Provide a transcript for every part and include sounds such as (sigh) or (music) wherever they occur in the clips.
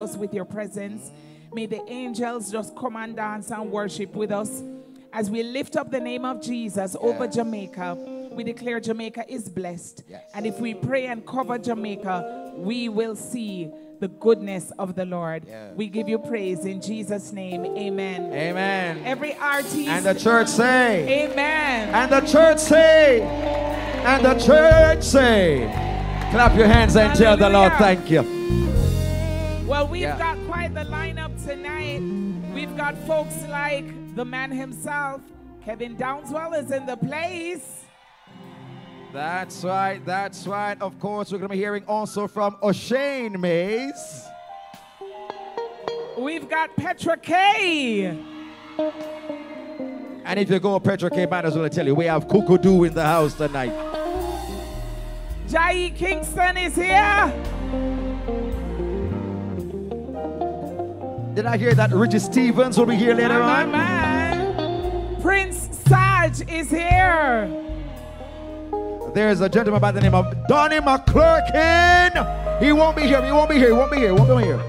us with your presence. May the angels just come and dance and worship with us as we lift up the name of Jesus over Jamaica. We declare Jamaica is blessed. Yes. And if we pray and cover Jamaica, we will see the goodness of the Lord. Yes. We give you praise in Jesus' name. Amen. Amen. Every artist. And the church say. Amen. And the church say. And the church say. Clap your hands and tell the Lord thank you. Well, we've Yeah. got quite the lineup tonight. We've got folks like the man himself, Kevin Downswell, is in the place. That's right, that's right. Of course, we're going to be hearing also from O'Shane Mays. We've got Petra Kay. And if you go Petra K. Man, I was going to tell you, we have Kukudu in the house tonight. Jai Kingston is here. Did I hear that Richie Stephens will be here later My on? man. Prince Saj is here. There's a gentleman by the name of Donnie McClurkin. He won't be here. He won't be here. He won't be here. He won't be here.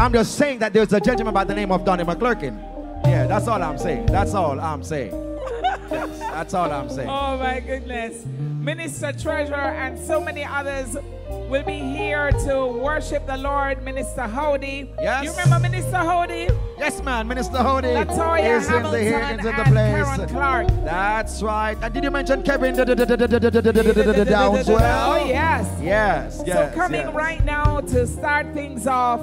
I'm just saying that there's a gentleman by the name of Donnie McClurkin. Yeah, that's all I'm saying. That's all I'm saying. That's, all I'm saying. Oh my goodness. Minister, treasurer, and so many others will be here to worship the Lord. Minister Hody. Yes. You remember Minister Hody? Yes, man. Minister Hody. Latoya is in the, here, into the place. Karen Clark. That's right. And did you mention Kevin Downswell? Oh, yes. Yes, yes. So coming right now to start things off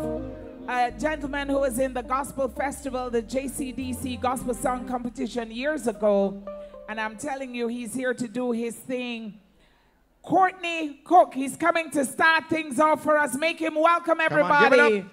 a gentleman who was in the gospel festival, the JCDC gospel song competition years ago, and I'm telling you, he's here to do his thing. Courtney Cook, he's coming to start things off for us. Make him welcome, on, give it everybody.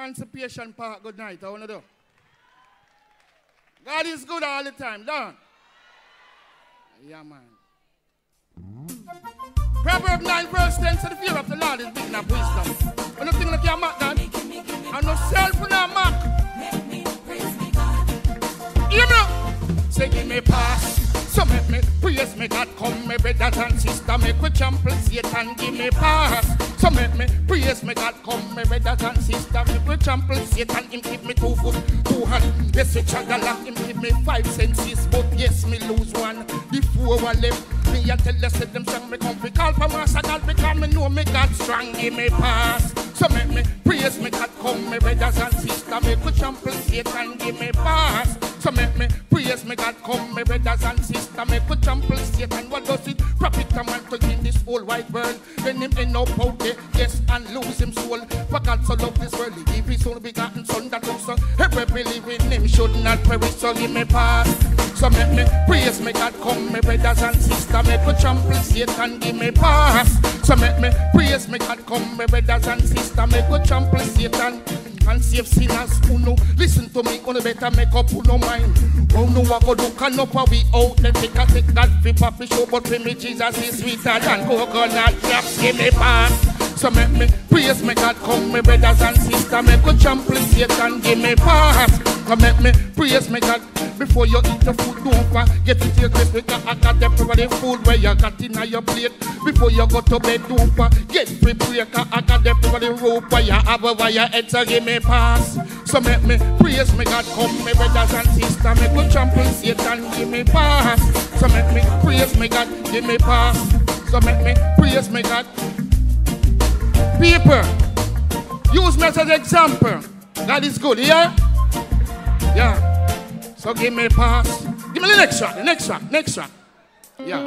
Emancipation Park, good night. I want to do. God is good all the time, done. Yeah, man. Proverb 9, verse 10 said, The fear of the Lord is big enough wisdom. When you think that you're mock, done, and no self will not mock. Hear me now. Say, give me pass. So make me praise me God come me brothers and sister make we trample Satan give me pass. So make me praise me God come me brothers and sister make we trample Satan him give me two foot two hand. Yes we chagala him give me five senses but yes me lose one. The four were left me a tell you say them strong me come fi call for master God because me know me God strong give me pass. So make me praise me God come me brothers and sister make we trample Satan give me pass. So make me praise me God come me brothers and sister make we trample Satan. What does it profit a man to in this whole wide world? Then him end up out there, yes, and lose him soul. For God so love this world, he give his only begotten son that also every believe in him should not perish. So give me pass. So make me praise me God come me brothers and sister make we trample Satan give me pass. So make me praise me God come me brothers and sister make we trample Satan and save sinners who know. Listen to me, only better make up who no mind. Oh, who know what go do can up we out. Then take a take that fi papi show, but for me Jesus is sweeter than coconut drops. Give me pass. So make me praise me God come me brothers and sister make go trample Satan give me pass. So make me praise me God before you eat the food don't forget to take rest because I got the food where you got in your plate. Before you go to bed don't forget prepare cause I got the rope where you have over your head so give me pass. So make me praise me God come me brothers and sister make go trample Satan give me pass. So make me praise me God give me pass. So make me praise me God People, use me as an example. That is good, yeah? Yeah. So give me a pass. Give me the next one, the next one, next one. Yeah.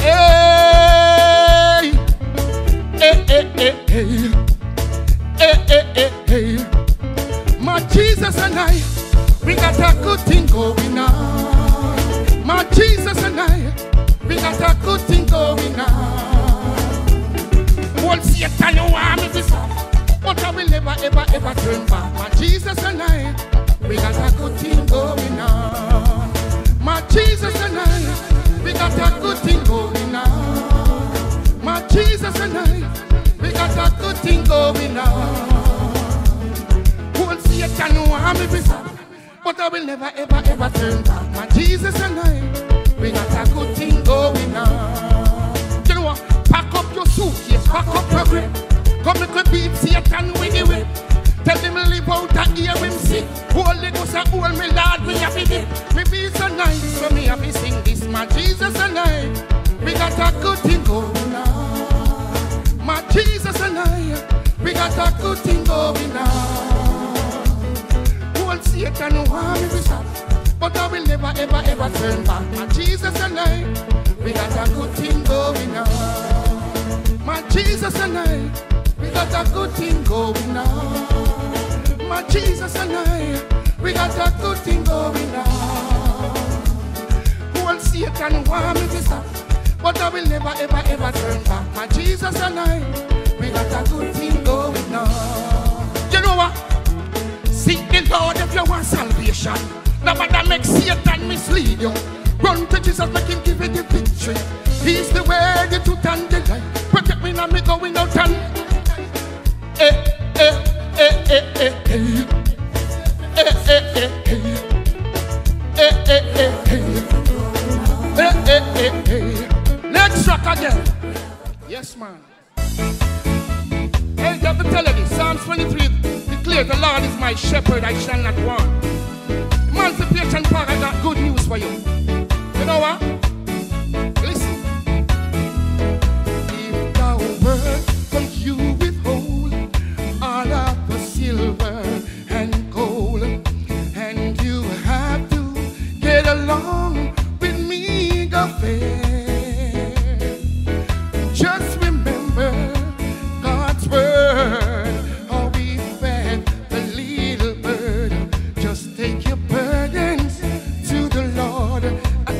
Hey! Hey, hey, hey, hey. Hey, hey, hey, hey. My Jesus and I, we got a good thing going on. My Jesus and I, we got a good thing going on. All Satan, you want me to But I will never, ever, ever turn back. My Jesus and I, we got a good thing going on. My Jesus and I, we got a good thing going on. My Jesus and I, we got a good thing going on. See it can want me be but I will never ever ever turn back. My Jesus and I, we got a good thing going on. Pack up your grip. Come make a beat Satan with the whip. Tell him live out and hear him sing. Holy Ghost and hold me, Lord, me have it. Me be so nice, so me have to sing this. My Jesus and I, we got a good thing going on. My Jesus and I, we got a good thing going on. Whole Satan want me to stop, but I will never, ever, ever turn back. My Jesus and I, we got a good thing going on. My Jesus and I, we got a good thing going on. My Jesus and I, we got a good thing going on. Whole Satan want me to stop, but I will never, ever, ever turn back. My Jesus and I, we got a good thing going on. You know what? Seek the Lord if you want salvation. Nobody make Satan mislead you. Run to Jesus, make him give you the victory. He's the way, the truth, and the life. Protect me now, me going out and eh, eh, eh, eh, eh, eh. Yes, man. Hey, you have to tell you this. Psalms 23 declares the Lord is my shepherd, I shall not want. Emancipation Park, I got good news for you. What? Listen. If thou you withhold all of the silver and gold, and you have to get along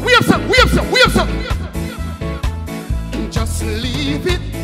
We have some, we have some, we have some. Just leave it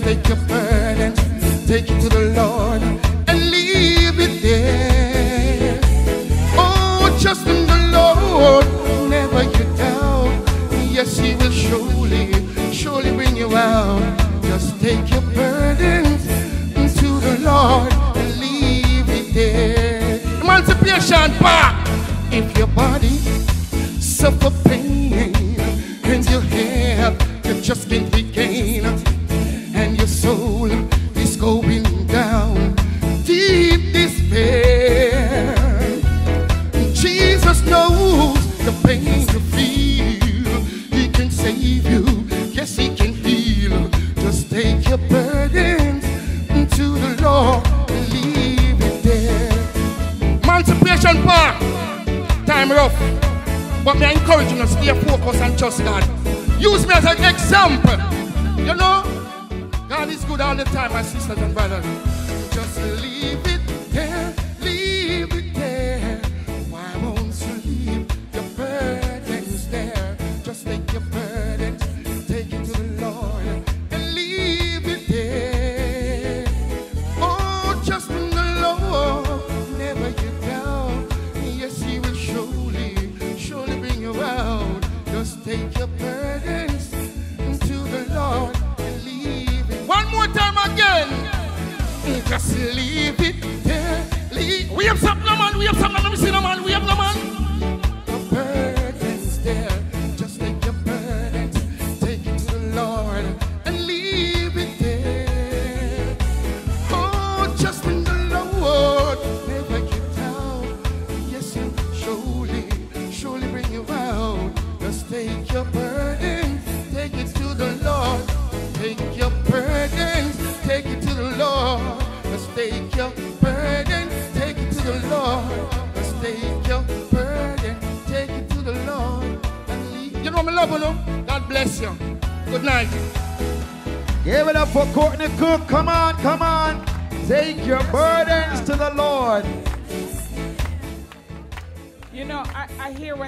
take your burdens, take it to the Lord and leave it there. Oh, just in the Lord, never you down. Yes, He will surely, surely bring you out. Just take your burdens to the Lord and leave it there. Emancipation Park. If your body suffer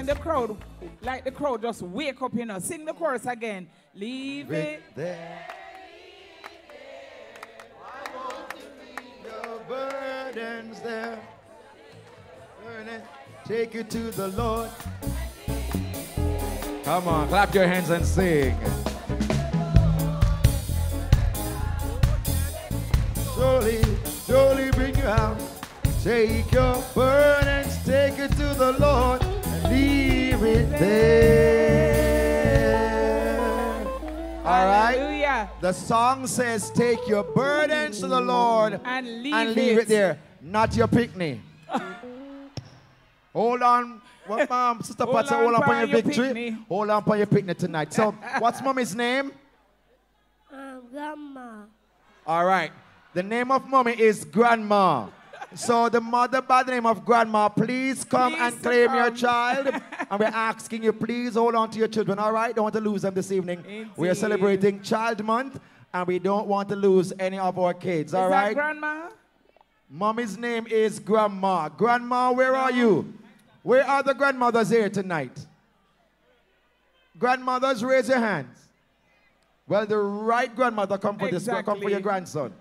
The crowd, like the crowd just wake up, you know, sing the chorus again. Leave it. there. Burdens there. Burden. Take you to the Lord. Come on, clap your hands and sing. Surely, surely bring you out. Take your The song says, Take your burdens to the Lord And leave, and leave it there, not your picnic. (laughs) hold on. What, um, Sister Hold Pat on hold on for for your your victory. picnic. Hold on for your picnic tonight. So, (laughs) what's mommy's name? Um, grandma. All right. The name of mommy is Grandma. So the mother by the name of Grandma, please come Please and claim your child. and we're asking you, please hold on to your children, all right? Don't want to lose them this evening. We are celebrating Child Month, and we don't want to lose any of our kids, all Is right? grandma? Mommy's name is Grandma. Grandma, where are you? Where are the grandmothers here tonight? Grandmothers, raise your hands. Well, the right grandmother come for this. Come for your grandson.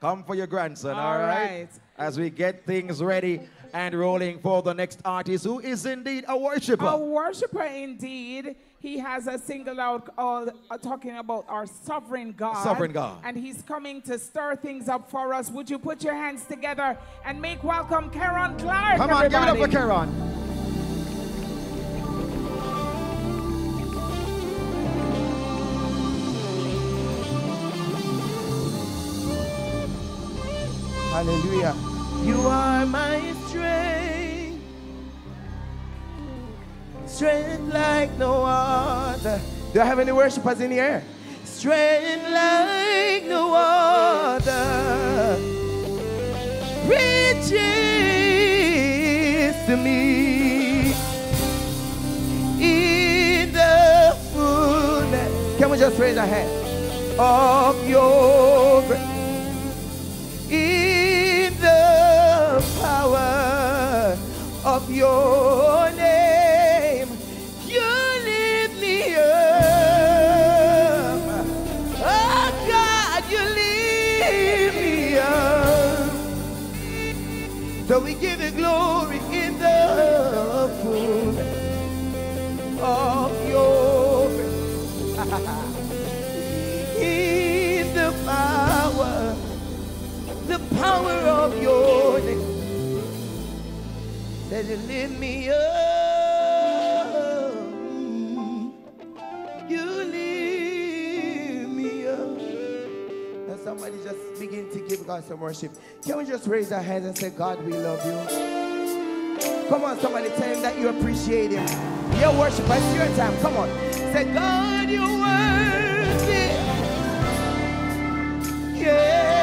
Come for your grandson, All all right? right. As we get things ready and rolling for the next artist, who is indeed a worshiper. A worshiper indeed. He has a single out all uh, talking about our sovereign God. Sovereign God. And he's coming to stir things up for us. Would you put your hands together and make welcome Karen Clark? Come on, give it up for everybody? Karen. Hallelujah. You are my strength. Strength like no other. Do I have any worshipers in here? Strength like no other. Riches to me. In the fullness. Can we just raise our hand? Of your grace the power of your name. You lift me up. Oh God, you lift me up. So we give you glory in the fullness of your (laughs) in the power the power of your name. Said you lift me up. You lift me up. And somebody just begin to give God some worship. Can we just raise our hands and say, God, we love you? Come on, somebody tell him that you appreciate him. Your worship, it's your time. Come on. Say, God, you're worthy. Yeah.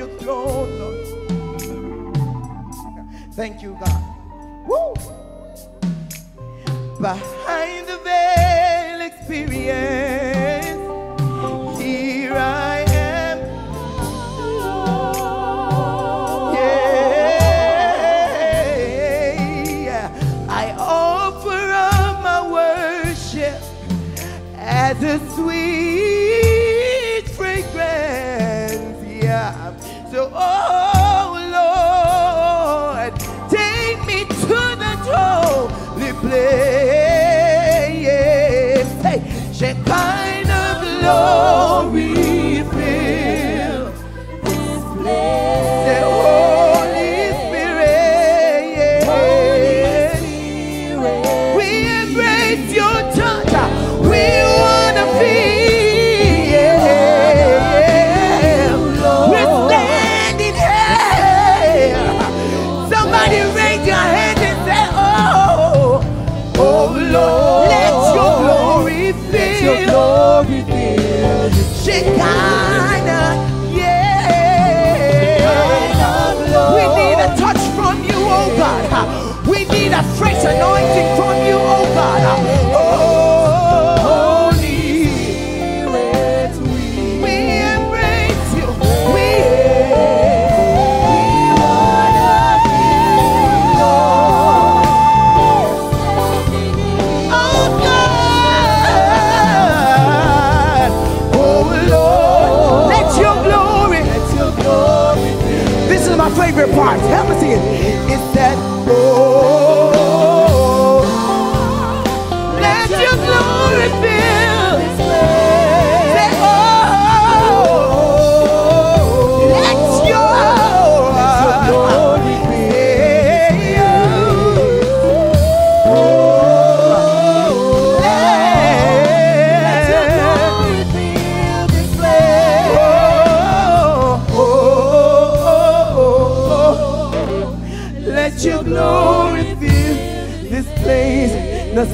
Your throne, Lord. Thank you, God. Woo! Behind the veil experience, here I am. Yeah, I offer up my worship as a sweet glory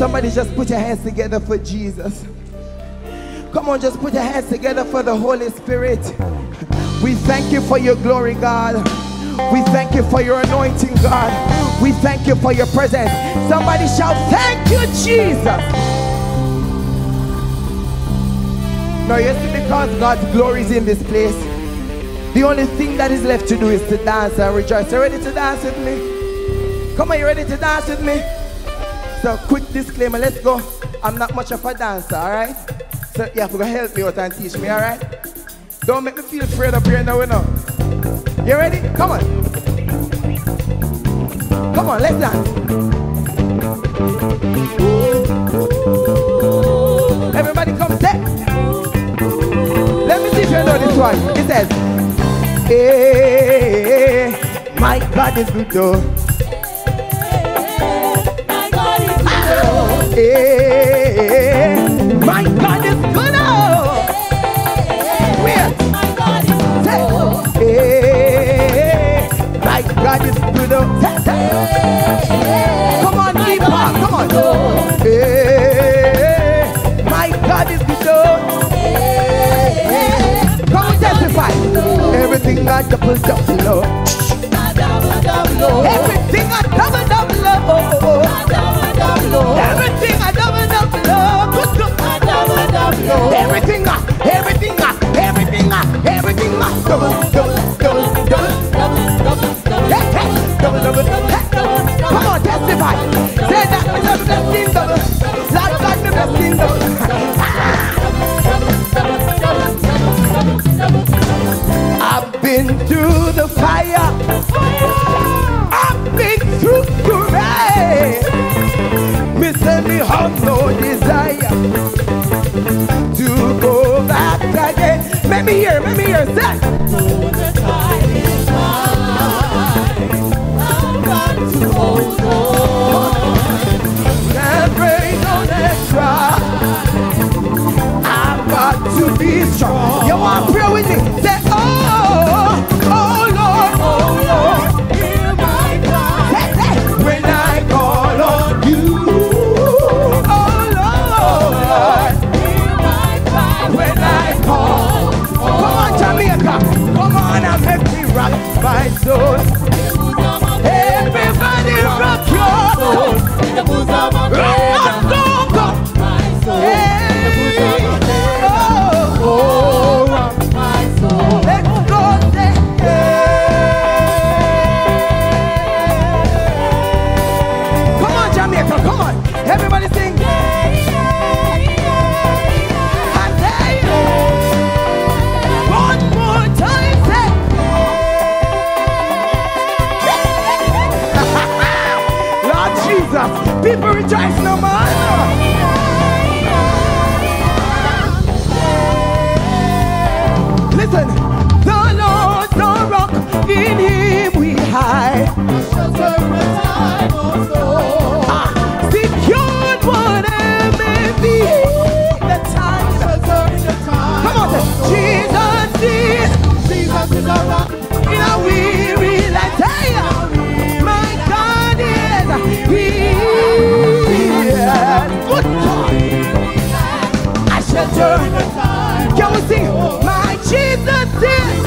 somebody just put your hands together for Jesus. Come on, just put your hands together for the Holy Spirit. We thank you for your glory, God. We thank you for your anointing, God. We thank you for your presence. Somebody shout, Thank you, Jesus. Now, you see, because God's glory is in this place, the only thing that is left to do is to dance and rejoice. You ready to dance with me? Come on, you ready to dance with me? So, quick disclaimer, let's go. I'm not much of a dancer, all right? So, you have to help me out and teach me, all right? Don't make me feel afraid up here now, you know. You ready? Come on. Come on, let's dance. Everybody come set. Let me if you know this one. It says, Hey, my God is good though. My God is good oh. Where? Say, Hey, my God is good oh. Come on, keep on, come on. Hey, my God is good oh. Come on, testify. Everything I double double oh. Everything I double double oh. Everything I double double oh. Good, good. Everything I, everything I, everything I, everything I double double double double. Double double. Hey, come on, testify. Say that me double blessing double. Lord God, me blessing double. (laughs) Say me have no desire to go back again. Let me hear, let me hear, say. That rain on extra. I've got to be strong. You want to pray with me? Say, people rejoice no more. Listen, the Lord's the rock, in Him we hide. Ah, secured whatever may be the time. Come on, Jesus is in a I shall turn. Can we sing? My Jesus is.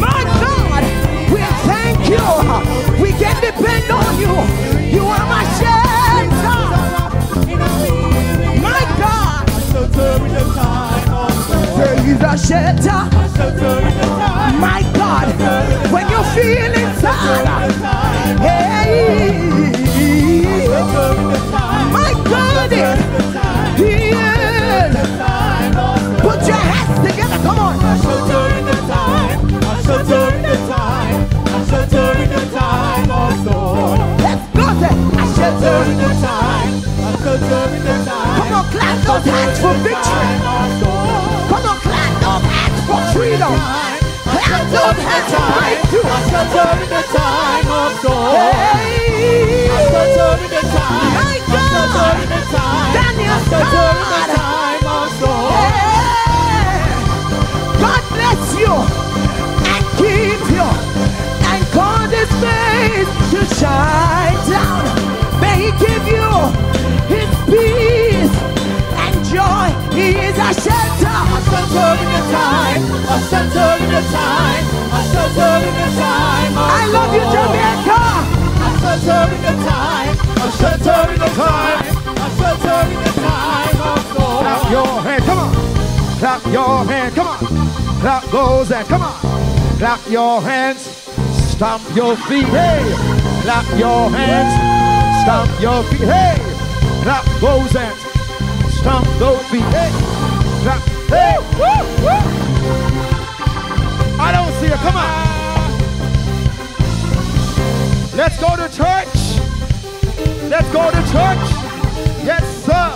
My God, we thank you. We can depend on you. You are my shelter. My God, there is a shelter. My God, when you feel inside, hey, my God Come on. Shelter in the time. A shelter in the time. A shelter in the time of storm. Go there. A shelter in the time. A shelter in the time. Come on, clap those hands for victory. Come on, clap those hands for freedom. Clap those hands for shelter in the time of storm. Hey. Shelter in the time. My shelter in the time. Daniel's shine down. May he give you his peace and joy. He is a shelter. I sort of in the time, a center in the time, a shutter in the time. I love you, Jamaica. I'm settled in the time, I'm shutter in the time, I'm sure in the time of the. Clap your hand, come on. Clap your hand, come on. Clap those hands, come on. Clap your hands, stomp your feet, hey. Clap your hands, stomp your feet, hey. Clap those hands, stomp those feet, hey. Clap, hey. Woo, woo. I don't see it, come on. Let's go to church. Let's go to church. Yes, sir.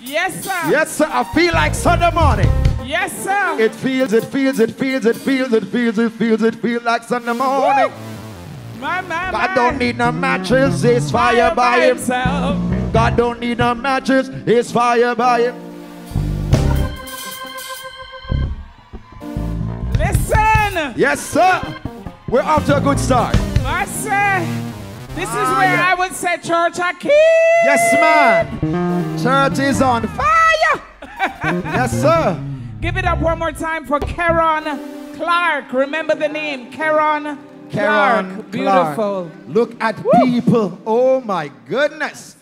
Yes, sir. Yes, sir. I feel like Sunday morning. Yes, sir. It feels, it feels, it feels, it feels, it feels, it feels, it feels like Sunday morning. my, my, God my. don't need no matches, it's fire by him. himself. God don't need no matches, it's fire by him. Listen, Yes, sir. We're off to a good start. I say, this is Ah, where yeah. I would say church I keep. Yes, man. Church is on fire. (laughs) yes, sir. Give it up one more time for Karen Clark. Remember the name, Karen Karen Clark. Beautiful. Clark. Look at people. Oh my goodness.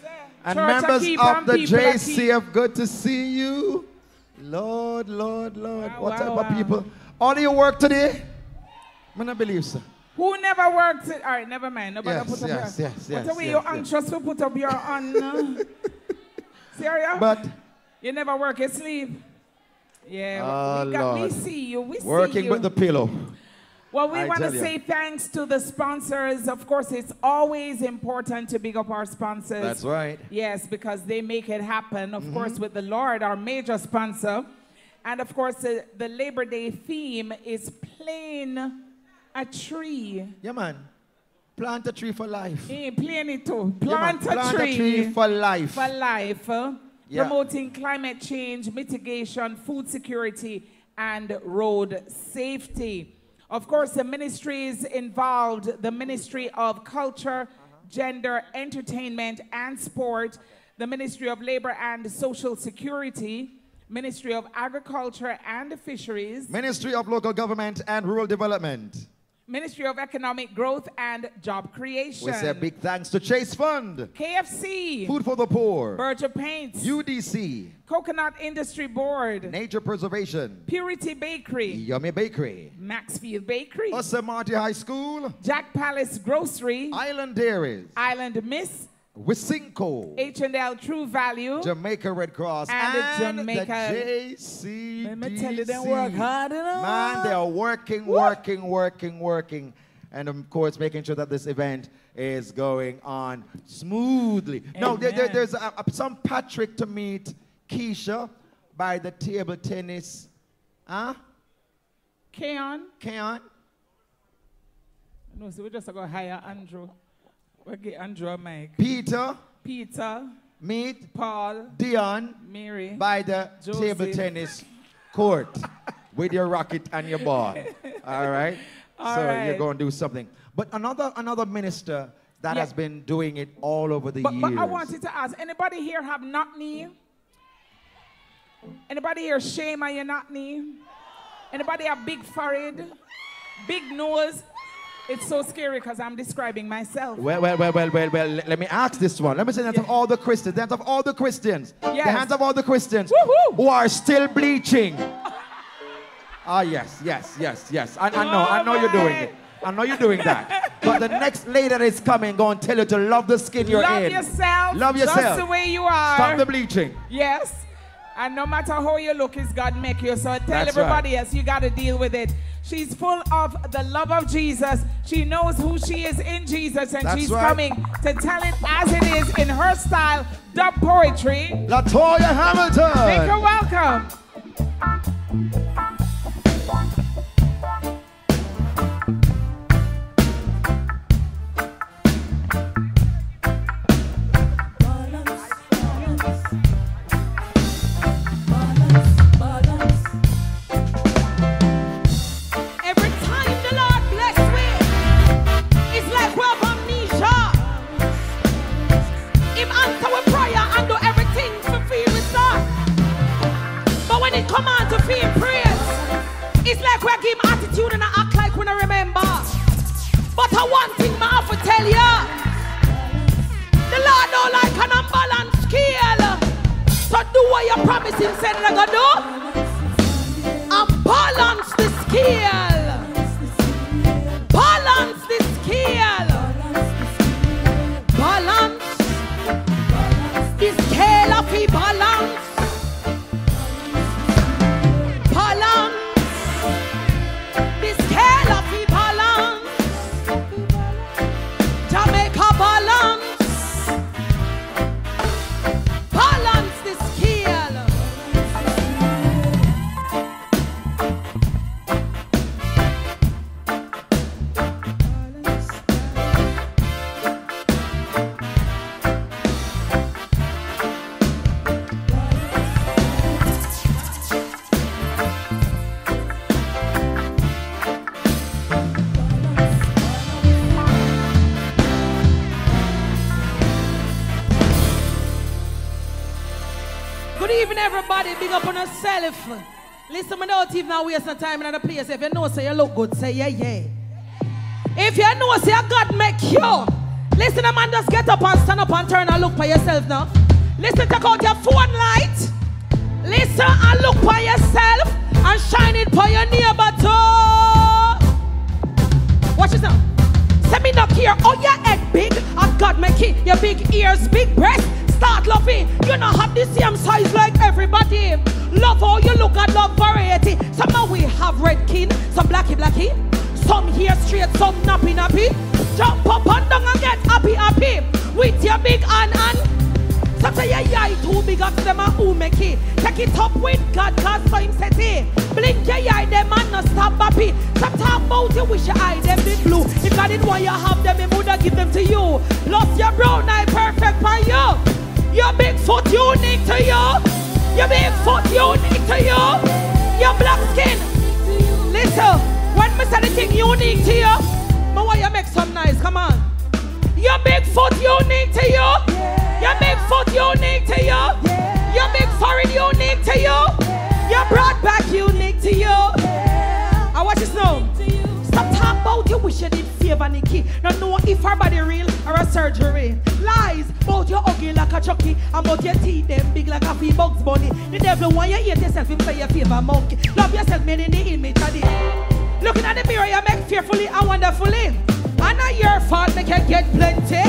And Church, members keep of the JCF, good to see you. Lord, Lord, Lord. Wow, what wow, type wow. of people? All of you work today? I don't believe so. Who never worked it? All right, never mind. Nobody Yes, put up yes, your. yes, What yes, are we? yes, you yes. anxious to put up your on? Serious? (laughs) But you never work, you sleep. Yeah, Oh, we, got, we see you. We see working you. with the pillow. Well, we want to you. say thanks to the sponsors. Of course, it's always important to big up our sponsors. That's right. Yes, because they make it happen. Of course, with the Lord, our major sponsor. And of course, the, the Labor Day theme is plain a tree. Yeah, man. Plant a tree for life. Eh, plain it too. Yeah. Plant, a, Plant tree a tree for life. for life, Yeah. promoting climate change, mitigation, food security, and road safety. Of course, the ministries involved the Ministry of Culture, Gender, Entertainment, and Sport, the Ministry of Labor and Social Security, Ministry of Agriculture and Fisheries, Ministry of Local Government and Rural Development. Ministry of Economic Growth and Job Creation, We say big thanks to Chase Fund, KFC, Food for the Poor, Berger Paints, UDC, Coconut Industry Board, Nature Preservation, Purity Bakery, Yummy Bakery, Maxfield Bakery, Osa Marty High School, Jack Palace Grocery, Island Dairies, Island Miss, Wisinko, H&L True Value. Jamaica Red Cross, And and, Jamaica- the JCDC. Let me tell you, they work hard enough. Man, they are working, working, working, working. And of course, making sure that this event is going on smoothly. No, there, there- there's a, a- some Patrick to meet Keisha by the table tennis. Huh? Keon. Keon? No, so we're just going to hire Andrew. We get Andrew Mike. Peter, Peter, meet Paul, Dion Mary. by the Joseph. table tennis court with your racket and your ball. (laughs) All right? All so right. you're going to do something. But another another minister that Yeah. has been doing it all over the But, years. but I wanted to ask, anybody here have not knee? Anybody here shame on your not knee? Anybody have big forehead? Big nose? It's so scary because I'm describing myself. Well, well, well, well, well, well. Let me ask this one. Let me say that of all the Christians, that of all the Christians, the hands of all the Christians who are still bleaching. Ah, yes, yes, yes, yes. I, I know, I know you're doing it. I know you're doing that. (laughs) But the next lady that is coming going to tell you to love the skin you're Love in. Love yourself. Love Just yourself. the way you are. Stop the bleaching. Yes. And no matter how you look, is God make you. So tell That's everybody else, you got to deal with it. She's full of the love of Jesus. She knows who she is in Jesus, and That's she's right. coming to tell it as it is in her style, dub poetry. Latoya Hamilton. Make her welcome. Big up on yourself. Listen, I don't even now waste no time in the place. If you know, say you look good, say yeah, yeah. If you know, say God make you. Listen, a man, just get up and stand up and turn and look for yourself now. Listen, take out your phone light. Listen and look for yourself and shine it for your neighbor too. Watch this now. Say me not here. Oh, your head big. I God make it. Your big ears, big breast. Start loving. You not have the same size like everybody. Love how you look at love variety. Some of we have red kin, some blacky blacky. Some hair straight, some nappy nappy. Jump up and down and get happy happy. With your big hand and some say yeah, yeah, too big up them and who make it. Take it up with God, cause time set it. Blink your eye, them and no stop happy. Stop talk about you, wish your eye, them the blue. If God didn't want you have them, he woulda give them to you. Lost your brown eye, perfect for you. Your big foot unique to you. Your big foot unique to you. Your black skin. Listen, when me say the thing unique to you, but why you make some noise? Come on. Your big foot unique to you. Your big foot unique to you. Your big forehead unique to you. Your broad back unique to you. I watch this now. Stop talking about you wish you did favor Nikki. Don't know if her body real or a surgery. Lies about your ugly like a chucky. And about your teeth them big like a fee bugs bunny. The devil want you hate yourself him say you favor monkey. Love yourself made in the image of the Looking at the mirror, you make fearfully and wonderfully. And not your fault, make you get plenty.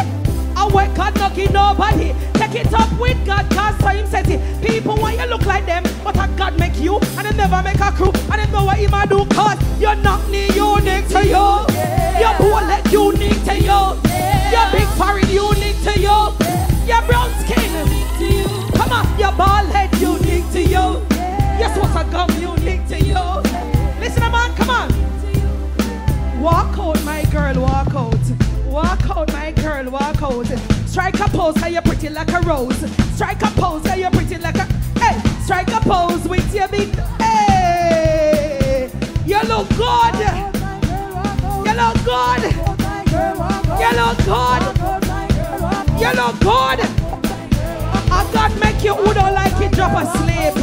I work God not give nobody. Take it up with God, cause time set it. People want you look like them, but a God make you, and they never make a crew, and they know what he might do, cause you're not unique to you. Your bullet unique to you. Your big forehead unique to you. Your brown skin. Come on, your bald head unique to you. Yes, what's a gum unique to you. Listen, man, come on. Walk out, my girl, walk out. Walk out, my girl, walk out. Strike a pose, cause you're pretty like a rose. Strike a pose, cause you're pretty like a. Hey, strike a pose with your big. Hey, you look good. You look good. You look good. You look God make you who don't like it drop asleep.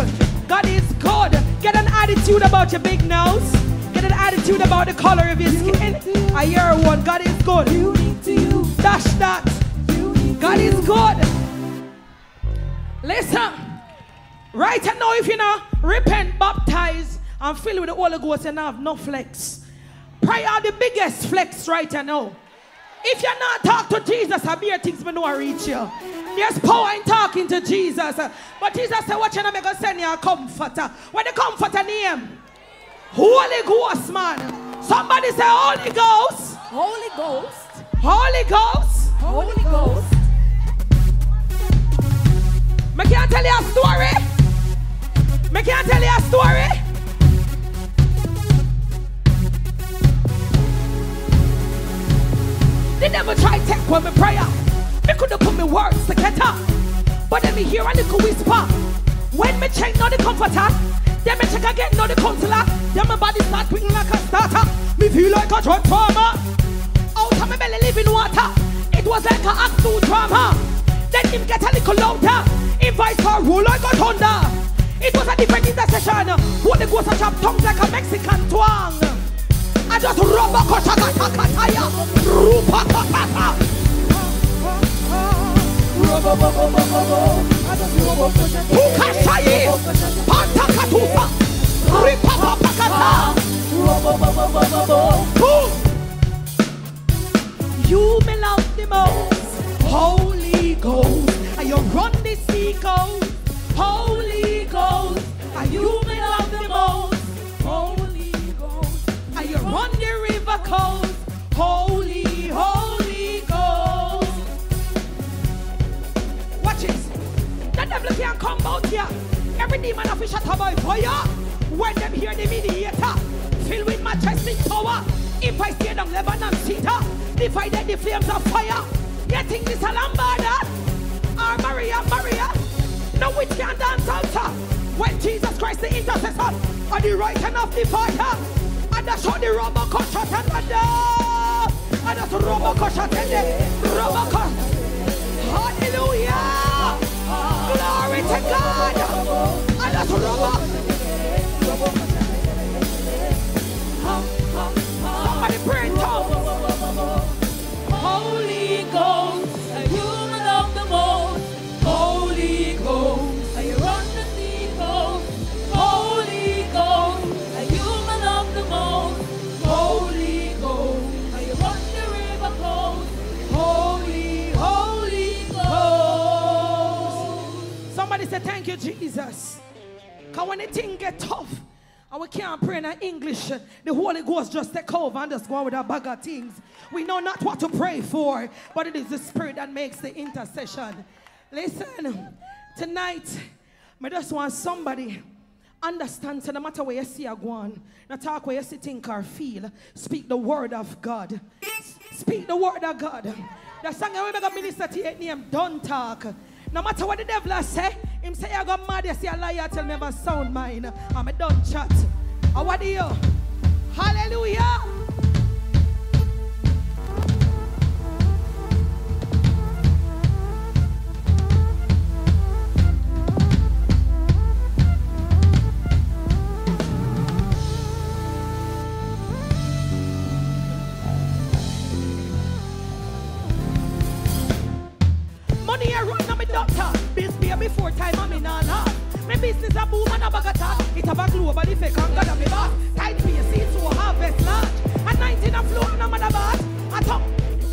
God is good. Get an attitude about your big nose. Get an attitude about the color of your skin. I hear one. God is good. Dash that. God is good. Listen. Right now, if you know, repent, baptize, and fill with the Holy Ghost and have no flex. Prayer are the biggest flex right now. If you're not talking to Jesus, I bear things may not reach you. There's power in talking to Jesus. But Jesus said, What you know, I'm going to send you a comforter. When the comforter name, Holy Ghost, man. Somebody say Holy Ghost. Holy Ghost. Holy Ghost. Holy Ghost. Me can't tell you a story. Me can't tell you a story. The devil try to take me prayer. Me coulda put me words together. But then me hear a little whisper. When me check now the comforter, then me check again now the counselor. Then my body start twinging like a starter. Me feel like a transformer. Out of my belly living water. It was like a act two drama. Then him get a little louder. Him voice her roll like a thunder. It was a different intercession. Holy Ghost a chop tongues like a Mexican twang. I just rub a koshaka takataya. Rupa kakata. Ukashayi. Pantakatufa. Ripapapakata. Boom. You me love the most. Holy Ghost. And you run the sea. Holy Ghost. And you the right hand of the fire. And that's how the rubber cut shot and wonder. And that's rubber cut shot and the rubber cut. Hallelujah. Glory to God. And that's rubber. Somebody pray in tongues. Holy Somebody say thank you, Jesus. Cause when the thing get tough, and we can't pray in English, the Holy Ghost just take over and just go with our bag of things. We know not what to pray for, but it is the Spirit that makes the intercession. Listen, tonight, I just want somebody understand so no matter where you see a go on, not talk where you see think or feel, speak the word of God. Speak the word of God. The song I remember minister to your name, don't talk. No matter what the devil has say, him say I got mad, you say a liar, tell me I have a sound mind. I'm a done chat. And what you? Hallelujah. Before time I'm in all laugh. My business a boom and a bag of. It have a global effect on God and me boss. Tight pay seeds to a harvest large. A 19 a flow and a mother bat. A top.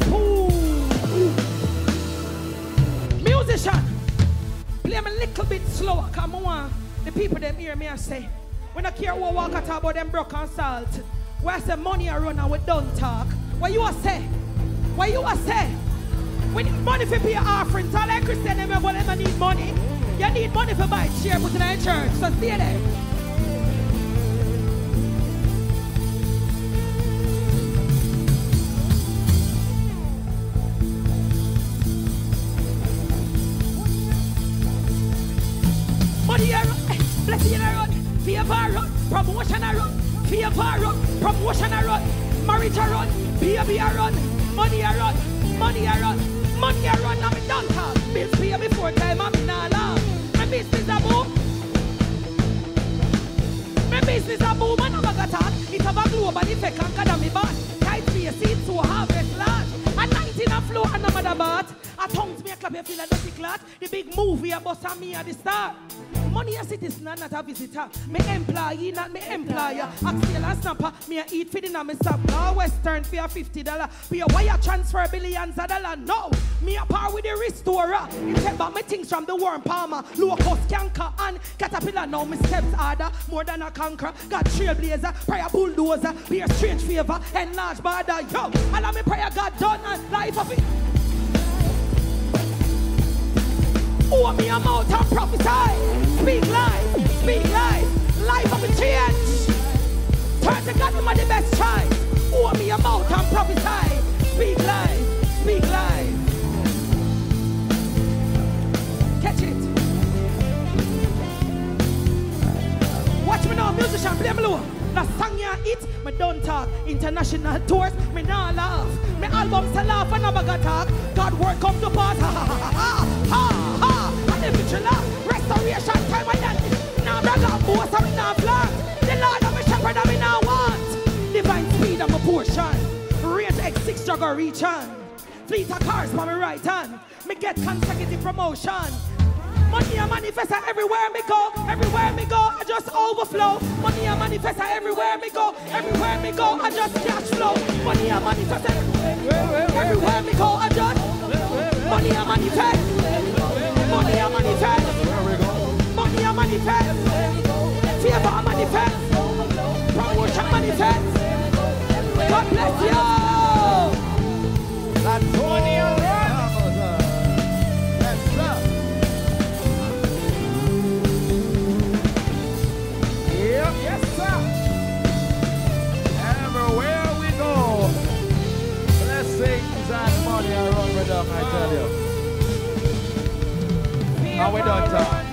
Ooh. Musician. Play me a little bit slower. Come on. The people them hear me and say. When I care what walk at about them broken salt. Where I say money I run and we don't talk. What you a say? What you a say? We need money for pay offerings. All like Christian them will ever need money. You need money for buy chair put in a church. So stay there. Money run, blessing I run, favor run, promotion I run, favor I run, promotion I run, marriage I run, baby I run, money I run, money I run, money I run. I'm in downtown. Bills pay before time. I'm in. My business a boom. My business a boom and I'm a got on. It have a global effect and God me boss. Tight space seeds to harvest large. A 19 a flow and I'm a bat. A tongues a clap you feel a dirty clot. The big movie a bust me at the start. money a citizen not a visitor. Me employee, not me employer. Axel and snapper, me a eat feeding and me stop. No Western for a fifty dollar. Be a wire transfer billions of dollar. No, me a par with the restorer. He take back me things from the worm palmer. Locust, canker and caterpillar. Now me steps harder, more than a conqueror. Got trailblazer, prayer bulldozer. Be a strange favor, enlarge border. Yo, allow me prayer God done and life of it. Open a mouth and prophesy. Speak life, speak life. Life of a change. Turn to God, my the best choice. Open a mouth and prophesy. Speak life, speak life. Catch it. Watch me now, musician, play me low. The song ya hit, me don't talk. International tours, me nah laugh. Me albums to laugh and never got talk. God work come to pass. Ha ha ha ha ha you laugh, restoration time and then. Nah brag boss, I'm flat. The Lord of me shepherd, I'm now want. Divine speed, I'm a portion. Range X6 jugger reach on. Fleet of cars for my right hand. Me get consecutive promotion. Money a manifest everywhere me go, everywhere me go, I just overflow. Money a manifest everywhere me go, everywhere me go, I just cash flow. Money a manifest everywhere, everywhere me go, I just money a manifest, money a manifest, money a manifest, favor a manifest, promotion manifest. God bless you. That's money Now we done talk.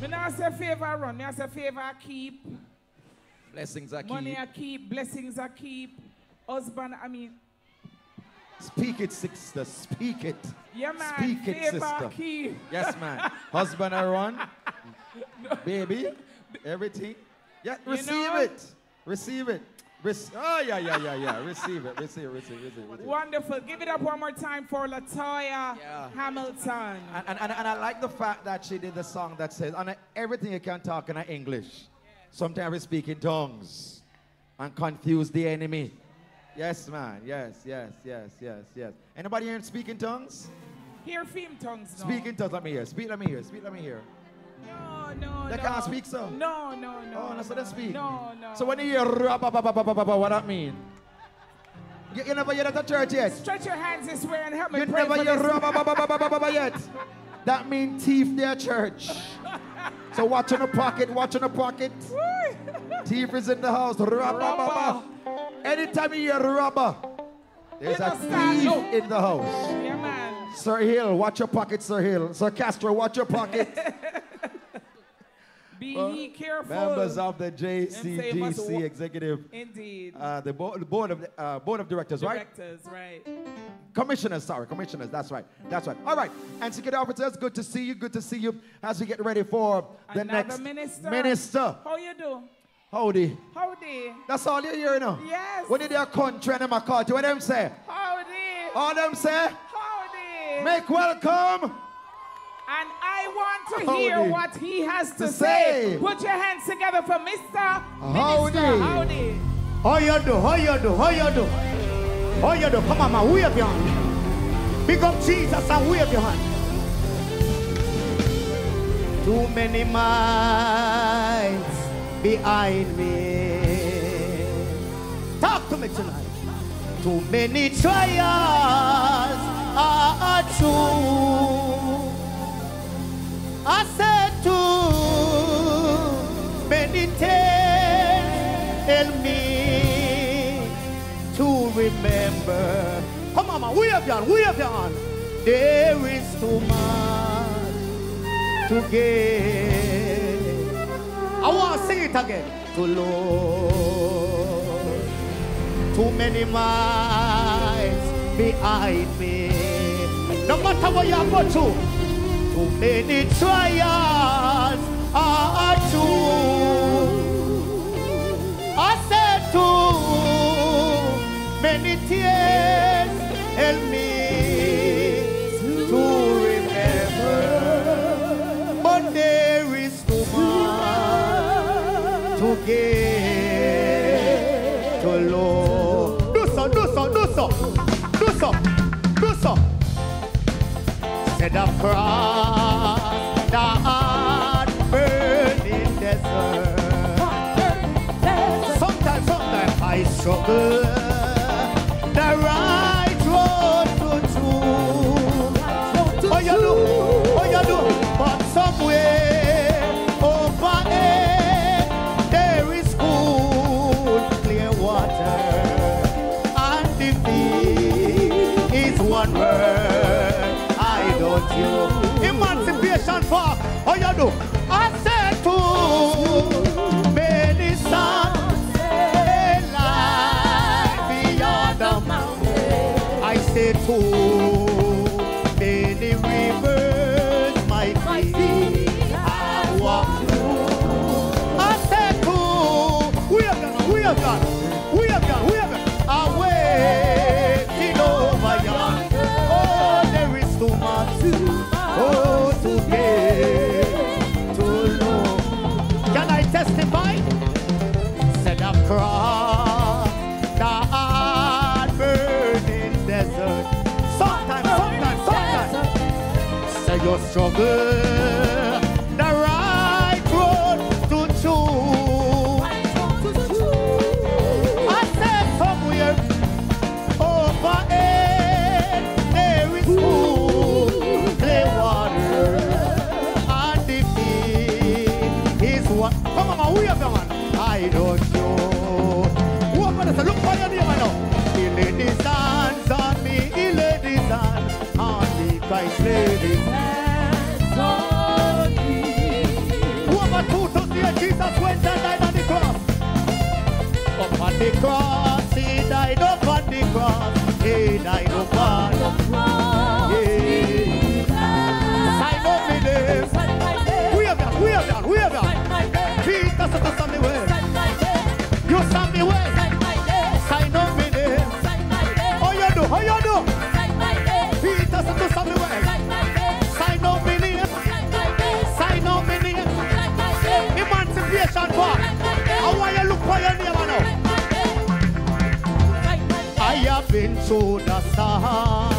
Me not say favor run, me I say favor keep. Blessings are Money. I keep, blessings I keep. Husband, I mean, Speak it, sister. Speak it. yeah man, Speak it, favor sister. keep. Yes, man. (laughs) Husband I run. Baby. Everything. Yeah, You receive know? it. Receive it. Rec- oh, yeah, yeah, yeah, yeah. Receive it. Receive, it, receive, it, receive, it. Wonderful. Give it up one more time for Latoya Yeah. Hamilton. And, and, and, and I like the fact that she did the song that says, on everything you can talk in English. Sometimes we speak in tongues and confuse the enemy. Yes, man. Yes, yes, yes, yes, yes. Anybody here speak in tongues? Hear theme tongues now. Speak in tongues. Let me hear. Speak. Let me hear. Speak. Let me hear. No, no, They no. can't speak, so? No, no, no. Oh, no, so they speak? No, no. So when you hear rap, what that mean? You, you never yet at the church yet? Stretch your hands this way and help me you pray never for hear yet? That means thief their church. so watch in the pocket, watch in the pocket. thief is in the house. Rap. Anytime you hear rubber, there's a thief in the house. Yeah, man. Sir Hill, watch your pocket, Sir Hill. Sir Castro, watch your pocket. Be Uh, ye careful. Members of the And say you must JCDC executive, Indeed. uh, the, bo- the board of uh, board of directors, right? Directors, right. Commissioners, sorry, commissioners. That's right. That's right. All right. And security officers, good to see you. Good to see you as we get ready for the Another next minister. minister. How you do? Howdy. Howdy. That's all you hear now. Yes. When you their country and them a call you, what them say? Howdy. All them say, Howdy. make welcome. And I want to Howdy. hear what he has to, To say. say. Put your hands together for Mr. Howdy. Minister. Howdy. How you do? How you do? How you do? How you do? Come on, man. Wave your hand. Big up Jesus and wave your hand. Too many miles behind me. Talk to me tonight. Too many trials are true. I said many tales tell me to remember. Come on, man, wave your hand, wave your hand. There is too much to give. I want to sing it again. To Lord, too many miles behind me. No matter what you go through, too many trials are true. I said too many tears help me it up for us. Not burning desert. Sometimes, sometimes I struggle. struggle the cross, he died upon the cross, he died upon the cross. 啊。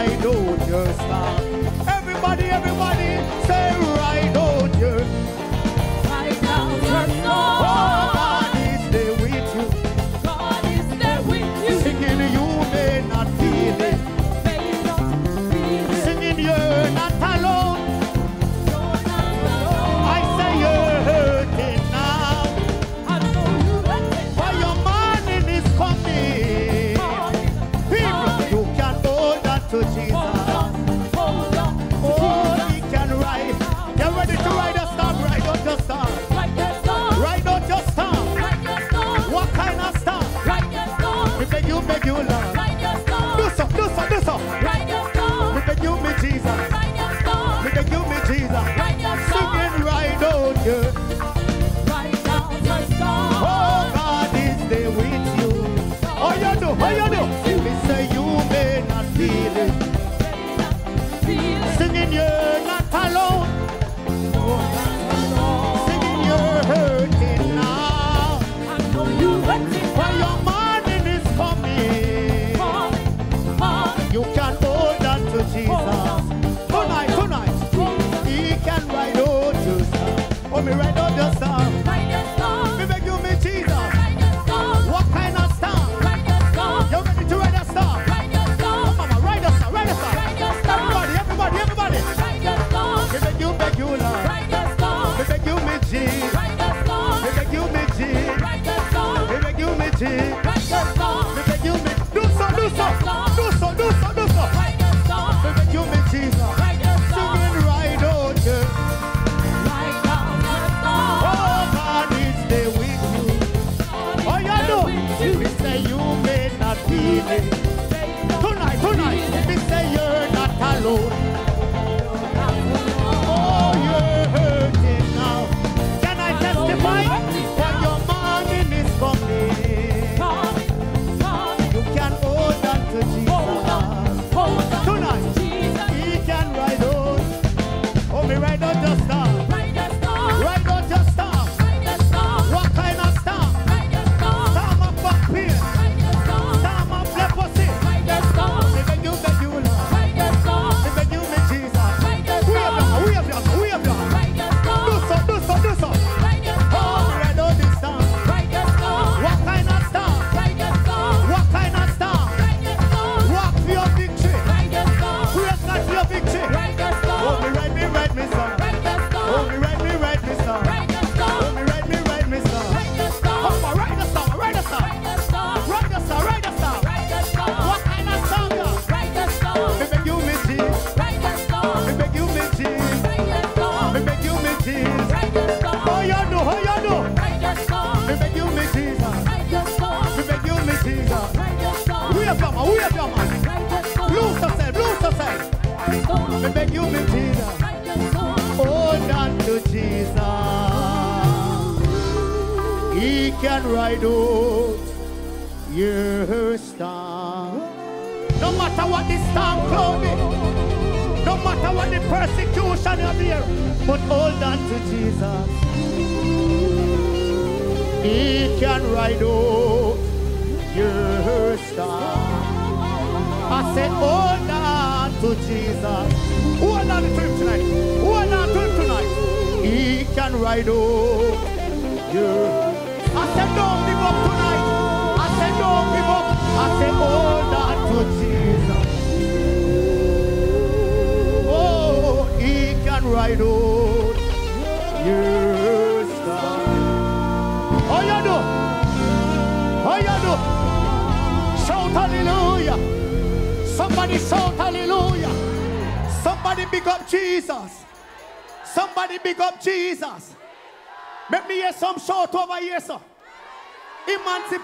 I don't understand. Everybody, everybody, say.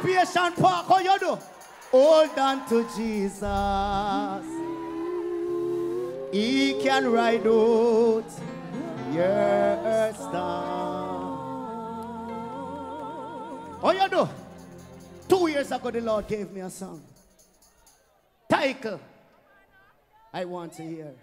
patient for how you do? Hold on to Jesus. He can ride out your storm. How you do? Two years ago, the Lord gave me a song. Title. I want to hear.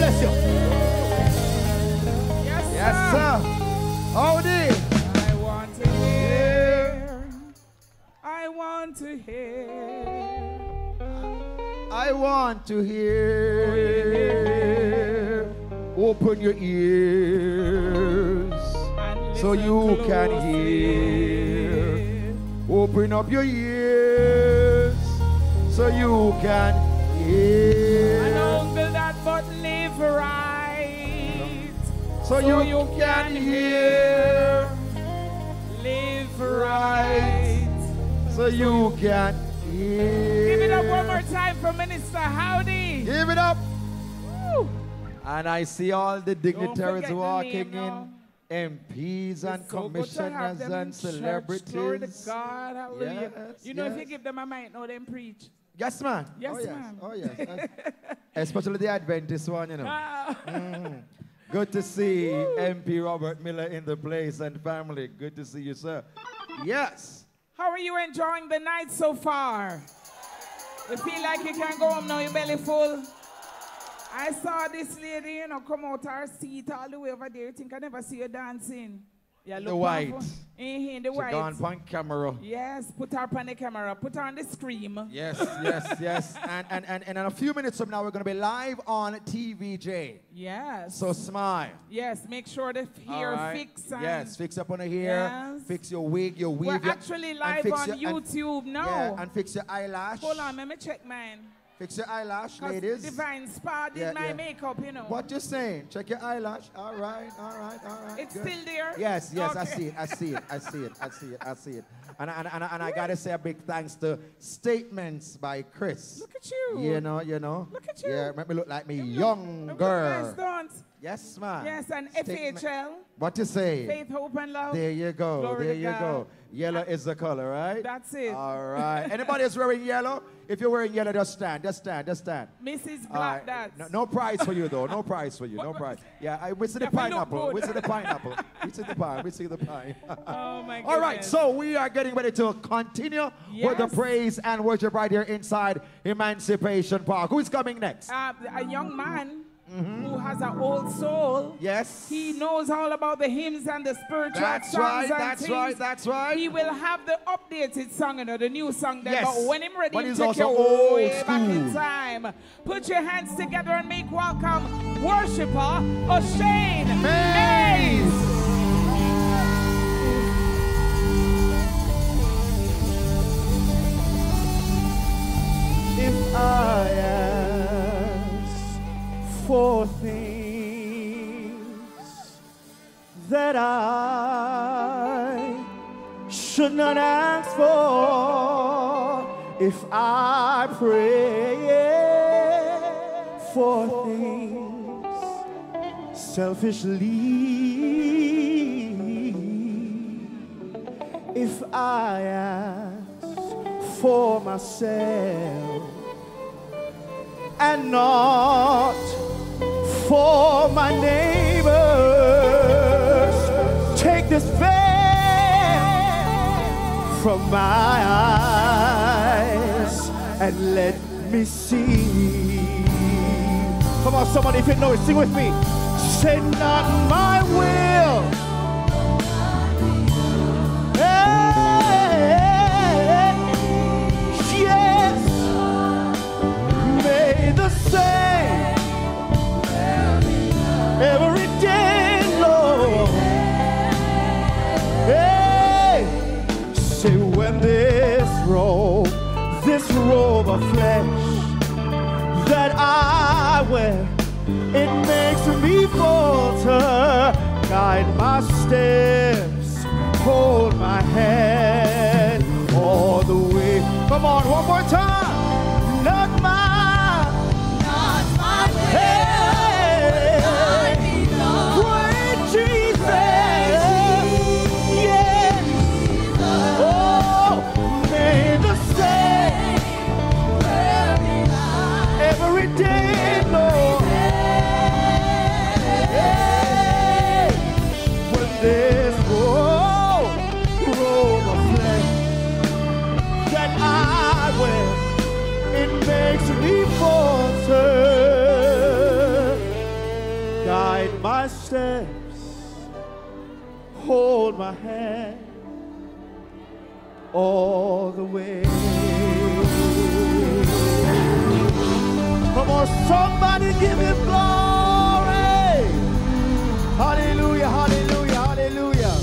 bless you. Yes, sir. Yes, sir. I want to hear. I want to hear. I want to hear. Open your ears so you can hear. Open up your ears so you can hear. so you, you can hear. Live right, so you can hear. Give it up one more time for Minister Howdy. Give it up. Woo. And I see all the dignitaries walking in. MPs and so commissioners and celebrities. Glory to God. Hallelujah. Yes, you know, yes. if you give them a mic, know them preach. Yes, ma'am. Yes, oh, yes. Oh, yes. (laughs) Especially the Adventist one, you know. Ah. Mm. Good to see MP Robert Miller in the place and family. Good to see you, sir. Yes. How are you enjoying the night so far? You feel like you can go home now, your belly full? I saw this lady, you know, come out her seat all the way over there. You think I never see you dancing? Yeah, look The white. powerful. Eh, the She white. gone on camera. Yes, put her on the camera. Put her on the screen. Yes, yes, yes. And, and, and, and in a few minutes from now, we're going to be live on TVJ. Yes. So smile. yes, make sure the hair right? fix. And Yes, fix up on the hair. Yes. Fix your wig, your weave. We're your- actually live on your- and- YouTube now. Yeah, and fix your eyelash. Hold on, let me check mine. Fix your eyelash, ladies. Divine Spa did Yeah, my yeah. makeup, you know. What you saying? Check your eyelash. All right, all right, all right. It's good. still there? Yes, yes, I see it. I see it. I see it. I see it. I see it. And, and, and, and I gotta say a big thanks to statements by Chris. Look at you. You know, you know. Look at you. Yeah, make me look like me look- young look girl. nice? Yes, ma'am. Yes, and Statement- FHL, What you say? Faith, Hope, and Love. There you go. Glory there you God. go. Yellow is the color, right? That's it. All right. Anybody else wearing yellow? If you're wearing yellow, just stand. Just stand. Just stand. Mrs. Black right. No, no prize for you though. No prize for you. No (laughs) prize. Yeah, I, we see the Yeah, pineapple. We see the (laughs) pineapple. We see the pine. We see the pine. (laughs) Oh, my goodness. All right, so we are getting ready to continue with the praise and worship right here inside Emancipation Park. Who's coming next? Uh, a young man Mm-hmm. who has an old soul. Yes. He knows all about the hymns and the spiritual That's songs right, and that's things. right, that's right. He will have the updated song, you know, the new song there. Yes, But when him ready, but he'll he's take you also old way back in time. Put your hands together and make welcome worshiper O'Shane Mays. Mays. If I ask for things that I should not ask for, if I pray for things selfishly, if I ask for myself and not for my neighbors. Take this veil from my eyes and let me see. Come on, somebody, if you know it, sing with me. Say, not my will. Hey, every day, Lord. Hey, say when this robe, this robe of flesh that I wear, it makes me falter. Guide my steps, hold my hand all the way. Come on, one more time. Not my all the way. Come on, somebody give him glory. Hallelujah, hallelujah, hallelujah.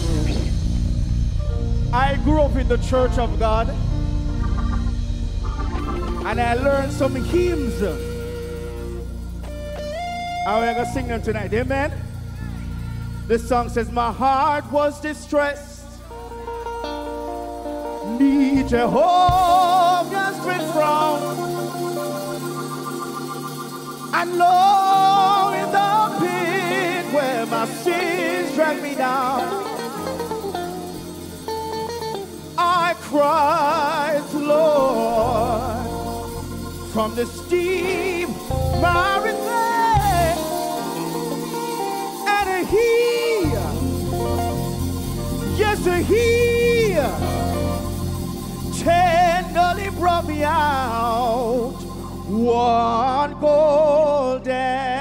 I grew up in the church of God and I learned some hymns. And we're going to sing them tonight, amen? This song says, My heart was distressed. Me, been withdrawn. And low in the pit where my sins drag me down. I cry, Lord, from this deep my mountain. Yes, he tenderly brought me out one golden.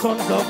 comes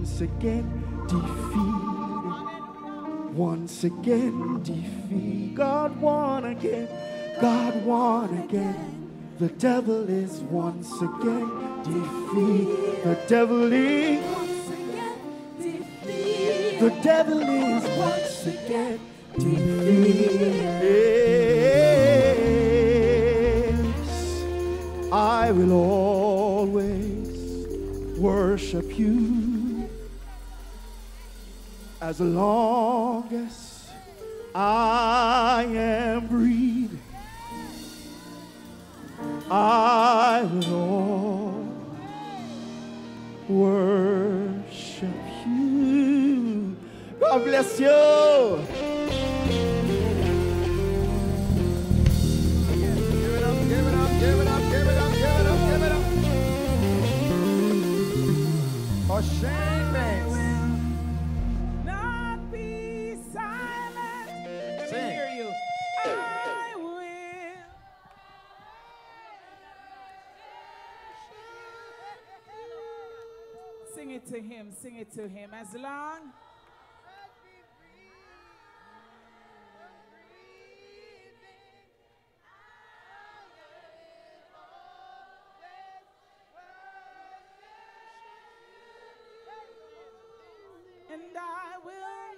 once again defeated. Once again defeated. God won again. God won again. The devil is once again defeated. The devil is once again defeated. The devil is once again defeated. I will always worship you. As long as I am breathing, I will worship you. God bless you. To him. Sing it to him. As long. And I will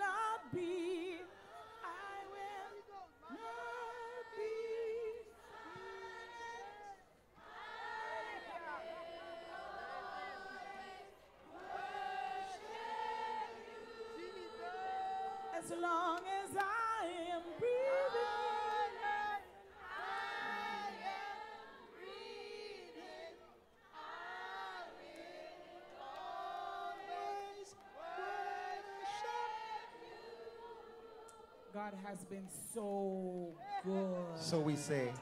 God has been so good. So we say,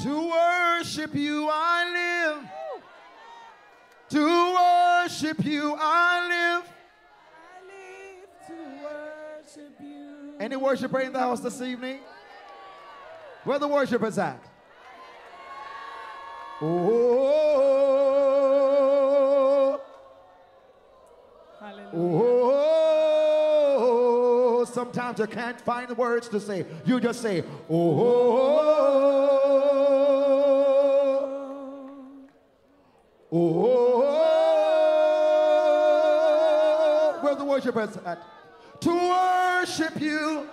To worship you I live. To worship you I live. I live to worship you. Any worshiper in the house this evening? Where the worshipers at? Oh, sometimes you can't find the words to say. You just say, oh, oh, oh!" where the worshipers at? To worship you,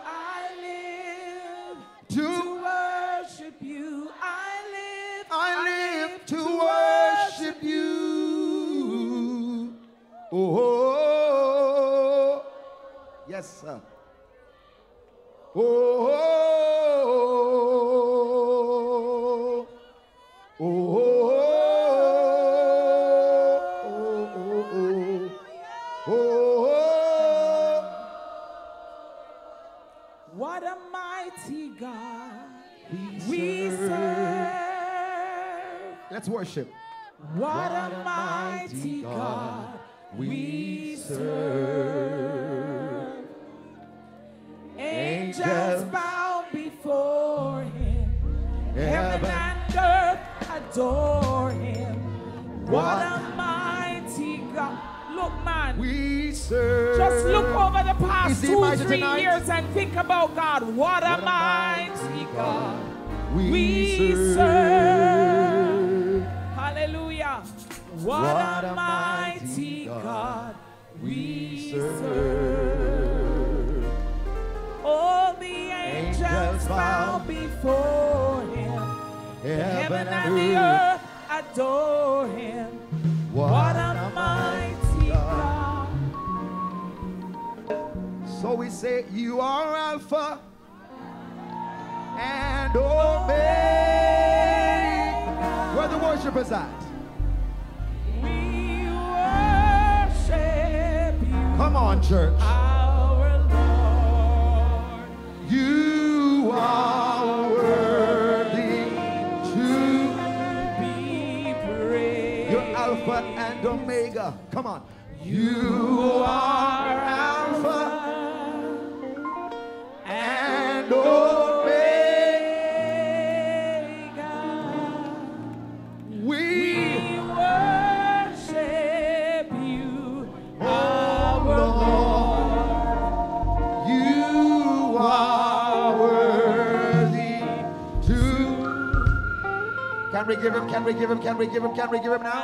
Can we give him? Can we give him? Now?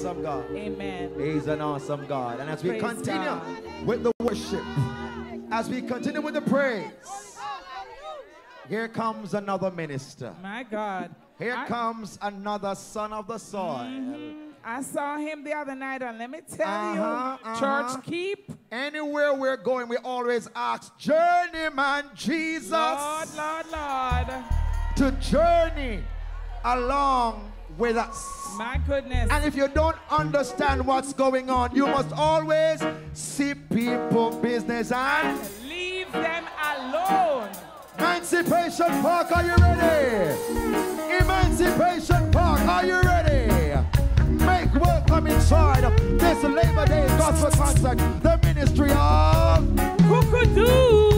awesome God. Amen. He's an awesome God. And as Praise we continue God. with the worship, as we continue with the praise, here comes another minister. My God. Here I, comes another son of the soil. Mm-hmm. I saw him the other night, and let me tell uh-huh, you, uh-huh. church keep. Anywhere we're going, we always ask, Journeyman Jesus. Lord, Lord, Lord. To journey along with us. My goodness. And if you don't understand what's going on, you must always see people business and, and leave them alone. Emancipation Park, are you ready? Emancipation Park, are you ready? Make work come inside this Labor Day gospel concert, the ministry of Kukudoo.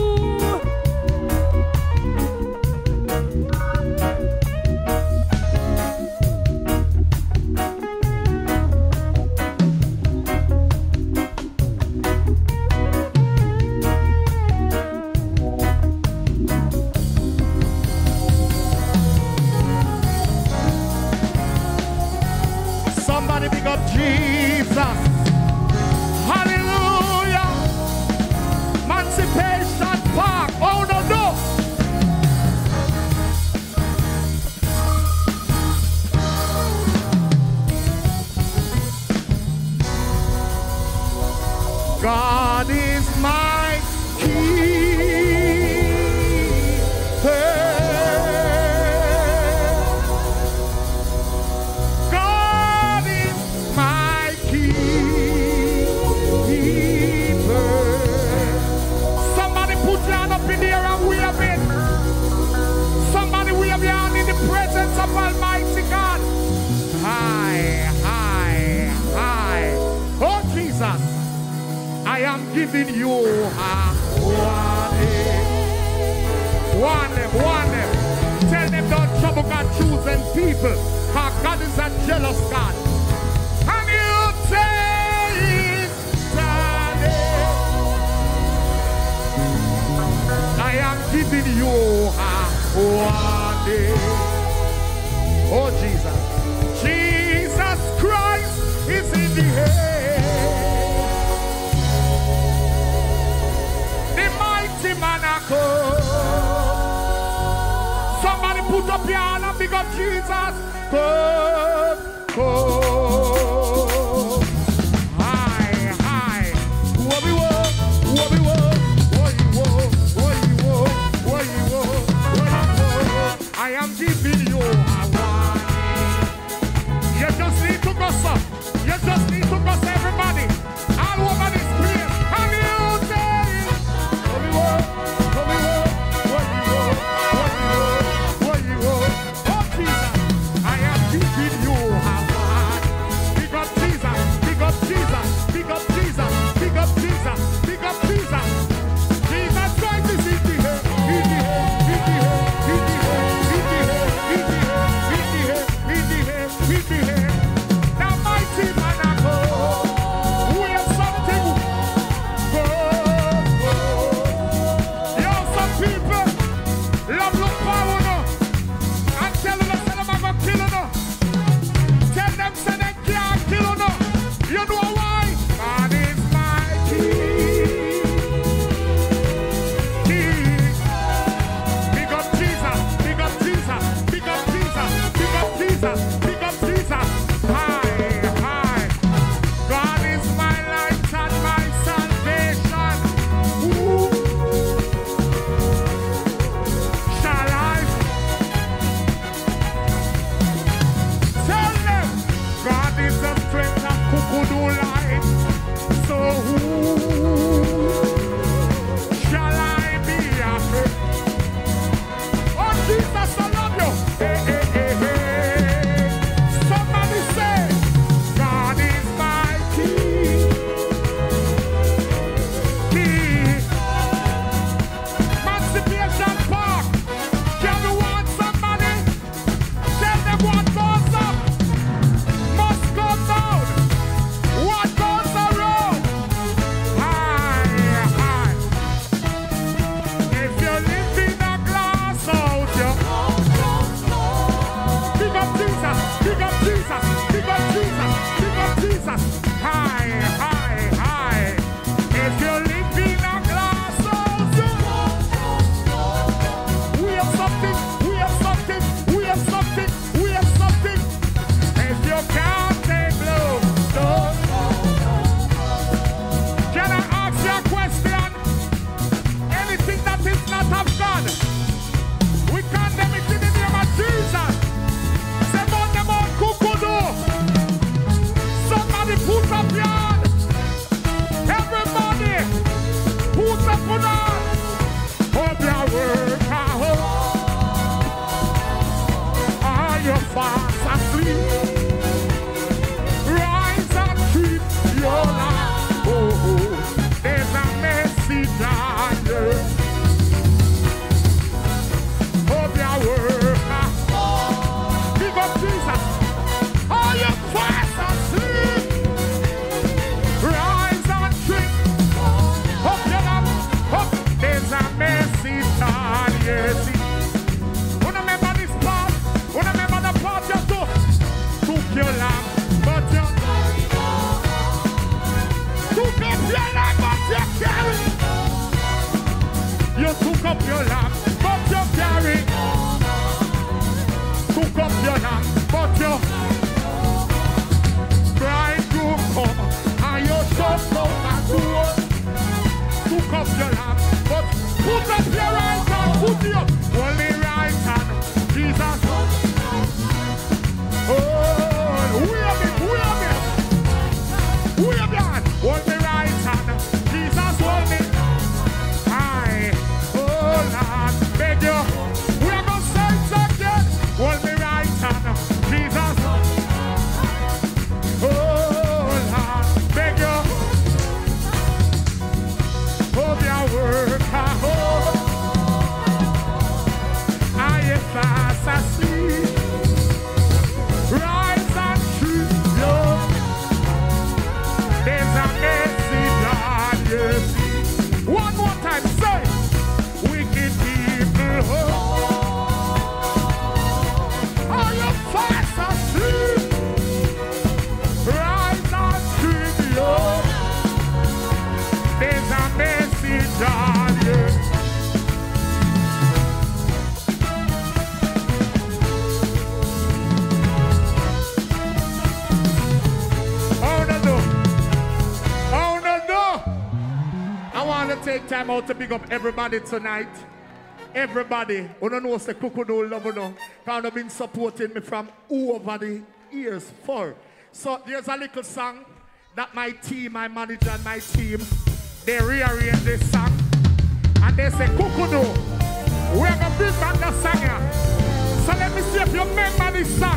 time out to pick up everybody tonight. Everybody, who don't know say Cuckoo do love you kind of been supporting me from over the years for. So there's a little song that my team, my manager and my team, they rearrange this song. And they say, Cuckoo do, we're going to bring back the. So let me see if you remember this song.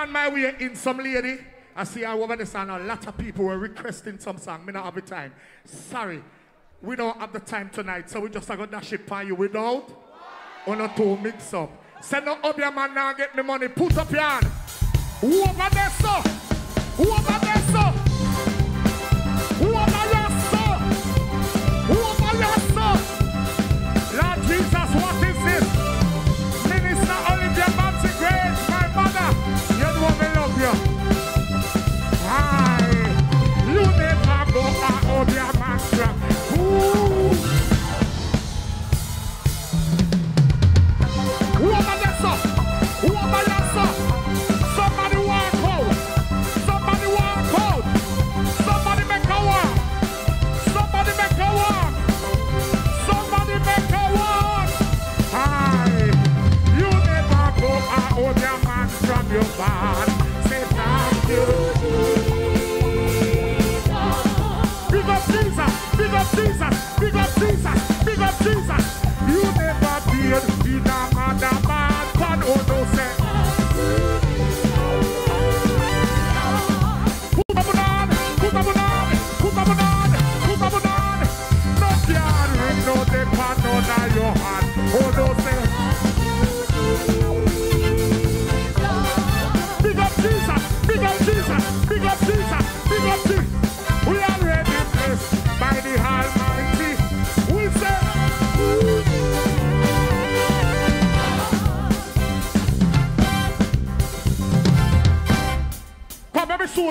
On my way in some lady, I see I over and a lot of people were requesting some song. Me not have the time. Sorry. We don't have the time tonight, so we just are gonna dash by you without on a two mix up. Send up your man now get me money. Put up your hand. Over there, sir?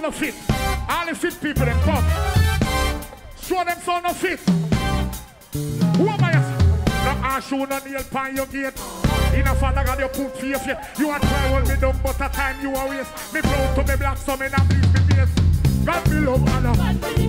Of fit. All the fit people then come. Show them son of fit. Who am I? No ash no nail pan your gate. In a father God you put faith yet. You are try hold me down, but a time you are waste. Me proud to me black, so me not bleed me face. God me love Allah.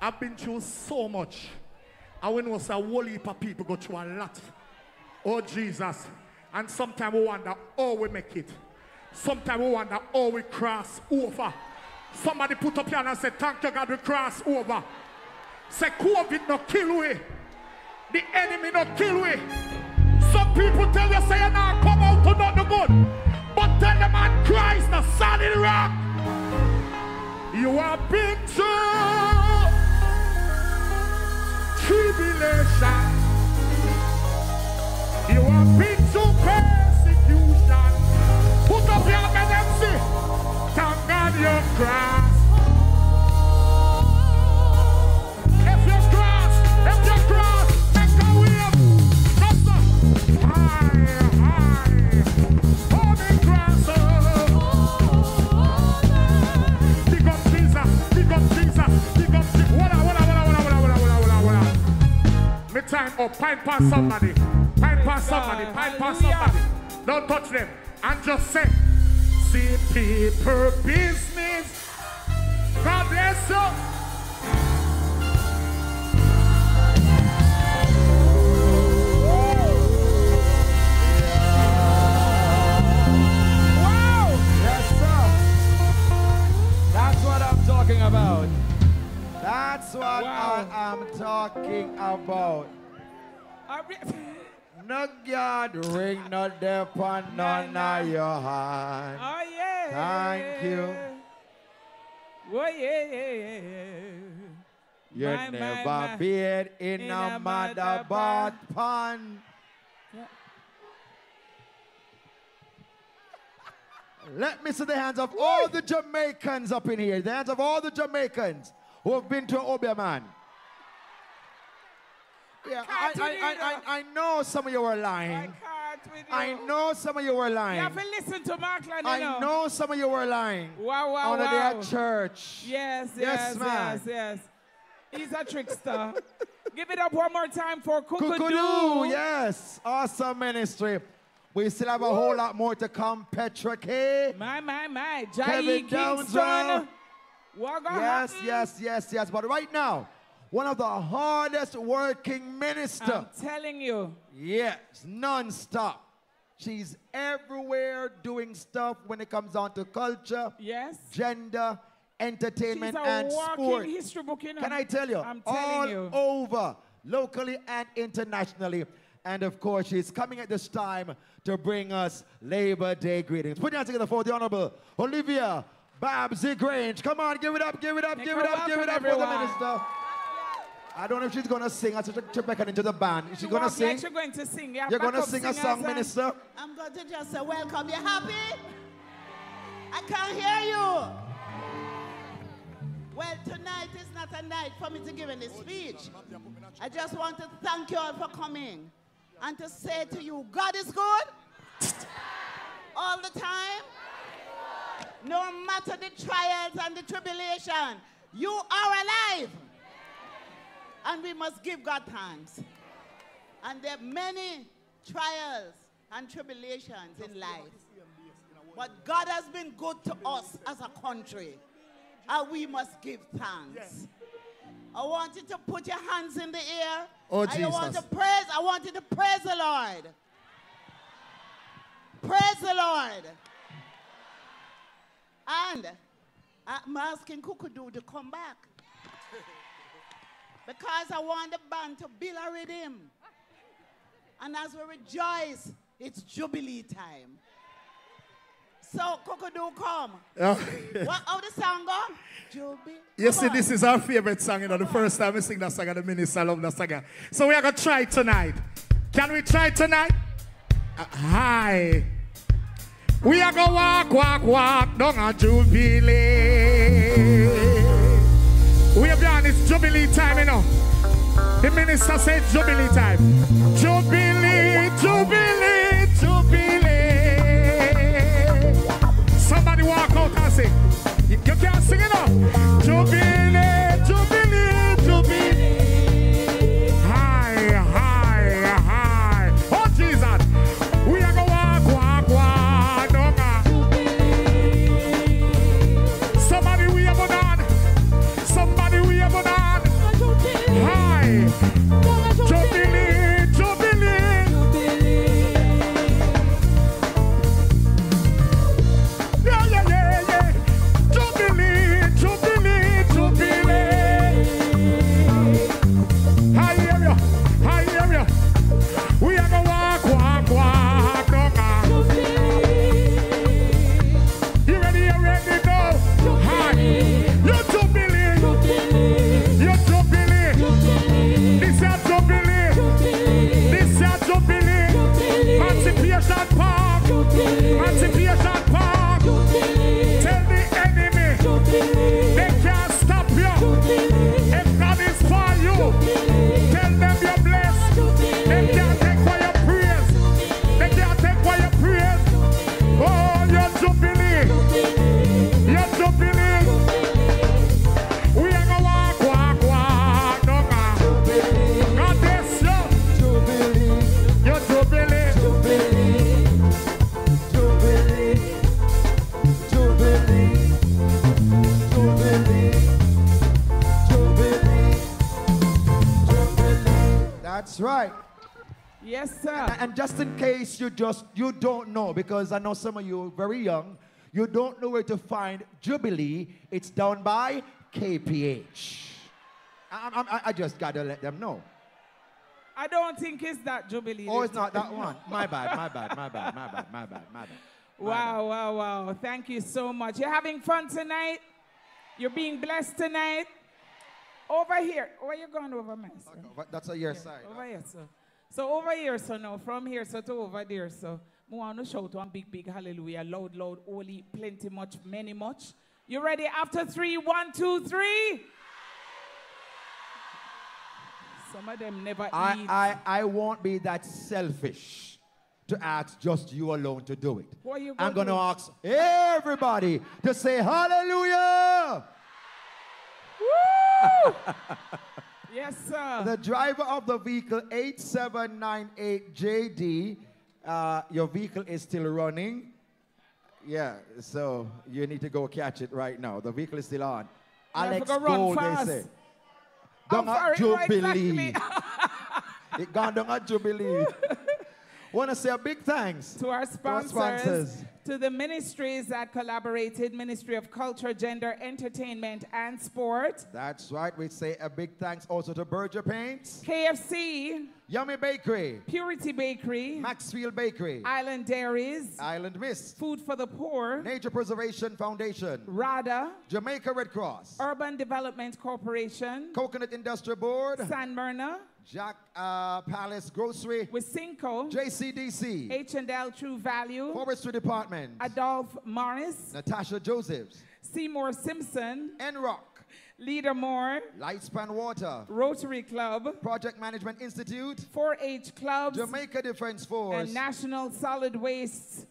I've been through so much. I we know say a whole heap of people go through a lot. Oh Jesus. And sometimes we wonder how we make it. Sometimes we wonder how we cross over. Somebody put up hand and say, Thank you, God, we cross over. Say, COVID no kill we. The enemy no kill we. Some people tell you, say, now come out to not the good. But tell the man, Christ, the solid rock. You have been through tribulation. You have been through persecution. Put up your hand and say, Thank God you're cross. If cross, if cross, make a a high, high. Hold it cross. Time or pine past somebody. Pine past somebody, pine past somebody. Don't touch them. And just say, see people business. God bless you. Wow! Yes, sir. That's what I'm talking about. That's what Wow. I am talking about. (laughs) No God ring no dep on none of your hand. Oh, yeah. Thank you. Oh, yeah, yeah, yeah. You My, never my. in, In a a mother bath pan. Let me see the hands of all the Jamaicans up in here. The hands of all the Jamaicans who have been to Obeah Man. Yeah, I, I, I, I, I know some of you were I lying. can't with you. I know some of you were You lying. have to listen to Markland, you I know. some of you were lying. Wow, wow, On the day wow. at church. Yes, Yes, yes, man. yes, yes. He's a trickster. (laughs) Give it up one more time for. Kukudu, yes. Awesome ministry. We still have a whole lot more to come. Petra K. My, my, my. Kevin Jai Downswell. Kingston. Gonna Yes, happen? yes, yes, yes. But right now, one of the hardest working minister. I'm telling you. Yes, non-stop. She's everywhere doing stuff when it comes down to culture, Yes. gender, She's entertainment, a and walking sport. history book, you know. Can I tell you? I'm telling all you. over, locally and internationally. And of course, she's coming at this time to bring us Labor Day greetings. Put your hands together for the Honorable Olivia Babsy Grange. Come on, give it up, give it up, Make give it up, give it up for the everyone. minister. I don't know if she's going to sing. I said to back into the band. Is she going to Walk like sing? You're going to sing. You You're going to sing a song, minister? I'm going to just say welcome. You happy? I can't hear you. Well, tonight is not a night for me to give any speech. I just want to thank you all for coming and to say to you, God is good all the time. No matter the trials and the tribulation, you are alive. And we must give God thanks. And there are many trials and tribulations in life. But God has been good to us as a country. And we must give thanks. I want you to put your hands in the air. Oh, you want to praise. I want you to praise the Lord. Praise the Lord. And I'm asking Kukudu to come back. Because I want the band to build a rhythm. And as we rejoice, it's Jubilee time. So, Kukudu, come. (laughs) what, how the song go? Jubilee. You see, this is our favorite song, you know, the first time we sing that song, the minister I love that song. So we are going to try tonight. Can we try tonight? Uh, hi. We are going to walk, walk, walk down a Jubilee. We have done it's Jubilee time, you know. The minister said Jubilee time. Jubilee, Jubilee, Jubilee. Somebody walk out and sing. You, can't sing it up. Jubilee, That's right. Yes, sir. And, and just in case you just you don't know, because I know some of you are very young, you don't know where to find Jubilee. It's down by KPH. I, I, I- I just gotta let them know. I don't think it's that Jubilee. Oh, it's not that one. My bad, my bad, my bad, my bad, my bad, my bad. Wow, wow, wow. Thank you so much. You're having fun tonight? You're being blessed tonight? Over here. Where you going over, man? But That's on your side. Over here, sir. So over here, so now, from here, so to over there, so. I want to shout one big, big hallelujah. Loud, loud, holy, plenty, much, many, much. You ready? After three, one, two, three. Some of them never I, eat. I, I won't be that selfish to ask just you alone to do it. You I'm gonna going to ask everybody to say hallelujah. Woo! (laughs) yes, sir. The driver of the vehicle 8798JD, uh, your vehicle is still running. Yeah, so you need to go catch it right now. The vehicle is still on. You Alex Gold, fast. they say. How Down far at you know Jubilee. (laughs) it gone down at Jubilee. Want to say a big thanks to our sponsors, sponsors. to the ministries that collaborated Ministry of Culture, Gender, Entertainment, and Sport, That's right. We say a big thanks also to Berger Paints, KFC, Yummy Bakery, Purity Bakery, Maxfield Bakery, Island Dairies, Island Mist, Food for the Poor, Nature Preservation Foundation, RADA, Jamaica Red Cross, Urban Development Corporation, Coconut Industrial Board, San Myrna, Jack uh, Palace Grocery, Wisynco, JCDC, H&L True Value, Forestry Department, Adolph Morris, Natasha Josephs, Seymour Simpson, Enrock, Leader Moore, Lightspan Water, Rotary Club, Project Management Institute, 4-H clubs, Jamaica Defense Force, and National Solid Waste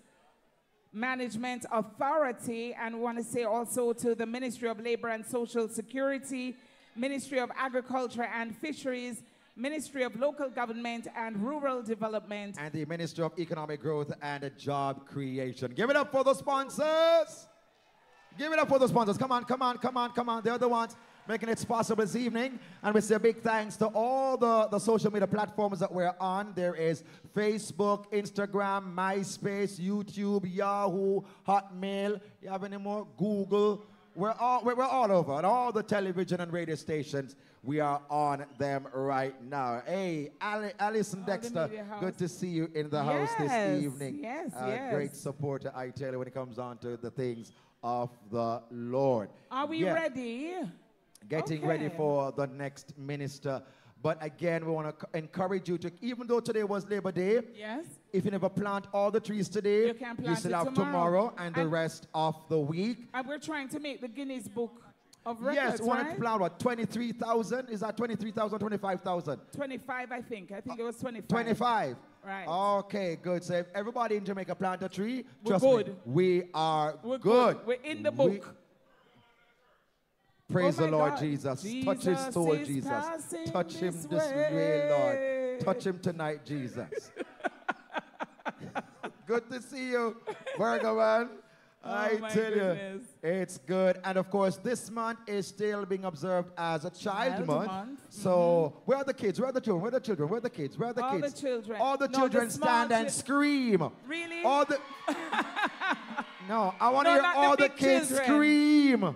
Management Authority, and want to say also to the Ministry of Labor and Social Security, Ministry of Agriculture and Fisheries, Ministry of Local Government and Rural Development. and the Ministry of Economic Growth and Job Creation. Give it up for the sponsors. Give it up for the sponsors. Come on, come on, come on, come on. They're the ones making it possible this evening. And we say a big thanks to all the, the social media platforms that we're on. There is Facebook, Instagram, MySpace, YouTube, Yahoo, Hotmail. You have any more? Google. We're all, we're, we're all over. And all the television and radio stations, we are on them right now. Hey, Ali, Alison Dexter, good to see you in the house this evening. yes, Uh, yes. Great supporter, I tell you, when it comes on to the things of the Lord. Are we Yeah, ready? Getting ready for the next minister. But again, we want to encourage you to, even though today was Labor Day, Yes. if you never plant all the trees today, You can plant still it have tomorrow. and the And- rest of the week. And we're trying to make the Guinness Book of yes, Records, we wanted right? what, 23,000? Is that 23,000, 25,000? 25, I think. I think it was 25. 25. Right. Okay, good. So if everybody in Jamaica plant a tree, We're trust good. me, we are We're good. good. We're in the We- book. Praise Oh the Lord God. Jesus. Touch his soul, Jesus. Touch him this way, way. Lord. Touch him tonight, Jesus. (laughs) good to see you, Man. Oh I Oh my tell goodness. you, it's good. And of course, this month is still being observed as a child, Child month. month. So, mm-hmm. where are the kids? Where are the children? Where are the children? Where are the kids? Where are the All the kids? children. All the No, the children small stand and scream. Really? All the. (laughs) no, I want to No, hear not the all the kids children. scream.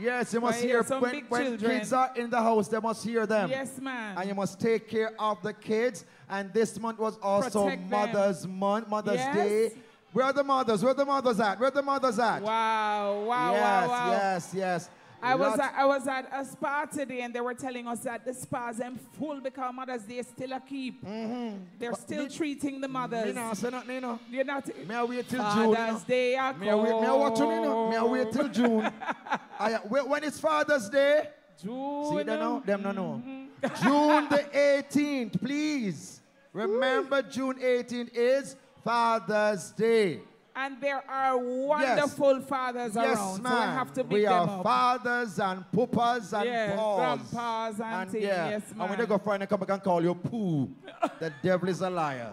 Yes, you must I hear hear when, when kids are in the house, they must hear them. Yes, man. And you must take care of the kids. And this month was also Protect them. Mother's Month, Mother's Yes. Day. Where are the mothers? Where are the mothers at? Where are the mothers at? Wow, wow, yes, wow, wow. yes, yes. I was, at, I was at a spa today and they were telling us that the spas are full because Mother's Day is still a keep. Mm-hmm. They're still me- treating the Me mothers. nah say nothing, you know. You're not. May I wait till June? you know? Father's Day a Me I wait, me I watch you, know. Me I wait till. June. (laughs) I, when it's Father's Day, June. See, they know, them no know. Mm-hmm. June the 18th, please. Remember, June 18th is Father's Day. And there are wonderful fathers yes, around. So I have to we are up. fathers and poopas and Yeah, paws. grandpas, auntie, yeah. yes, And when they go find a come back and call you poo, (laughs) the devil is a liar.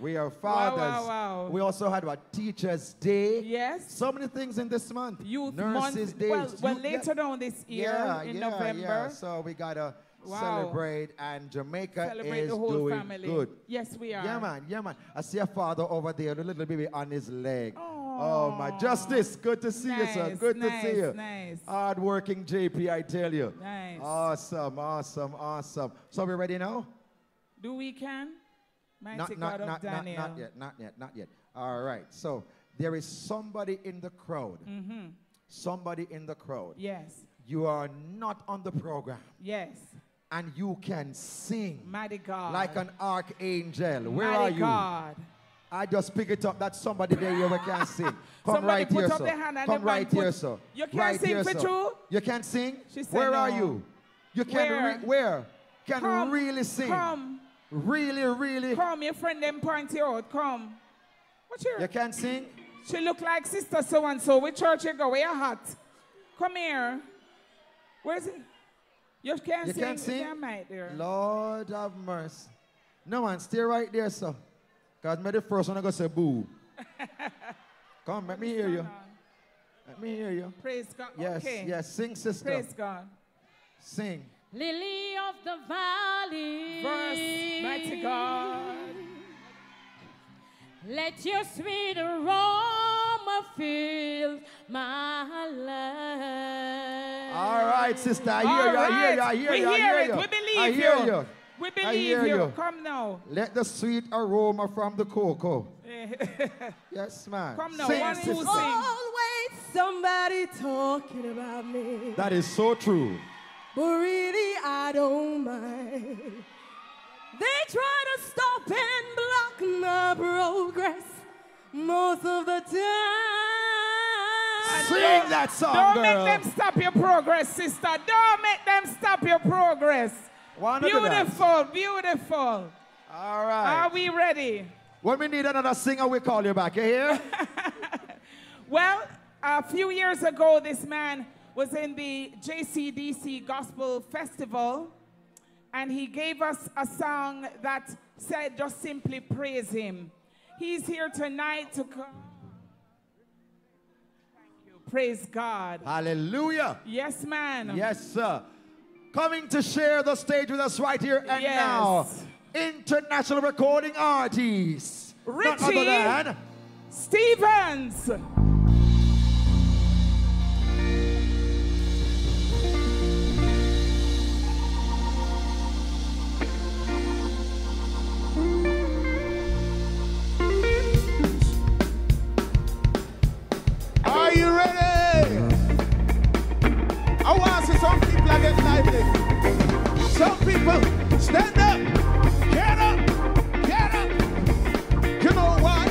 We are fathers. wow, wow. wow. We also had what Teachers Day. Yes. So many things in this month. Youth Nurses month. Day. Well, well Youth- yeah. later on this year Yeah, in yeah, November. Yeah. So we gotta Wow. celebrate, and Jamaica Celebrate is the whole doing family. good. Yes, we are. Yeah, man. Yeah, man. I see a father over there, a little baby on his leg. Oh, Oh my justice, good to see you, sir. Nice, Good to see you. nice. Hard-working JP, I tell you. Nice. Awesome, awesome, awesome. So we ready now? Do we can? Mighty Not, not, not, not, not yet, not yet, not yet. All right. So there is somebody in the crowd. Mm-hmm. Somebody in the crowd. Yes. You are not on the program, Yes. And you can sing Mighty God. like an archangel. Where Mighty are you? God. I just pick it up. That's somebody there you can (laughs) sing. Come Somebody right put here, up sir. their hand and Come right put- here, sir. You can't right sing here, for true? You can't sing? She said where are you? You can Where? re- where? Can Come, really sing. Come. Really, really. Come, your friend them point you out. Come. What you? You can sing? She look like sister so and so. Which church you go? Where you hot? Come here. Where's it? You can't You sing. can sing? Yeah, mate, there. Lord have mercy. No man, stay right there, sir. Because me the first one I go say boo. (laughs) Come, let me hear you. Let me hear you. Praise God. Yes, okay. yes, sing, sister. Praise God. Sing. Lily of the valley. Verse, mighty God. Let your sweet aroma fill my life. All right, sister. I hear All you. I hear you. I hear we you. I hear hear it. you. We believe I hear you. you. We I believe hear you. you. Come now. Let the sweet aroma from the cocoa. (laughs) Yes, man. Come now. Sing, One, two, sing. Always somebody talking about me. That is so true. But really, I don't mind. They try to stop and block my progress most of the time. Sing that song, Don't girl. make them stop your progress, sister. Don't make them stop your progress. Do? Beautiful, beautiful. All right. Are we ready? When we need another singer, we call you back. You hear? (laughs) Well, a few years ago, this man was in the JCDC Gospel Festival, and he gave us a song that said, just simply praise him. He's here tonight to come. Thank you. Praise God. Hallelujah. Yes, man. Yes, sir. Coming to share the stage with us right here and Yes. now. International recording artist. Richie other than Stephens. People stand up, get up, get up. You know why?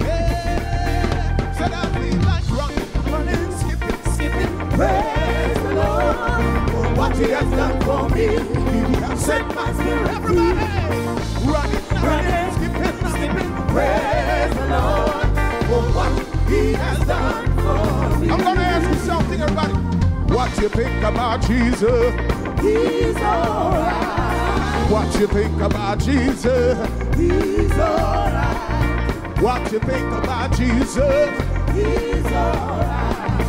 Yeah. Said I feel like running, running, skipping, skipping. Praise the Lord for what He has done for me. He has set my spirit. Everybody, running, running, skipping, skipping. Praise the Lord for what He has done for me. I'm gonna ask you something, everybody. What you think about Jesus? He's alright. What you think about Jesus? He's alright. What you think about Jesus? He's alright.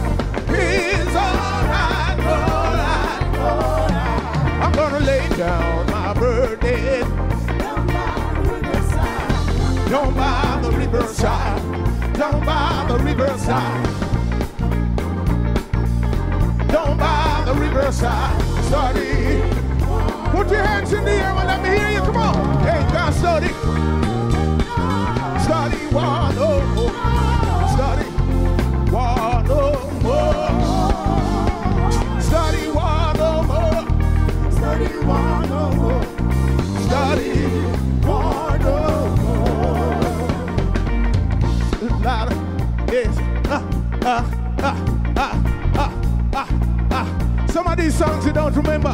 He's alright, alright, alright. I'm gonna lay down my burden. Down by the riverside. Down by the riverside. Down by the riverside. Down by the riverside. Study. Put your hands in the air and let me hear you. Come on. Hey, God, study. Study one, oh, oh. Study one, oh, oh. Study one, oh, oh. Study one, these songs you don't remember.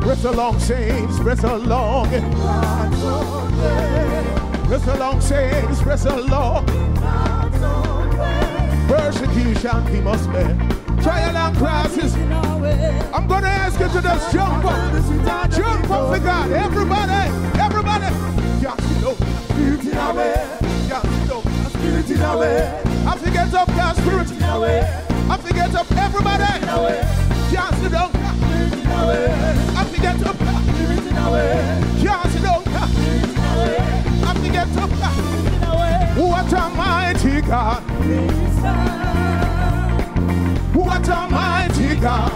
Press along, saints, press along. Press along, saints, press along. Persecution he must bear. Trial and crisis. I'm gonna ask you to just jump up. Jump up for God. Everybody, everybody. You know, spirit in our way. You know, spirit in our way. Forget up, God, spirit in our way get up, everybody. Can't sit down. Get up. Can't sit down. Get up. What a mighty God. What a mighty God.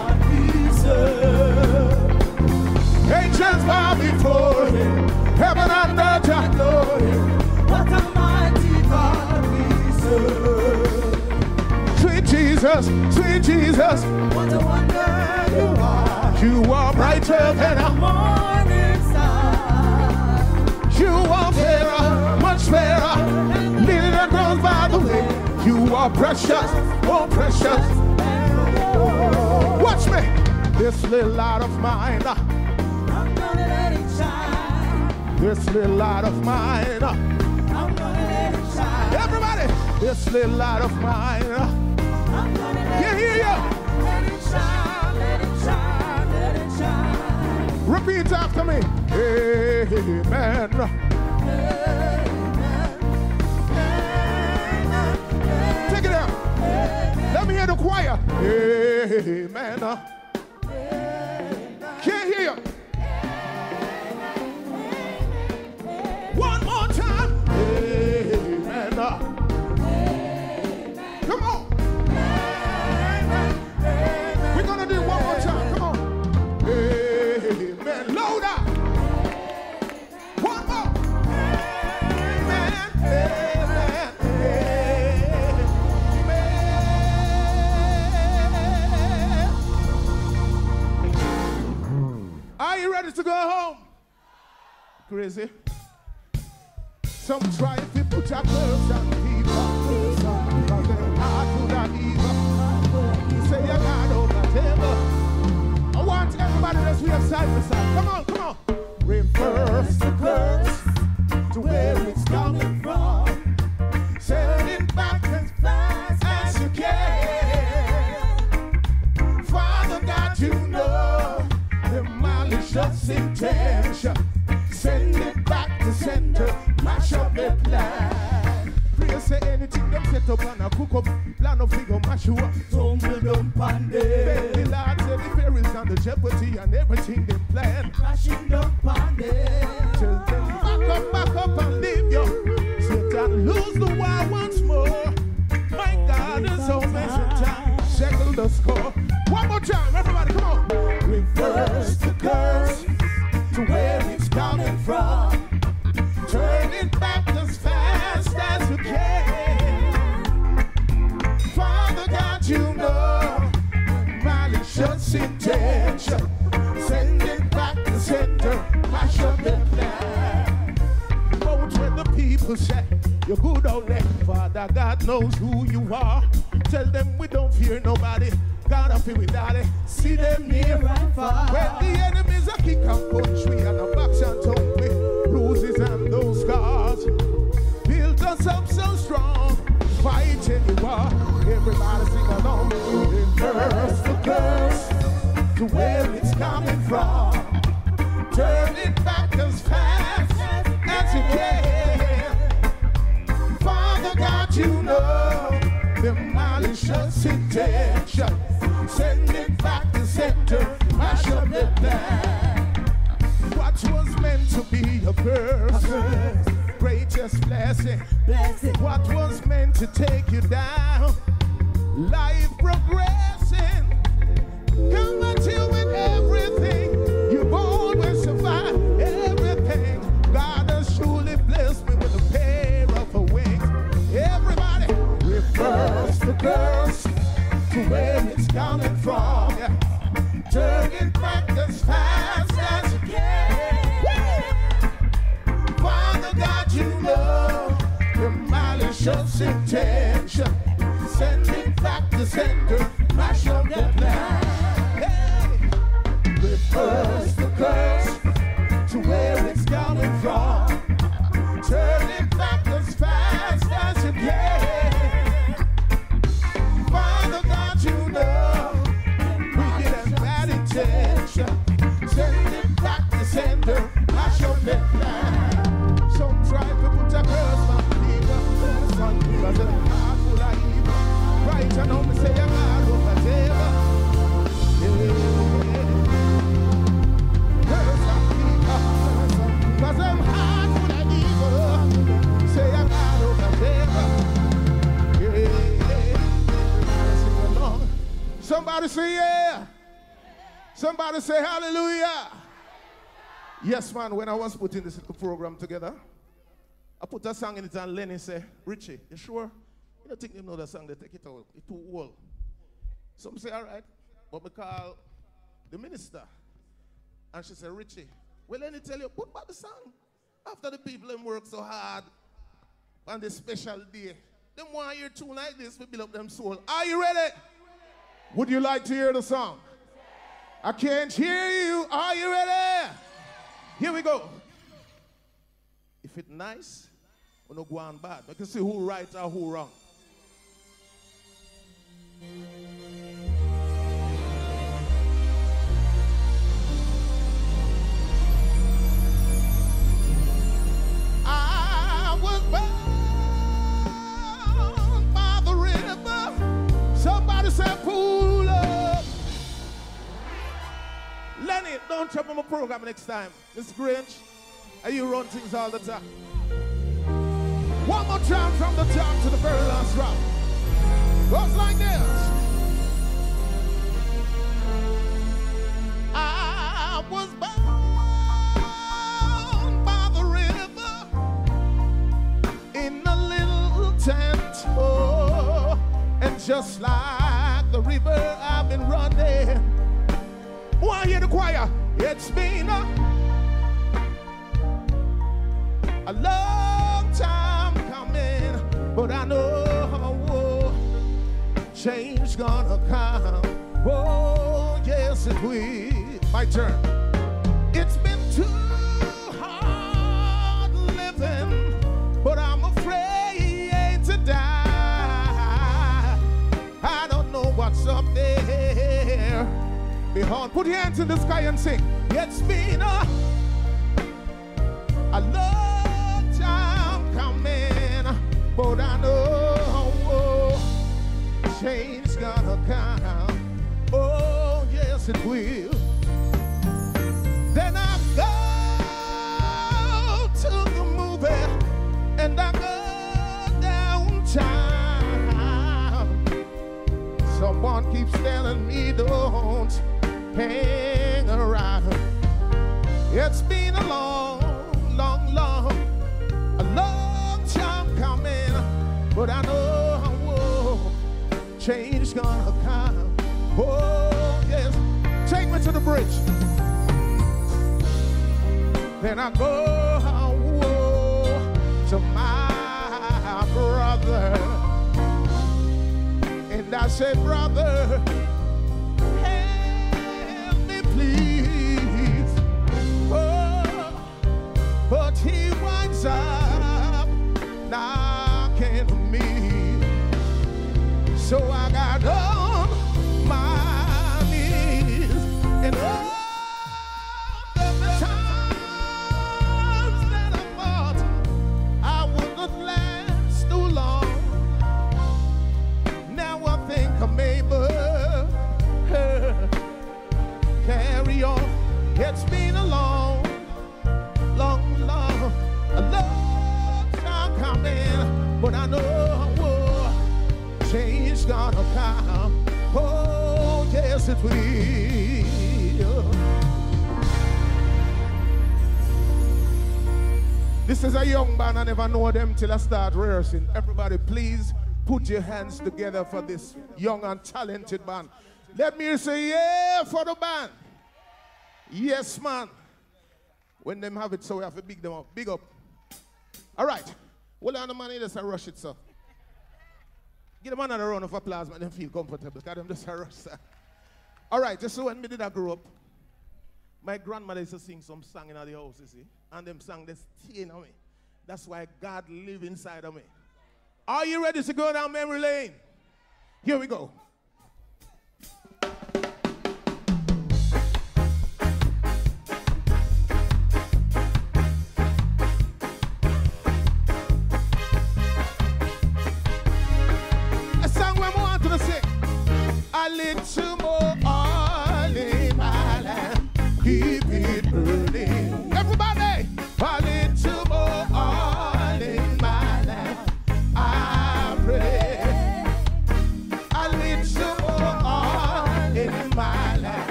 Angels bow before him. Heaven and earth adore him. What a Jesus, sweet Jesus. What a wonder you are. You are brighter than a morning star. You are fairer, much fairer, Little that grows by the way. You are precious, more precious. Watch me, this little light of mine. I'm gonna let it shine. This little light of mine. I'm gonna let it shine. Everybody, this little light of mine. You hear you? Let it shine, let it shine, let it shine. Repeat after me. Amen. Amen. Amen. Take it out. Amen. Let me hear the choir. Amen. Crazy. Some try to put a curse on people. Cause they're hard to not evil. Say you got over table. I want everybody that's we have side by side. Come on. Joshua tumble down pande. The Lord, say the fairies, and the jeopardy and everything they plan. Crashing down man, when I was putting this program together, I put a song in it and Lenny say, Richie, you sure? You don't think they know the song, they take it out. It's too old. Some say, all right. But we call the minister. And she said, Richie, well, let me tell you, put back the song. After the people them work so hard on this special day, them want to hear tune like this to build up them soul. Are you ready? Would you like to hear the song? I can't hear you. Are you ready? Here we go. If it's nice, or no go on bad. We can see who right or who wrong. I was by the river. Somebody said, pull Lenny, don't trouble my program next time. Miss Grange, and you run things all the time. One more time from the top to the very last round. Goes like this. I was bound by the river in a little tent. Oh, and just like the river, I've been running. Oh, I hear the choir. It's been a, a long time coming, but I know oh, change gonna come. Oh, yes, it will. My turn. It's been too hard living, but I'm afraid to die. I don't know what's up there. Behold, put your hands in the sky and sing. It's been a, a long time coming, but I know change gonna come. Oh, yes, it will. Then I go to the movie and I go downtown. Someone keeps telling me don't hang around. It's been a long, long, long, a long time coming, but I know oh, change is gonna come. Oh yes, take me to the bridge. Then I go to my brother, and I say, brother. He winds up knocking me. So I got on my knees and all the times that I thought I wouldn't last too long. Now I think I may but carry on. It's been a long, I know change gonna come. Oh, yes, it will. This is a young band. I never know them till I start rehearsing. Everybody, please put your hands together for this young and talented band. Let me say, yeah, for the band. Yes, man. When them have it, so we have to big them up. Big up. All right. Hold on, the man. Just a rush it, sir. Give them another round of applause, make them feel comfortable. Because them just a rush, sir. All right. Just so when me did I grow up, my grandmother used to sing some song in the house, you see. And them song they stay in me. That's why God live inside of me. Are you ready to go down memory lane? Here we go.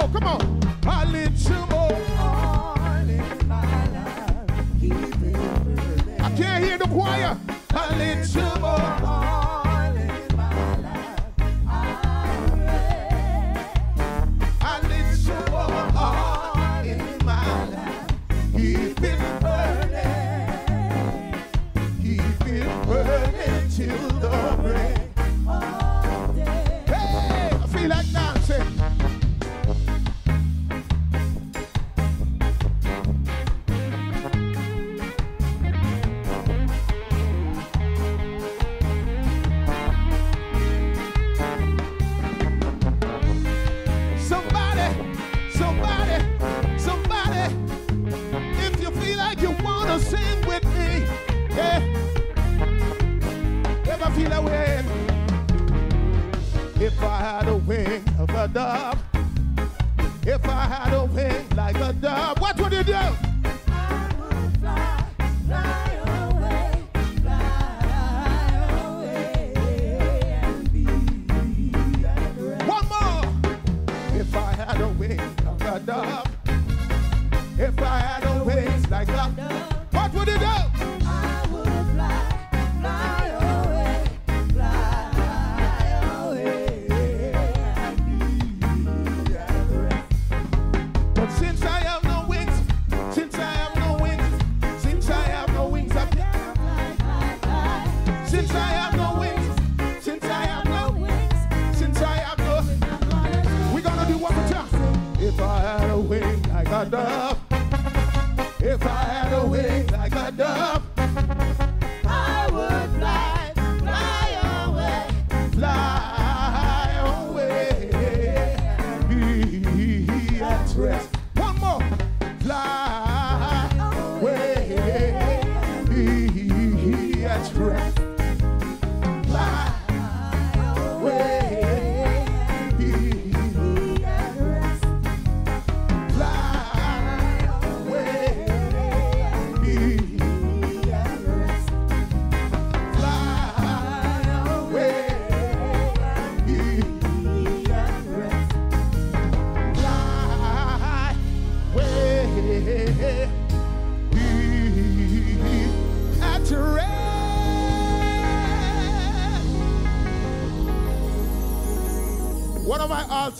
Sing. Come on. A little more. Wing of a dove, if I had a wing like a dove, what would you do? One more. If I had a wing of a dove, if I had a wings like a dove, dove, if I had a wing like a dove,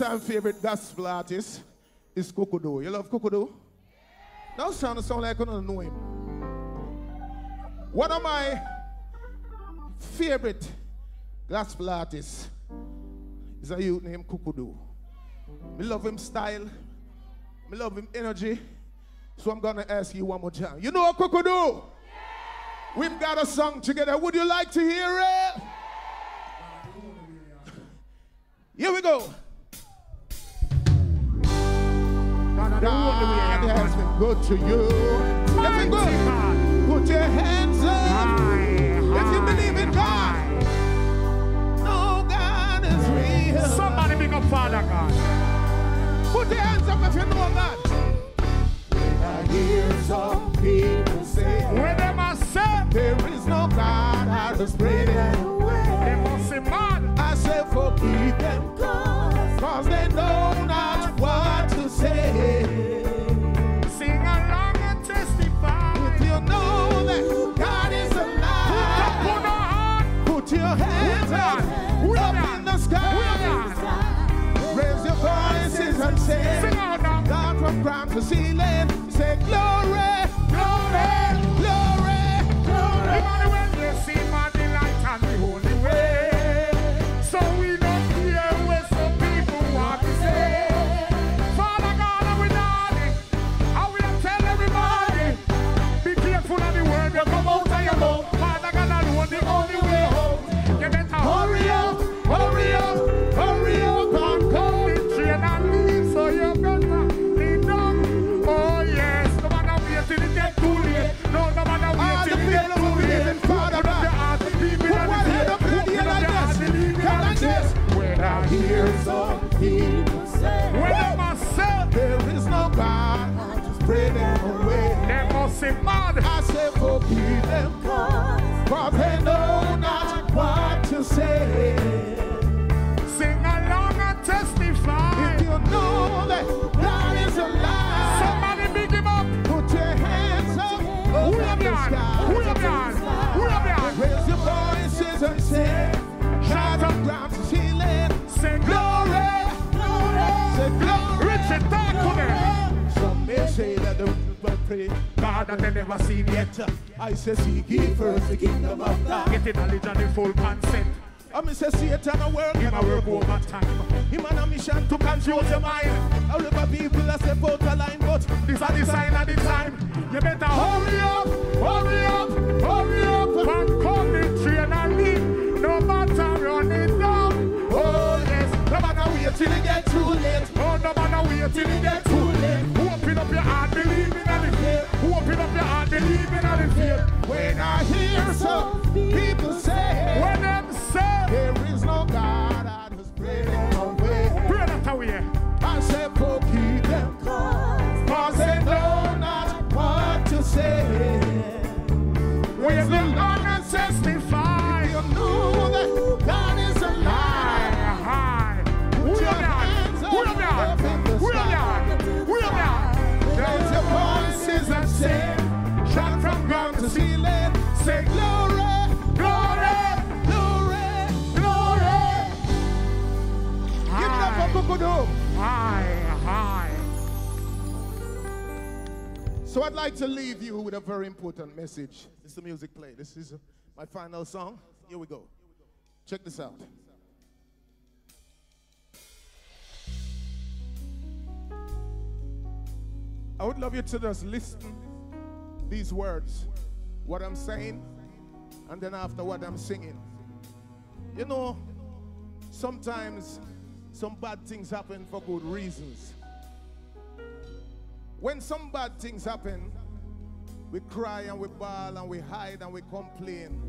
all-time favorite gospel artist is Kukudu. You love Kukudu? Now sound sound like you don't know him. One of my favorite gospel artists is a youth named Kukudu. Me love him style. Me love him energy. So I'm gonna ask you one more time. You know Kukudu? We've got a song together. Would you like to hear it? Here we go. God has been good to you. If you good, put your hands up. If you believe in God, no God is real. Somebody big up Father God. Put your hands up if you know God. I hear some people say, Where them a say, there is no God, I just pray them they must say mad. I say forgive sing out now. God from ground to ceiling, say glory, say mad. I say forgive them cause, cause they know not what to say. That they never seen yet. I say seek ye first the kingdom of God. Getting knowledge and the full concept. I mean say Satan a work Him a work over time. Him on a mission to Control your mind. All of our people are step out of line, but This are the sign of the time. You better hurry up, hurry up, hurry up, and come the train and leave. No matter run it down. Oh yes, no matter wait till it get too late. Oh no matter wait till it get too late. Open up your heart, believe the. Up your heart, believe in the faith. when I hear some people say When them Say glory, glory, glory, glory. Give it up for Kukudu. Hi, hi. So I'd like to leave you with a very important message. This is the music play. This is my final song. Here we go. Check this out. I would love you to just listen these words, what I'm saying, and then after what I'm singing. You know, sometimes some bad things happen for good reasons. When some bad things happen, we cry and we bawl and we hide and we complain.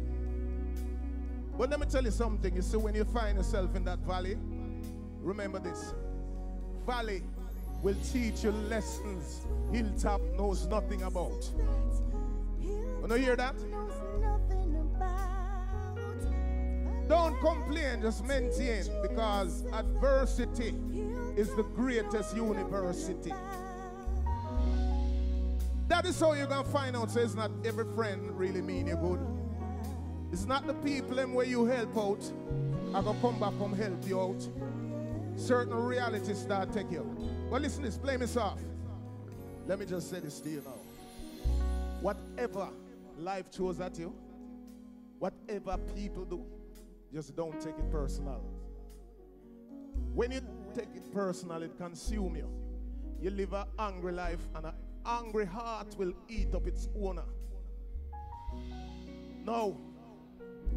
But let me tell you something. You see, when you find yourself in that valley, remember this valley will teach you lessons hilltop knows nothing about. Oh, you know, hear that? Don't complain, just maintain because adversity is the greatest university. That is how you're gonna find out. So it's not every friend really mean you good. It's not the people them where you help out are gonna come back come help you out. Certain realities start take you. But listen, this play me soft. Let me just say this to you now. Whatever life throws at you, whatever people do, just don't take it personal. When you take it personal, it consumes you. You live an angry life, and an angry heart will eat up its owner. No,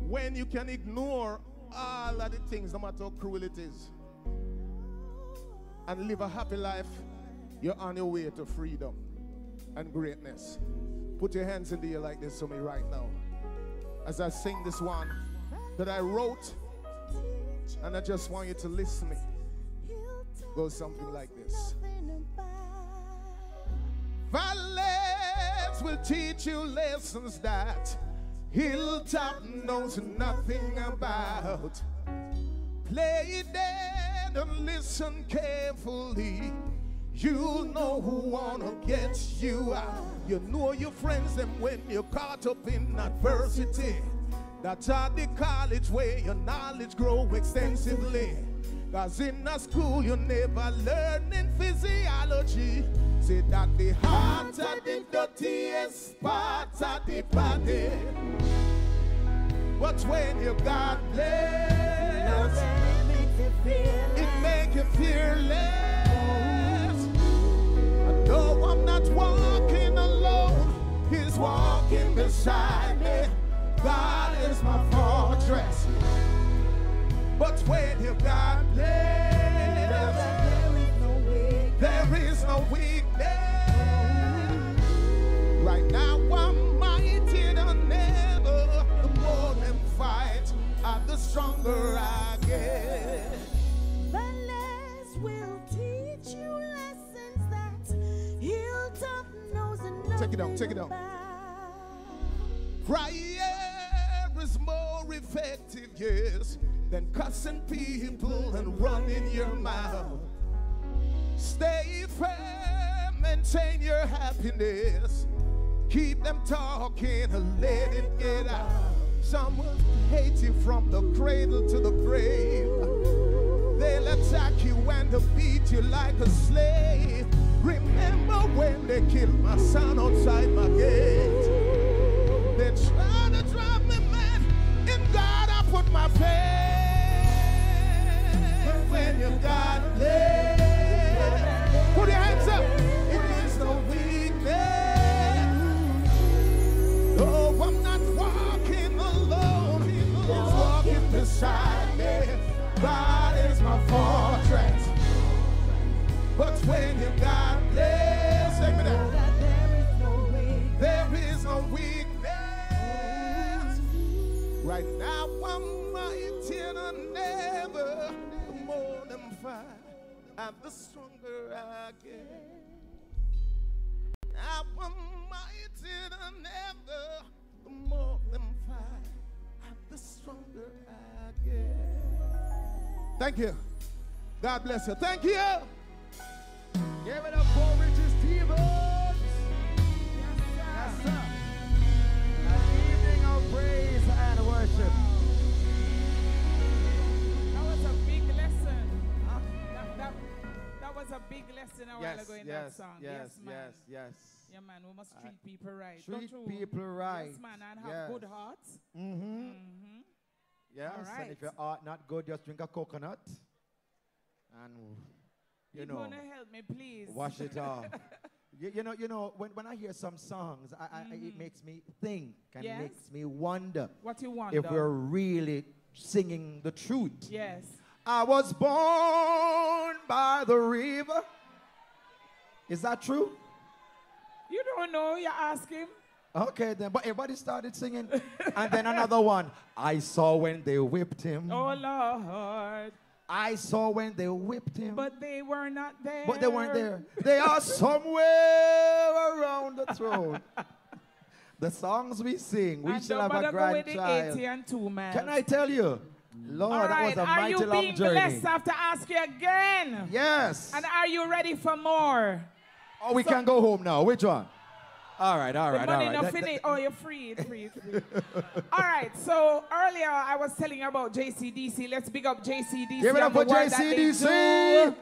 when you can ignore all of the things, no matter how cruel it is, and live a happy life, you're on your way to freedom and greatness. Put your hands in the air like this to me right now. As I sing this one that I wrote, and I just want you to listen to me. Go something like this. Valleys will teach you lessons that hilltop knows nothing about. Play it dead and listen carefully. You know who wanna get you out. You know your friends and when you're caught up in adversity. That's at the college where your knowledge grow extensively. Cause in a school you never learn in physiology. Say that the heart are the dirtiest part of the body. But when you got blessed, it make you fearless. Know I'm not walking alone, He's walking beside me. God is my fortress. But when you got blessed, there is no weakness. Right now I'm mightier than ever. The more fight, the stronger I get. Valleys will teach you Take it down, take it down. Prayer is more effective, yes, than cussing people and running your mouth. Stay firm, maintain your happiness. Keep them talking and let it get out. Someone hate you from the cradle to the grave. They'll attack you and beat you like a slave. Remember when they killed my son outside my gate? They tried to drive me mad. In God I put my faith. But when you got led, put your hands up. It is no weakness. No, I'm not walking alone. He's walking beside me. God But when you got me there. There is no weakness. Right now I'm mighty and never more than five. And the stronger I get. I'm mighty and never more than five. And the stronger I get. Thank you. God bless you. Thank you. Give it up for Richie Stephens. Yes, sir. Yes, sir. An evening of praise and worship. That was a big lesson. That, that, that was a big lesson a while ago in yes, that song. yes, man. yes, yes. Yeah, man, we must Uh, treat people right. treat Don't you? people right. Yes, man, and have Yes. good hearts. Mm-hmm. Yes, All and if your heart not good, just drink a coconut. And, you People know, wanna help me, please. wash it off. (laughs) you, you know, you know, when, when I hear some songs, I, I, it makes me think and Mm-hmm. Yes. makes me wonder What you wonder? if we're really singing the truth. Yes. I was born by the river. Is that true? You don't know, you ask him. Okay, then, but everybody started singing. (laughs) and then another one. I saw when they whipped him. Oh, Lord. I saw when they whipped him. But they were not there. But they weren't there. They are somewhere around the throne. (laughs) the songs we sing, we and shall have a bother go with the grandchild. 80 and 2 man. Can I tell you? Lord, All that right, was a are mighty you long being journey. blessed? I have to ask you again. Yes. And are you ready for more? Oh, we So- can go home now. Which one? All right, all the right, all money right. not finished. Oh, you're free, free, free. (laughs) All right. So earlier I was telling you about JCDC. Let's big up JCDC. Give it up for work that they JCDC.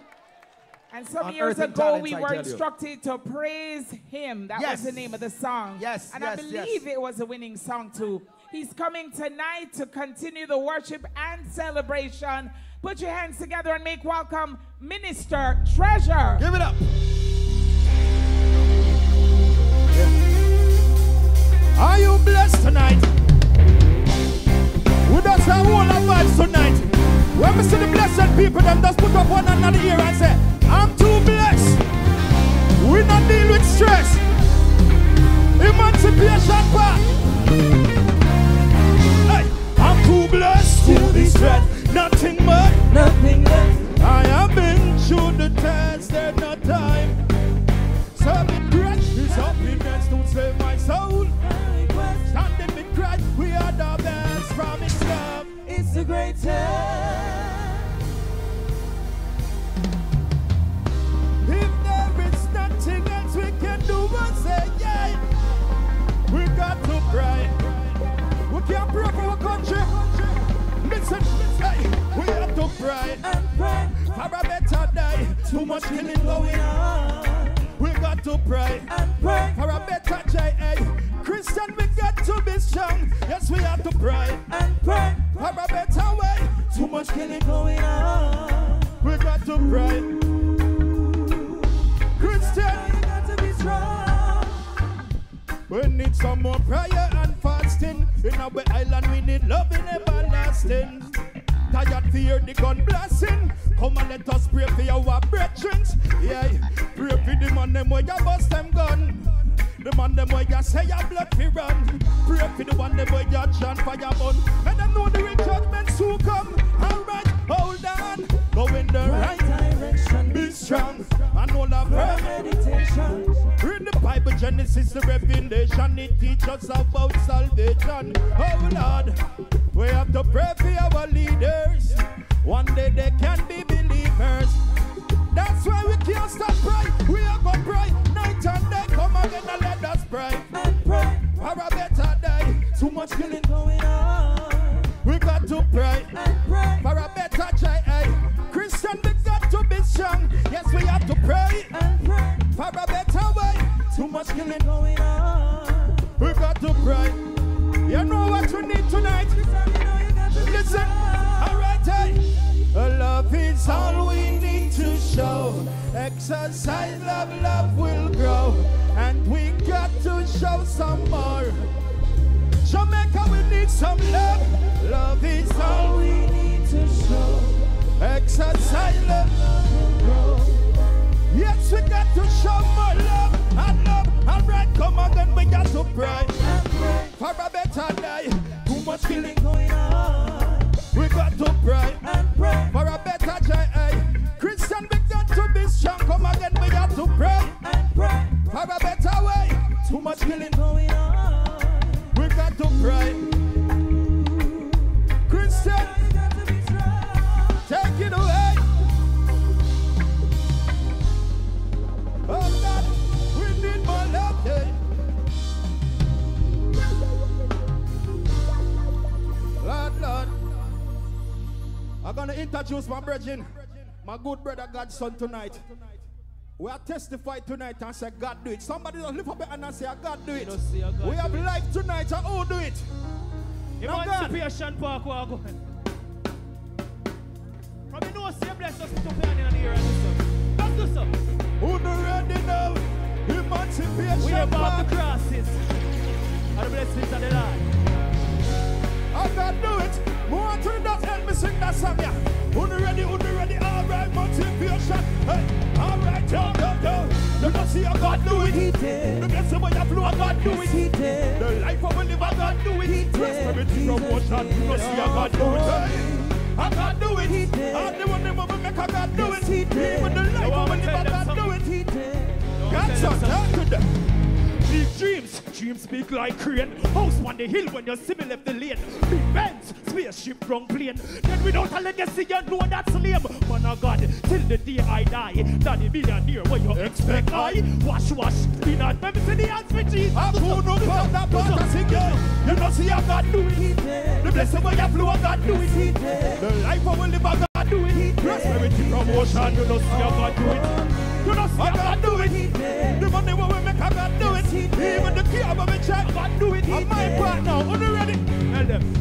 And some years ago, talents, we were instructed to praise him. That Yes. was the name of the song. Yes, And yes, I yes. believe it was a winning song too. He's coming tonight to continue the worship and celebration. Put your hands together and make welcome Minister Treasure. Give it up. Are you blessed tonight? We just have all our vibes tonight. When we see the blessed people, them just put up one another here and say, I'm too blessed. We not deal with stress. Emancipation Park. Hey, I'm too blessed to be stressed. Nothing but nothing less. I have been through the test, there's no time. Have to pray We can't break our country. Listen to. We have to pray and pray for a better day. Too much killing going on. We got to pray and pray for a better day. Christian, we got to be strong. Yes, we have to pray and pray for a better way. Too much killing going on. We got to pray. Christian, we got to be strong. We need some more prayer and fasting. In our island, we need love in everlasting. Tired fear the gun blasting. Come and let us pray for our brethren. Yeah, pray for the man them where you bust them gun. The man them where you say your blood fi run. Pray for the one them where you chant fire burn. Let them know the judgment soon come. Alright, hold on. Go in the right direction. Be strong. And all of her meditation. Read the Bible, Genesis, the Revelation. It teaches us about salvation. Oh Lord, we have to pray for our leaders. One day they can be believers. That's why we can't stop pray. We are gonna pray night and day. Come again and let us pray and pray for a better day. Too much killing going on. We got to pray and pray for a better day. Christian, we got to be strong. Yes, we have to pray and pray for a better way. Too much killing going on. We got to pray. You know what we need tonight? Listen, alright, hey. Love is all we need to show. Exercise, love, love will grow. And we got to show some more. Jamaica, we need some love. Love is all we need to show. Exercise, love, love will grow. Yes, we got to show more love and love. All right, come on, then we got to pray. For a better day. Too much killing going on. We got to pray and pray for a better day. Christian, we got to be strong. Come again, we got to pray and pray for a better way. Too much killing going on. Introduce my brethren, my good brother Godson tonight. We are testified tonight and say God do it. Somebody just lift up your hand and say God do it. we have life tonight and who do it? Emancipation Park, what go From you know, say bless us to in the and do so. Just do so. Who ready now? Emancipation We above Park. the crosses. And the blessings of the Lord. I can do it. More to the help me sing that song, yeah. Who do ready, who do ready, all right, motivation. Hey, all right, yo, yo, yo. You don't see how God do it. He did. The blessing when you flow, God do it. He did. The life of a live, God do it. He did. Prosperity promotion, you don't see how God do it. I can do it. He did. All the one never make a God do it. He did. Even the life of a live, God do it. He did. Godson, talk to them. Big dreams, dreams big like crane. House on the hill when you see me left the lane. Big Benz, spaceship, wrong plane. Then without a legacy, you know that's lame. Man of God, till the day I die. Daddy millionaire, what you expect? I wash, wash, be not member to the hands for Jesus. I pull no pop that part of single. You don't see how God do it. The blessing when you flow, God do it. The life of a live, God do it. Prosperity promotion, you don't see how God do it. You don't see how God do it. The money when we make, how God do it. Even the key of a check, God do it. On my part now, are you ready? Tell them.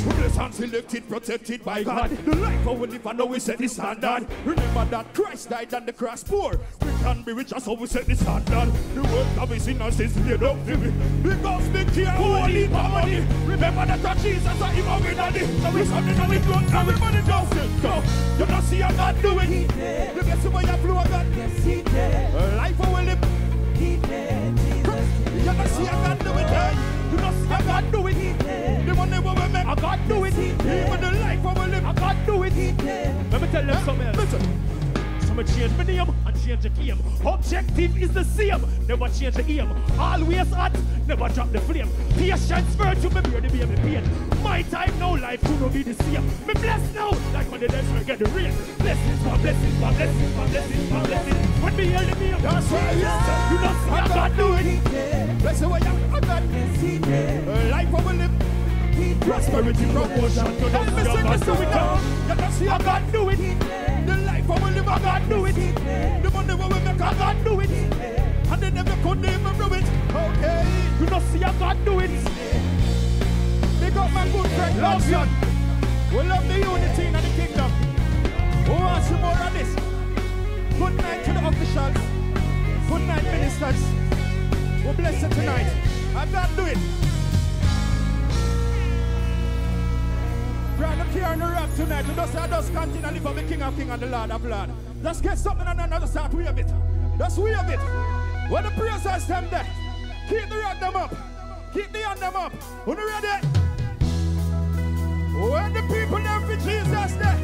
Blessed and uh, selected, protected by God. The life of we live, I know we set the standard. Remember that Christ died on the cross poor. We can be rich, so we set the standard. The world of his sinners is laid up to me. Because we care holy money. Remember that our Jesus are him originally. So we something that we don't everybody does it. Go. You don't see how God do it. You get some of your flow, God. Yes, he did. Life of we live. He did. Do it. You see how God do it. The money we make. I God do it. Even the life we live. I God do it. Let me tell them something else. Listen. Me change my name and change the game. Objective is the same. Never change the aim. Always hot, never drop the flame. Patience virtue, me bear the baby pain. My time now, life could be the same. Me blessed now, like when the desert get the rain. Blessings, my blessings, my blessings, my blessings, my blessings. When me hear the name, That's right, yes. you know see I God do it. Bless the way are God. Life of we live. Prosperity promotion. God do it now. You don't see how God do it. The life of we live, how God do it. The money we make, how God do it. And they never could even do it. Okay. You know see how God do it. Big up my good friend, Lawson. We love the unity in the kingdom. Who wants some more of this? Good night to the officials. Good night, ministers. We bless you tonight. I God do it. Brand here on the rap tonight. We just, I just continue to live for the King of King and the Lord of Lord. Just get something and just start wave it. Just wave it. When the praise has them there, keep the rock them up. Keep the hand them up. Who you ready? When the people them for Jesus there,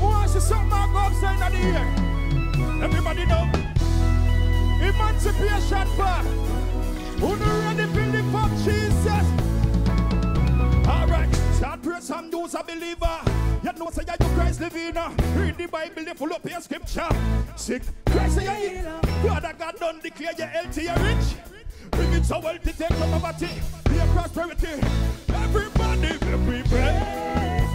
who wants to something and go upside in the air? Everybody know. Emancipation Park. Who you ready live up Jesus? Pray some news a believer. You know say you Christ living. uh. Read the Bible, they full up your scripture. Sick, Christ say you. Father God done declare you healthy and rich. Bring it so well to take from poverty, be a prosperity. Everybody, every breath.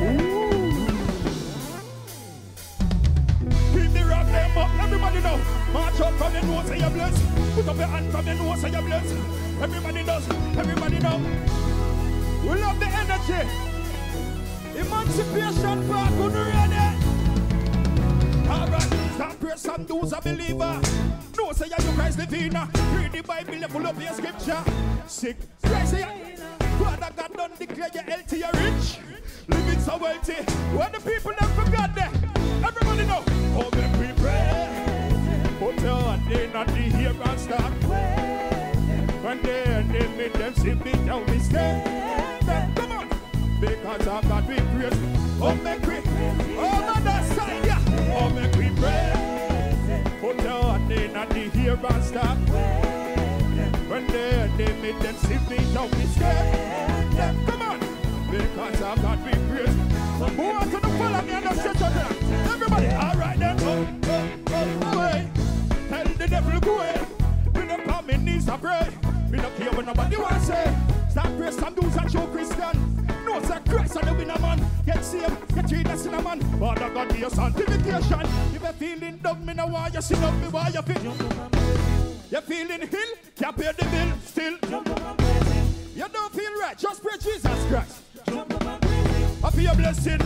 Keep the rock them up, everybody know. March out from the nose, say you're blessed. Put up your hand from your nose and your blessed. Everybody does. Everybody know. We love the energy. Emancipation Park, who ready? Alright, start pray some do's a believer. No say you Christ living. Read the Bible, you full of your scripture. Sick, Christ say Father God don't declare you healthy or rich. Living so wealthy. When the people never forgot that. Everybody know. Oh, we pray. Put your hand in at the here and start. When they enemy them simply down we stay. Because of God we praise. Oh, make we. Oh, that side, yeah. Oh, make we pray. Put your hand in at the here and start. When they enemy them simply down we stay. Then come on. Because of God we praise. Who wants to follow me on the stretch of? Everybody, all right then. Oh, oh, oh, oh away. Tell the devil go away. We don't come me knees to pray. We don't care what nobody want to say. Start pray some dudes and show Christian. No, Christ and the winner man. Get saved, get treated in a man. Father God, be your sanctification. If you're feeling dumb, me know why you sing up me why you feel. You're feeling ill, can't pay the bill, still. You don't feel right, just pray Jesus Christ. I feel your blessing.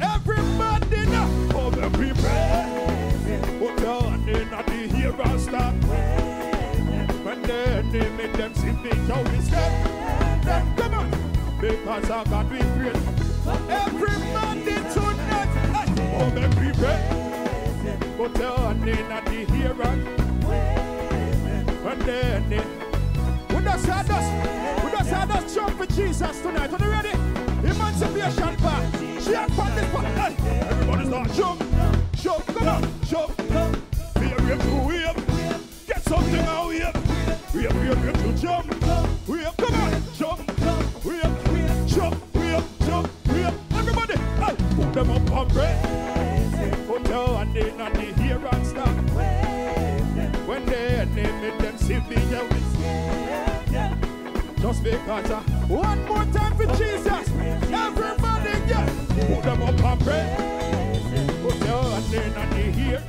Everybody now, oh, every pray. Oh, Put your hand in the and start. When the enemy them see me, how we step. Then because I got we praise. Everybody tonight, hey, oh, every pray. Put your hand in at the here and the enemy. We just had us, we just had us jump for Jesus tonight. Are you ready? Emancipation Park. She had fun this part. Hey, everybody start jump, jump, come on, jump. Be a rip to wave. Get something out here. We have, we have, we have to jump. We have, come on, put them up on bread. Put your hand in on the here and stop. When they enemy them see me, yeah, just because uh, one more time for Jesus. Everybody, yeah. Put them up and pray. Put your hand in on the here.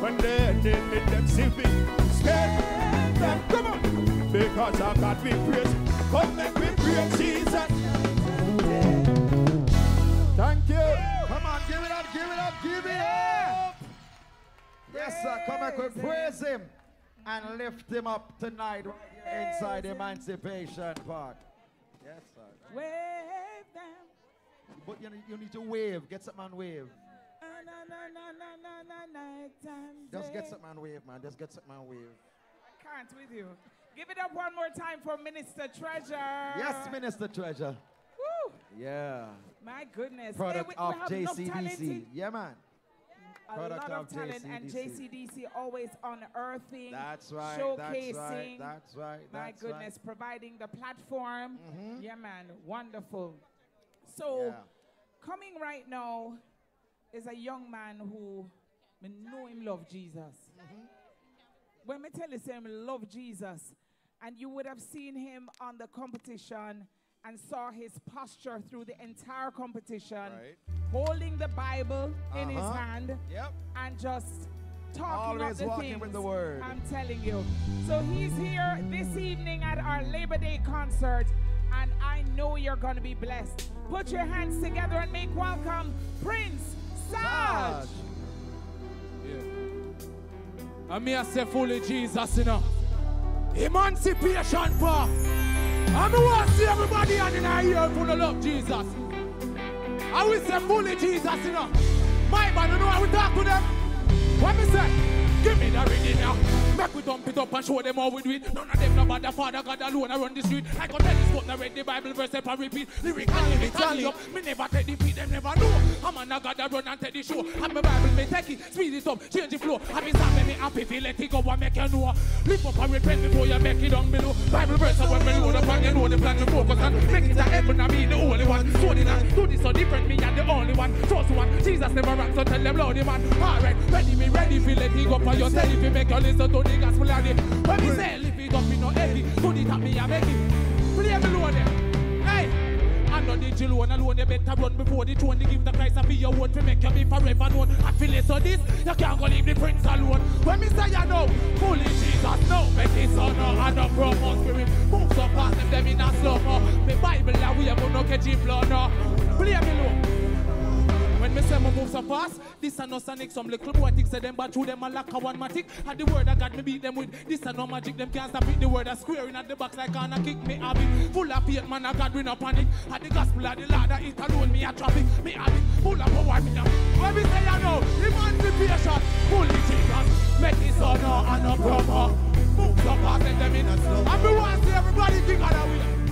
When they enemy them see me, scared. Come on. Because of God we praise. Come make we praise Jesus. Yes, sir. Come back, we praise him and lift him up tonight right here inside Emancipation Park. Yes, sir. Wave them. But you need, you need to wave. Get something on wave. Na, na, na, na, na, na, nighttime Just get something on wave, man. Just get something on wave. I can't with you. Give it up one more time for Minister Treasure. Yes, Minister Treasure. Woo! Yeah. My goodness. Product Hey, we- of we JCDC. Yeah, man. A Product lot of of talent and JCDC. JCDC always unearthing, That's right. showcasing. That's right. That's right. My that's goodness, providing the platform. Mhm. Yeah, man, wonderful. So, Yeah. coming right now is a young man who me know him love Jesus. Mm-hmm. When me tell you say him love Jesus, and you would have seen him on the competition and saw his posture through the entire competition, Right. Holding the Bible in his Uh-huh. hand Yep. and just talking Always of the walking things. with the word. I'm telling you. So he's here this evening at our Labor Day concert, and I know you're going to be blessed. Put your hands together and make welcome Prince Sarge. And me I say fully Jesus, you know. Emancipation Park. And me want to see everybody and in our ear who no love Jesus. I will say fully Jesus, you know. My man, you know how we talk to them? What me say? Give me the reading now. Make we dump it up and show them how we do it. None of them no bother Father God alone I run the street. I can tell this book, I read the Bible verse up and repeat. Lyric and lyric and up. Me never take the beat, them never know. I'm a God that run and take the show. And my Bible me take it, speed it up, change the flow. I be sad, me happy, feel let it go and make you know. Lift up and repent before you make it down below. Bible verse up when me load up and you know the plan to focus on. Make it a heaven and me the only one. So did I do this so different, me and the only one. Trust one, Jesus never ran, so tell them Lordy man. Alright, ready me ready, feel let it go for yourself. If you make you listen to the gospel and it. When me say lift it up, me no heavy. Do the top, me a make it. Play me load them. Hey, and the did you alone? You better run before the throne. The gift of Christ and be your own to make you be forever known. I feel it so this, you can't go leave the prince alone. When me say you know, fully Jesus, no, make it so no, and no promo spirit. Move so fast, if them in a slow mo. The Bible that we have no catch it flow no. Play me low. Me say me move so fast, this a no sonic. Some little boy think say them but through them a lack of one matic. And the word that God me beat them with, this a no magic. Them can't stop it. The word a squaring at the box like on a kick. Me have it full of faith, man. I God we no panic. And the gospel of the that it alone me a traffic. Me have it full of power. Me a when me say you know, emancipation, fully Jesus. Make this so no and no promo. Move so fast and them in a slow. And me want to see everybody king of the way.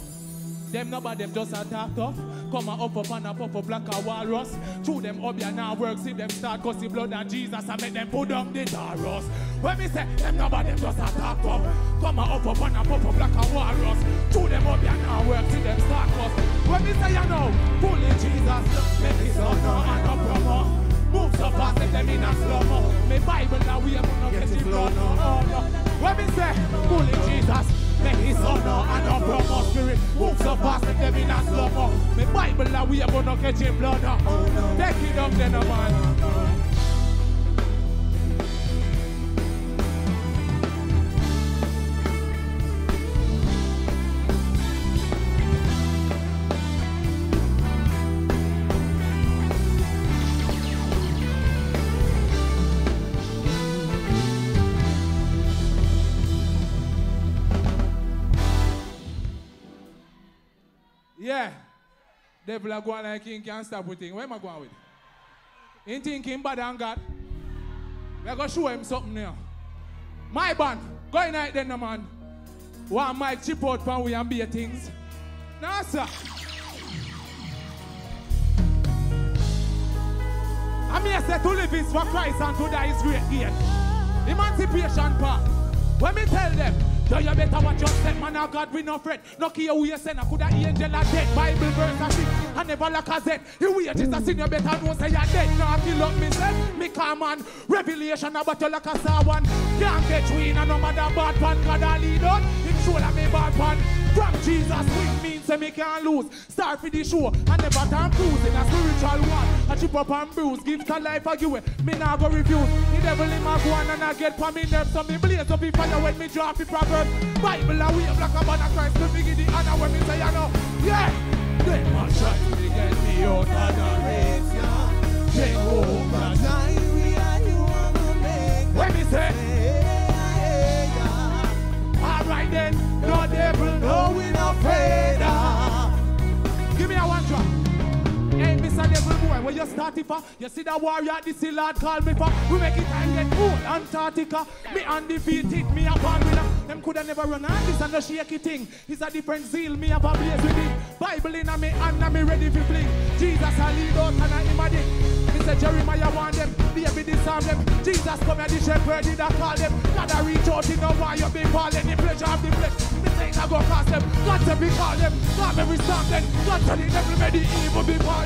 Them nobody them just a tough. Come and up up and up up up like a walrus. Through them up here now work, see them start cause the blood of Jesus and make them put down the Taurus. When me say them nobody them just a tough. Come and up up and up up up like a walrus. Through them up here now work, see them start cause. When me say you know, fully Jesus, make it so no and no promo. Move so fast that them in a slow-mo. Me Bible now we are gonna get it no. Oh, no. When me say, fully Jesus. Make his no and no promo spirit. Move so fast that them in a slow mo. Me Bible now we are gonna catch him blood. Take it up then, man. Yeah. Devil are going like king can't stop with thing. Where am I going with? He thinking bad than God. We're going to show him something now. My band, going out then, no man. One mic chip out pan we and be things. No, sir. I'm here say to live is for Christ and to die is great gain. Emancipation Park. When me tell them, so you better watch your man. Of God, we no friend. No care who you send. I could have angel a dead. Bible verse a six. I never like a Z. You is a sin. You better know say you're dead. Now kill up me say. Me come on. Revelation about you like a saw one. Can't get you in. No matter bad one, God I lead on. Show me bad pan. From Jesus, which means say me can't lose. Start for the show. I never turn cruising. A spiritual one. I chip up and bruise. Give to life a give it. Me nah go refuse. The devil in my go and I get for me nerve. So me blaze up the fire when me drop the proverb. Bible a wave like a of Christ. Me give the honor when me say I know. Yeah. They must try to get me out of the race. Yeah. Jehovah Jireh, you are the make. When me say. Alright then, no devil, no not afraid. Give me a one drop. Hey, Mr. Devil Boy, where you starting for? You see that warrior, this the Lord call me for. We make it time get cool, Antarctica. Me undefeated, me a born winner. Them coulda never run on this and the shaky thing. It's a different zeal, me have a blaze with it. Bible in a me hand and me ready for fling. Jesus I lead out and I. Me say Jeremiah want them, David disarm them. Jesus come and the shepherd did I call them. God I reach out in the why you be calling the pleasure of the flesh. Me say I go cast them, God to be call them. God every song them, God to the devil may the evil be call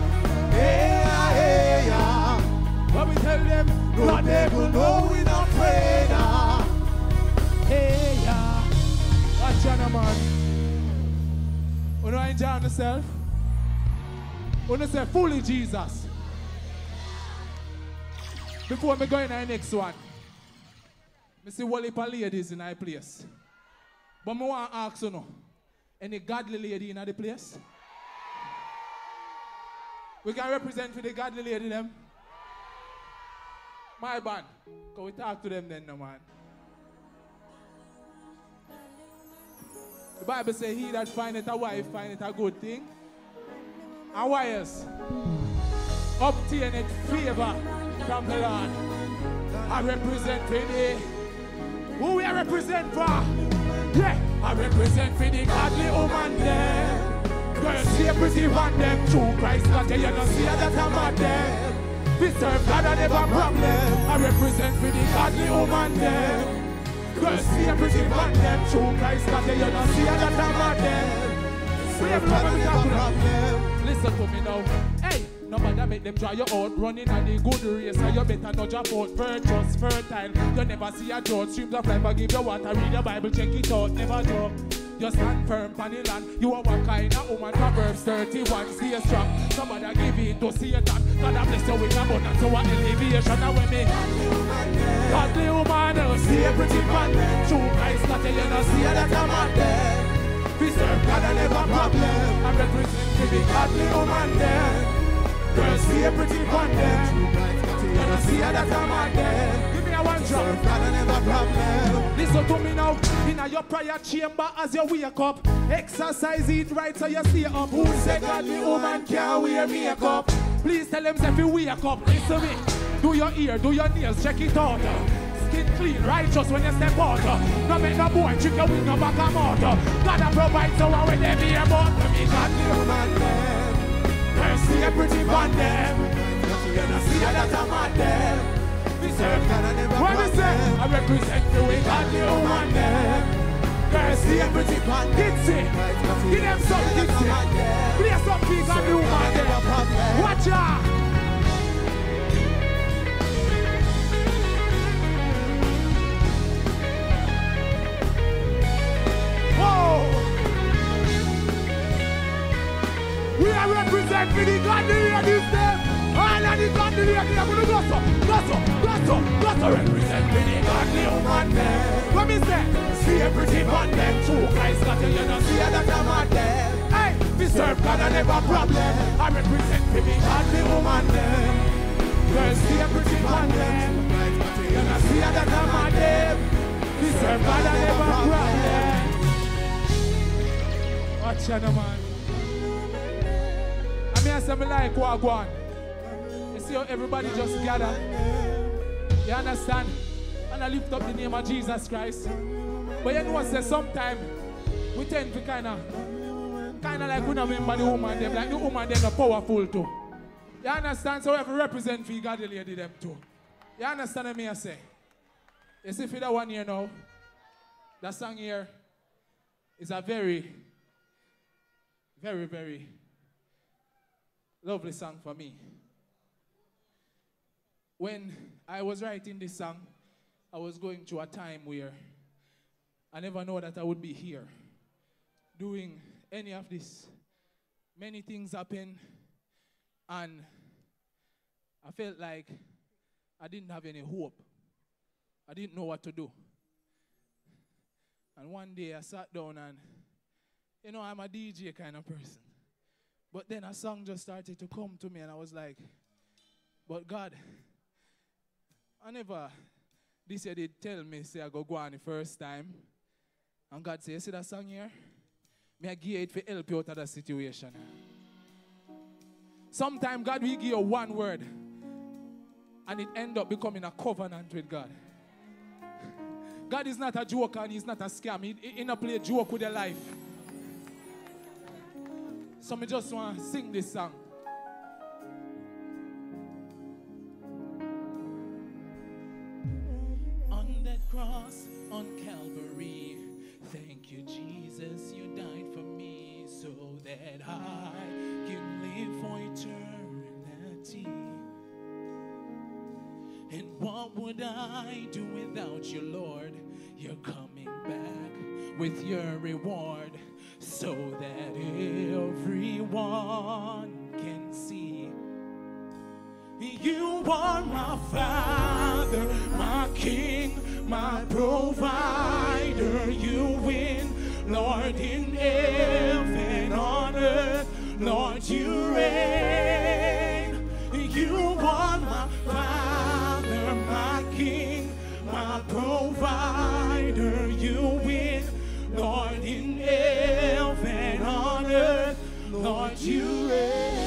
Hey, hey, yeah. We tell them, no devil, no, we not afraid of. Hey, yeah. Watch out, man. You know, enjoy yourself. You know, fully Jesus. Before me go in the next one, me see heap of ladies in our place. But me want to ask you now, any godly lady in the place? We can represent for the godly lady them. My band. Can we talk to them then, no man? The Bible says, He that findeth a wife findeth a good thing. And why else? obtained favor from the Lord. I represent today. Who we represent for? Yeah, I represent for the godly woman there. Girl, see a pretty one them true Christ, but you don't see that I'm out there. We serve God and never problem. I represent for the godly woman there. Girl, see a pretty one them true Christ, but you don't see that I'm out there. Serve God and never problem. Listen to me now. Hey. No matter make them try you out running on the good race and you better not drop out virtuous, fertile. You never see a drought, streams of life, I give you water, read your Bible, check it out, never joke. You stand firm on the land. You are what kind of woman? Proverbs 31. Stay strong. Somebody give in to Satan. God bless you with abundance. So what elevation with me? Godly woman. See a pretty man. True Christ. Not you know see that I'm out there. We serve God and never problem. I represent the godly woman there. Girl, see a pretty one there. You know see that I'm. A one God and. Listen to me now. In your prayer chamber as you wake up. Exercise it right so you stay up. Who said godly woman can't wear makeup? Please tell them if you wake up. Listen me. Do your ear, do your nails, check it out. Skin clean, righteous when you step out. No make no boy trick your wing no back a mouth. God a provide so will never be about. Let me godly woman there. Girl, see a pretty band them. You know see that I'm out there. God What me say? I represent the way God the woman there. Girl, see a pretty band Ditsy. Give them some Ditsy. Play some big on the woman. Watch out. Whoa! We are representing the godly ladies there. All of the godly are going to go so, go so, go so, go so. The godly woman there. What me say? See pretty man them true Christ got you, you know see that I'm out there. Hey, we serve God and never problem. I represent the godly woman there. Girl, see pretty man them. You know see that I'm out there. We serve God and never problem. Watch out, man. I mean, I say me like on. You see how everybody just gather. You understand? And I lift up the name of Jesus Christ. But you know? Say sometime we tend to kind of, kind of like we don't remember the woman them. Like the woman them are powerful too. You understand? So we have to represent for God the lady them too. You understand what me I say? You see for that one here now, that song here is a very, very, very lovely song for me. When I was writing this song, I was going through a time where I never know that I would be here doing any of this. Many things happened, and I felt like I didn't have any hope. I didn't know what to do. And one day I sat down and, you know, I'm a DJ kind of person. But then a song just started to come to me, and I was like, but God, I never, this year they tell me, say I go go on the first time. And God say, you see that song here? May I give it for help you out of that situation. Sometimes God will give you one word, and it end up becoming a covenant with God. God is not a joker and he's not a scam. He, he, he not play a joke with your life. So me just want to sing this song. What would I do without you, Lord? You're coming back with your reward so that everyone can see you are my father, my king, my provider. You win, Lord, in heaven, on earth, Lord, you reign. Lord, in heaven, on earth, Lord, you reign.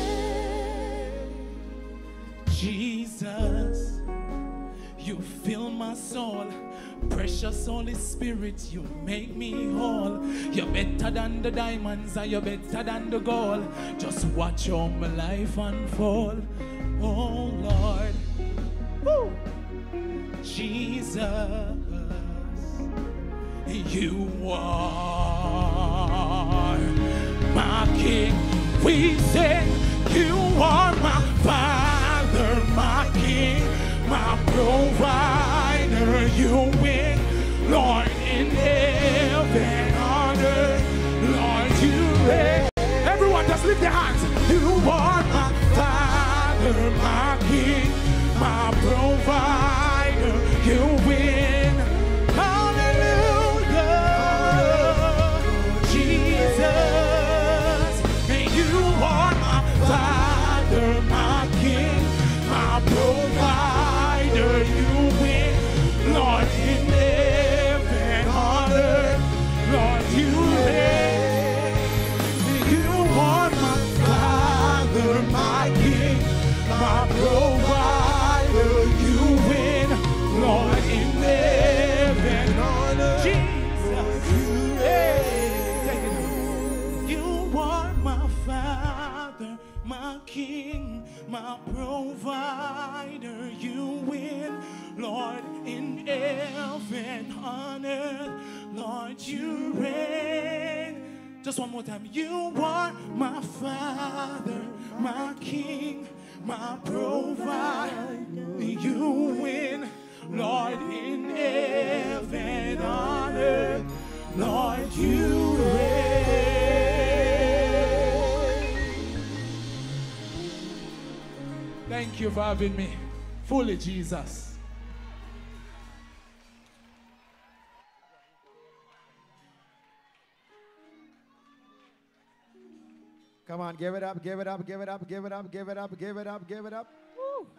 Jesus, you fill my soul. Precious Holy Spirit, you make me whole. You're better than the diamonds and you're better than the gold. Just watch how my life unfold. Oh Lord, Woo. Jesus, you are my King. We sing, you are my Father, my King, my provider. You win, Lord, in heaven, on earth, Lord, you reign. Everyone, just lift your hands. You are my Father, my King, my provider. You win. My provider. You win, Lord, in heaven, on earth, Lord, you reign. Just one more time. You are my Father, my King, my provider. You win, Lord, in heaven, on earth, Lord, you reign. Thank you for having me. Fully Jesus. Come on, give it up, give it up, give it up, give it up, give it up, give it up, give it up.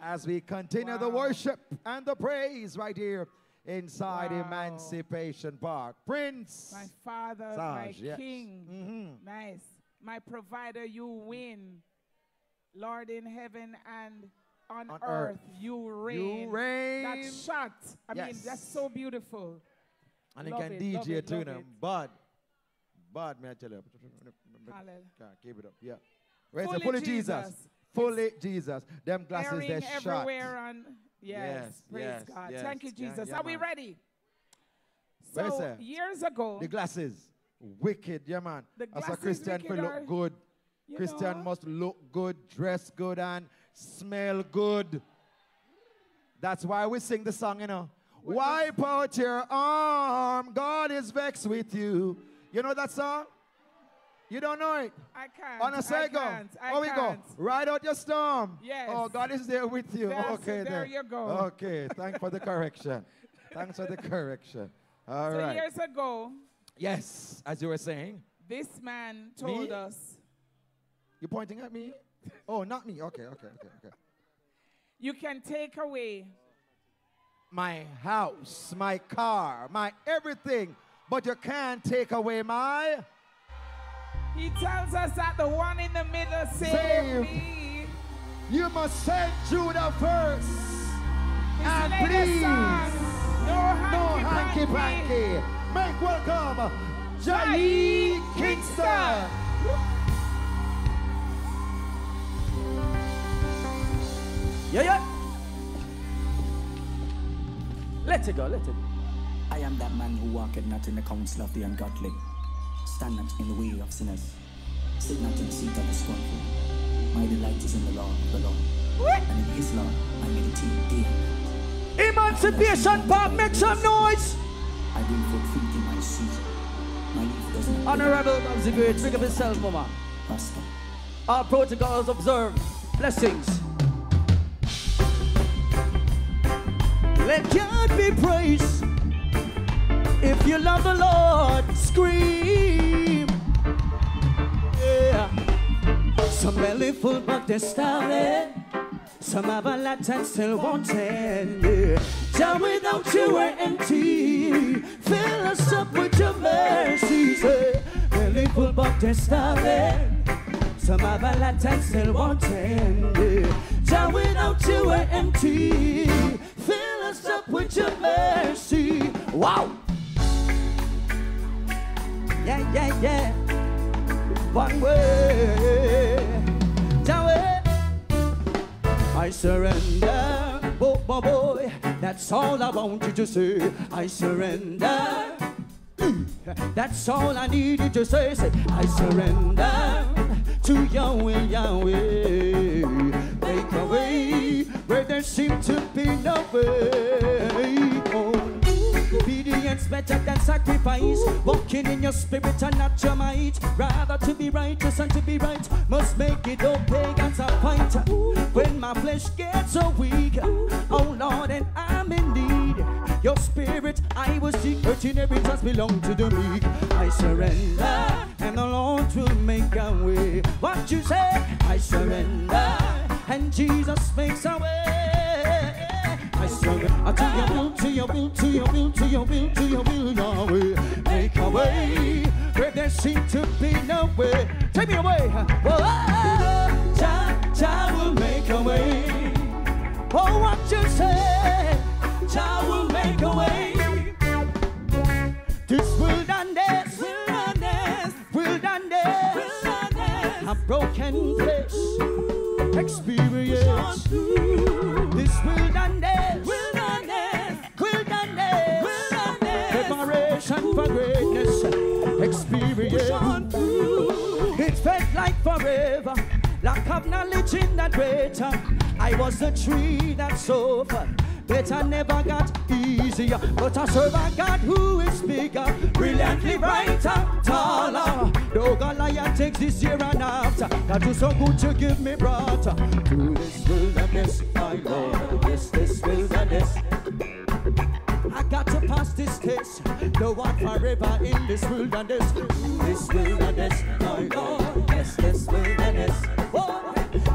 As we continue the worship and the praise right here inside Wow. Emancipation Park. Prince. My father, my yes. king. Mm-hmm. Nice. My provider, you win. Lord in heaven and on, On earth, earth. you reign. reign. That shot. I mean, that's so beautiful. And you Love can it, DJ tune them. But, but, may I tell you? Hallelujah. Keep it up. Yeah. Where's the Fully fully Jesus? Jesus. Fully Jesus. Them glasses, they're shot. everywhere on. Yes. Yes, praise yes, God. yes. Thank you, Jesus. yeah, Are we ready? So years ago, The glasses. Wicked, yeah, man. The As a Christian, are- look good. You Christian know. must look good, dress good, and smell good. That's why we sing the song, you know. Wipe out your arm, God is vexed with you. You know that song? You don't know it? I can't. On a say go. can't. I Oh, we go. Ride out your storm. Yes. Oh, God is there with you. That's okay, There then. you go. Okay, thanks for the correction. Thanks for the correction. All so right. years ago, Yes, as you were saying. this man told Me? us You pointing at me? Oh, not me. Okay, okay, okay, okay. you can take away My house, my car, my everything, but you can't take away my He tells us that the one in the middle saved Save. me. You must send Judah first. His and please, song, No no Hanky hanky Panky. panky. Make welcome, Jai Kingston. Yeah, yeah. Let it go, let it go. I am that man who walketh not in the counsel of the ungodly, stand not in the way of sinners, sit not in the seat of the scornful. My delight is in the law of the Lord, and in his law I meditate day and night. Emancipation Park, make some noise. I bring forth fruit in my season. My leaf does not. Honorable Babsy Grange, speak of himself, Mama. Rasta. All protocols observed. Blessings. Let God be praised. If you love the Lord, scream. Yeah. Some belly full, but they're starving. Some have a lot and still wanting. Yeah. Down without you we're empty. Fill us up with your mercies. Yeah. Belly full, but they're starving. Some have a lot and still wanting. Yeah. Jah, without you we're empty. Us up with your mercy. Wow. Yeah, yeah, yeah. One way. Jah, I surrender. Oh, boy, boy. That's all I want you to say. I surrender. That's all I need you to say. Say, I surrender to Yahweh, Yahweh. Make a way where there seems to be no way. Obedience better than sacrifice. Walking in your spirit and not your might. Rather to be righteous and to be right must make it all pagans a fight. When my flesh gets so weak, oh Lord, and I'm in need. Your spirit, I will seek, hurting every trust belong to the meek. I surrender, and the Lord will make a way. What you say? I surrender, and Jesus makes a way. I surrender to your will, to your will, to your will, to your will, to your will, Yahweh. Make a way where there seems to be no way. Take me away. Oh, Jah, Jah will make a way. Oh, what you say? Jah will make a way. This wilderness, wilderness, wilderness, wilderness, a broken place, experience. This wilderness, wilderness, wilderness, wilderness, preparation for greatness, experience. It felt like forever, lack of knowledge in that greater. I was the tree that suffered. Better never got easier, but I serve a God who is bigger, brilliantly brighter, taller. No Goliath takes this year and after. That was so good to give me brought to this wilderness, my Lord. Yes, this wilderness. I got to pass this test. No one forever in this wilderness. This wilderness, my Lord. Yes, this wilderness. Oh,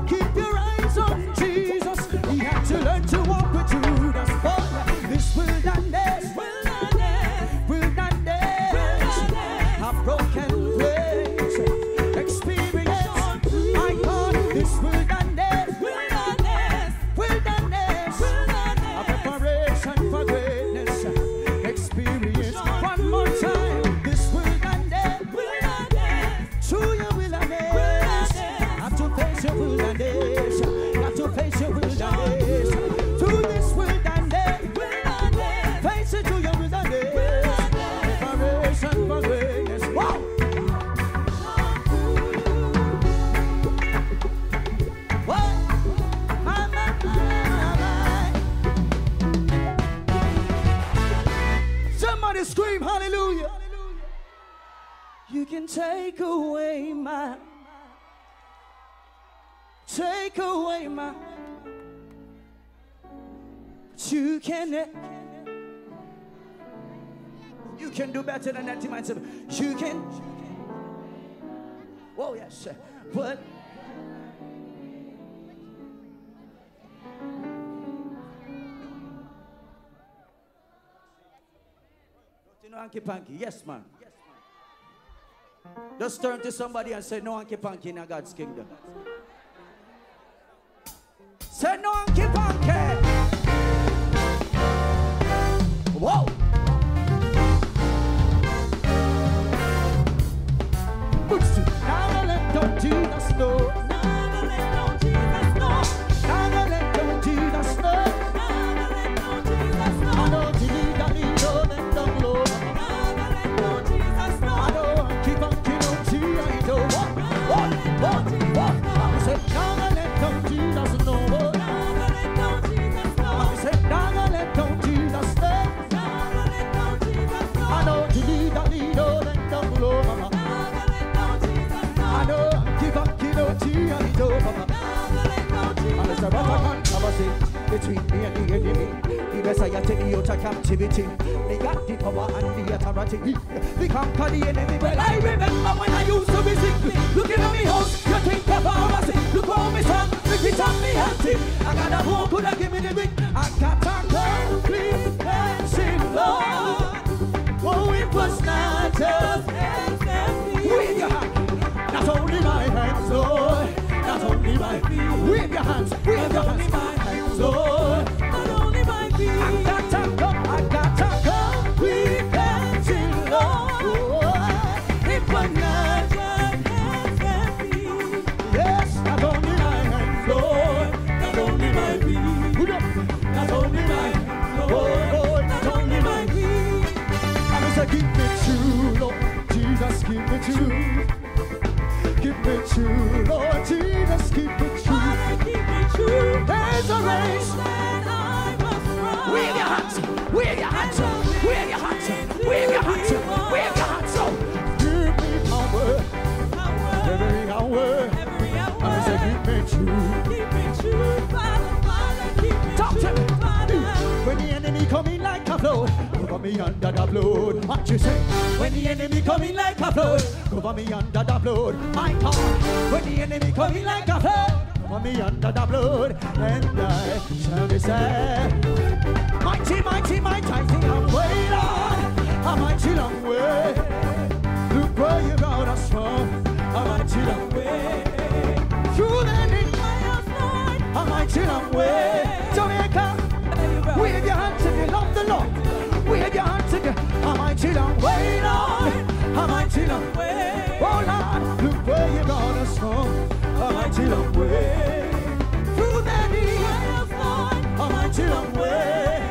keep your eyes on Jesus. He had to learn to can take away my take away my but you can you can do better than that said you can whoa yes panky? Yes man just turn to somebody and say no hanky panky in God's kingdom Say no hanky panky. Whoa. between me and the enemy. The Messiah take me out of captivity. They got the power and the authority. They conquer the enemy. Well, I remember when I used to be sick. Looking at me house, you think of pharmacy. Look how me son, me fit on me healthy. I got a home, could I give me the drink? I got a girl, clean and sing, Lord. Oh, it was not just Wave. Not only my hands, Lord. Not only my feet. Wave your hands. Wave your hands. 속 me under the blood. What you say? When the enemy coming like a flood, cover me under the blood. My God, when the enemy coming like a flood, cover me under the blood, and I shall be saved. Mighty, mighty, mighty, mighty, I'm way on. A mighty long way. Look where you brought us from. A mighty long way. Through the night, a mighty long way. Jamaica, wave your hands if you love the Lord. Wave your hands if you, a mighty long way, Lord. A mighty long way. Oh Lord, look where you brought us from. A mighty long way. Through the night, a mighty long way.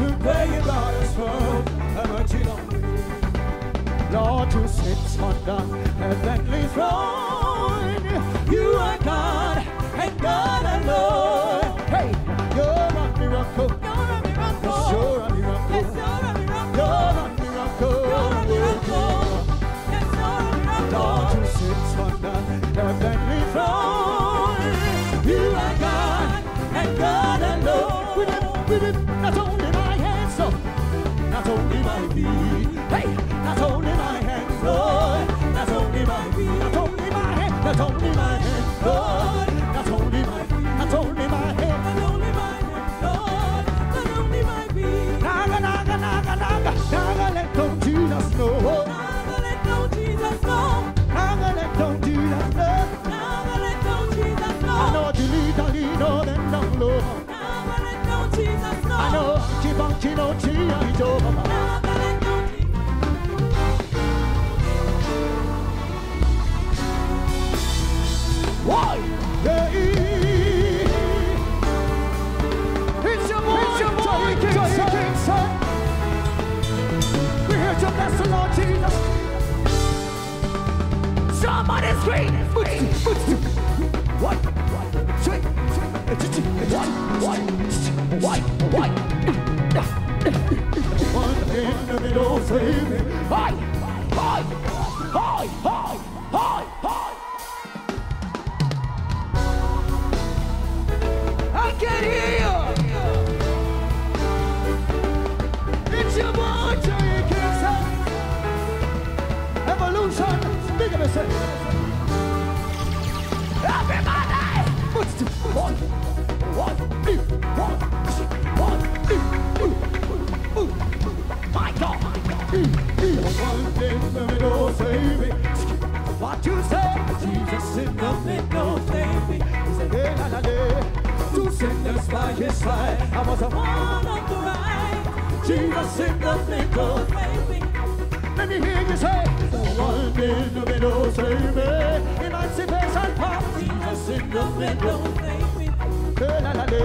Look where you brought us from. A mighty long. Lord, you sit on the heavenly throne. Go, Why? Yeah. It's your boy, it's your boy, Johnny Kingston. We're here to bless the Lord Jesus. Somebody scream! What? What? Sweet, sweet. What? What? What? What? The middle, save me. Hi! Save me. What you say? Jesus in the middle, me. He said, hey, la, la, la. Two sinners by his side. I was the one on the right. Jesus in the middle, me. Let me hear you say, the one in the middle, save me. Emancipation power. Jesus in the middle, me. Hey, la, la, la.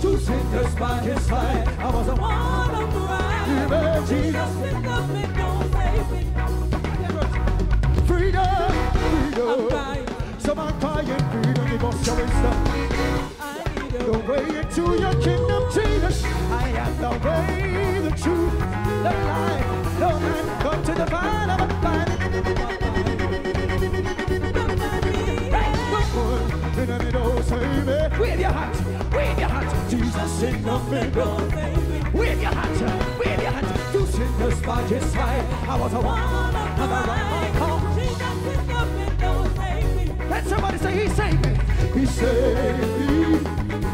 Two sinners by his side. I was the one on the right. Jesus in the middle, me. Freedom. Some are crying freedom, give us your wisdom. The way into your kingdom, Jesus. I am the way, the truth, the life. No man come to the middle, save me. Wave your hands, wave your hands. Jesus in the middle. Wave your hands, wave your hands. Two sinners by his side. I was a one on the right. Come. Somebody say, He saved me. He saved me.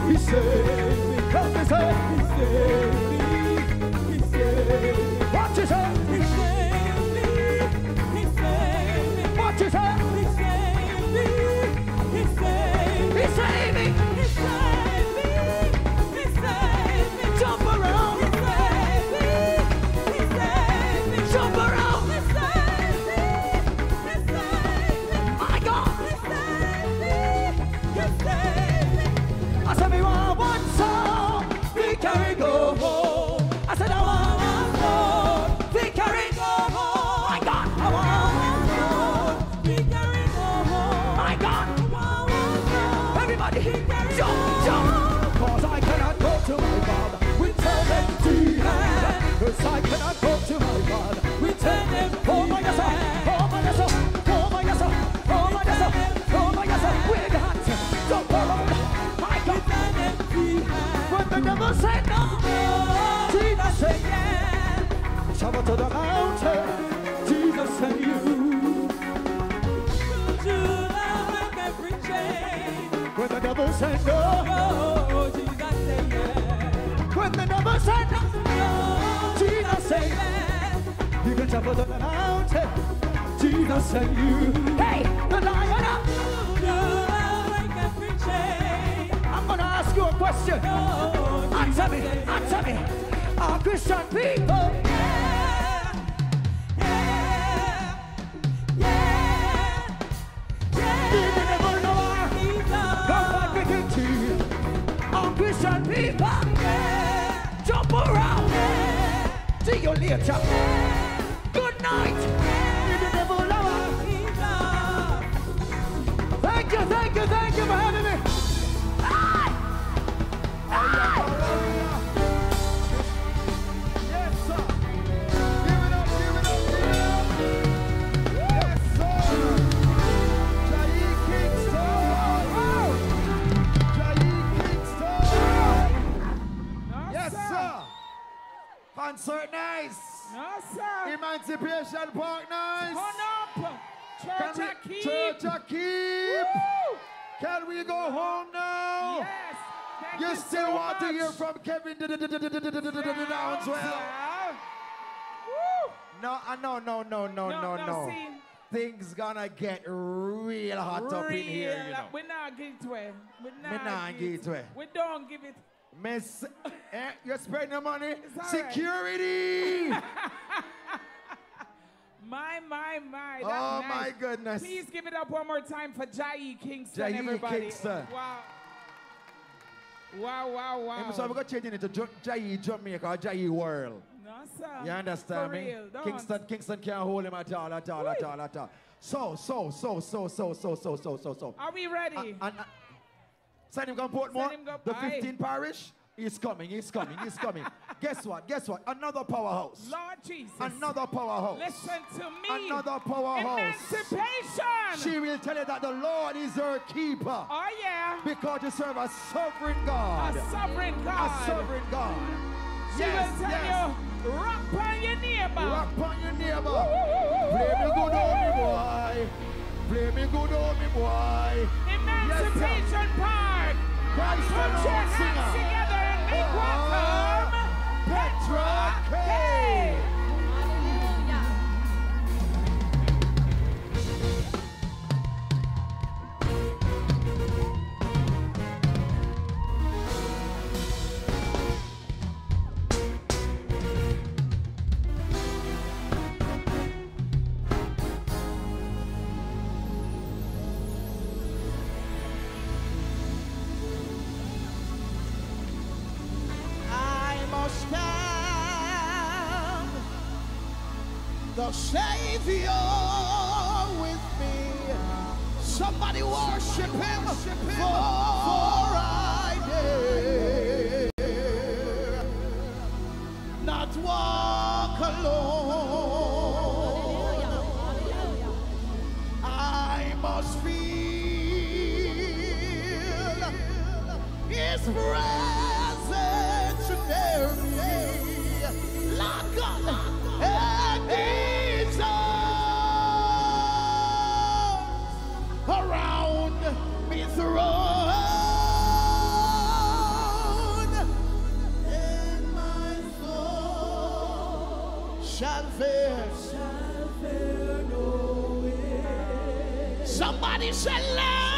He saved me. Help me say, He saved me. He saved me. What you say? He saved me. He saved me. What you say? to We the devil said no. Jesus said to the mountain. Jesus said you. Go to. When the devil no the devil said said yes. You can travel to the mountain, Jesus said you. Hey, the lion up. I'm gonna ask you a question. Answer me, answer me. Are Christian people? here. No, no, see. Things gonna get real hot up in here, you Real- know. We not give it away. We not, not give it away. We don't give it. Miss, (laughs) eh, you're spending the money. right. Security. (laughs) My, my, my. That's Oh, nice. my goodness. Please give it up one more time for Jai Kingston, Jai everybody. Kingston. Wow. Wow, wow, wow. So we're gonna change it into Jo- Jai Jamaica or Jai World. No, sir. You understand For me? real, don't. Kingston, Kingston can't hold him at all, at all, at all, at all. So, so, so, so, so, so, so, so, so, so. Are we ready? And, uh, send him go Portmore. Send him go- the 15 parish. He's coming, he's coming, he's coming. (laughs) Guess what? Guess what? Another powerhouse. Lord Jesus. Another powerhouse. Listen to me. Another powerhouse. Emancipation. She will tell you that the Lord is her keeper. Oh, yeah. Because you serve a sovereign God. A sovereign God. A sovereign God. Yes, tell yes. you, rock on your neighbor. Rock on your neighbor. Play me good on me boy. Play me good on me boy. Emancipation Park. Christ Put your hands together and make welcome uh-huh. Petra K. Savior with me. Somebody worship Him, for Daddy said,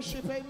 here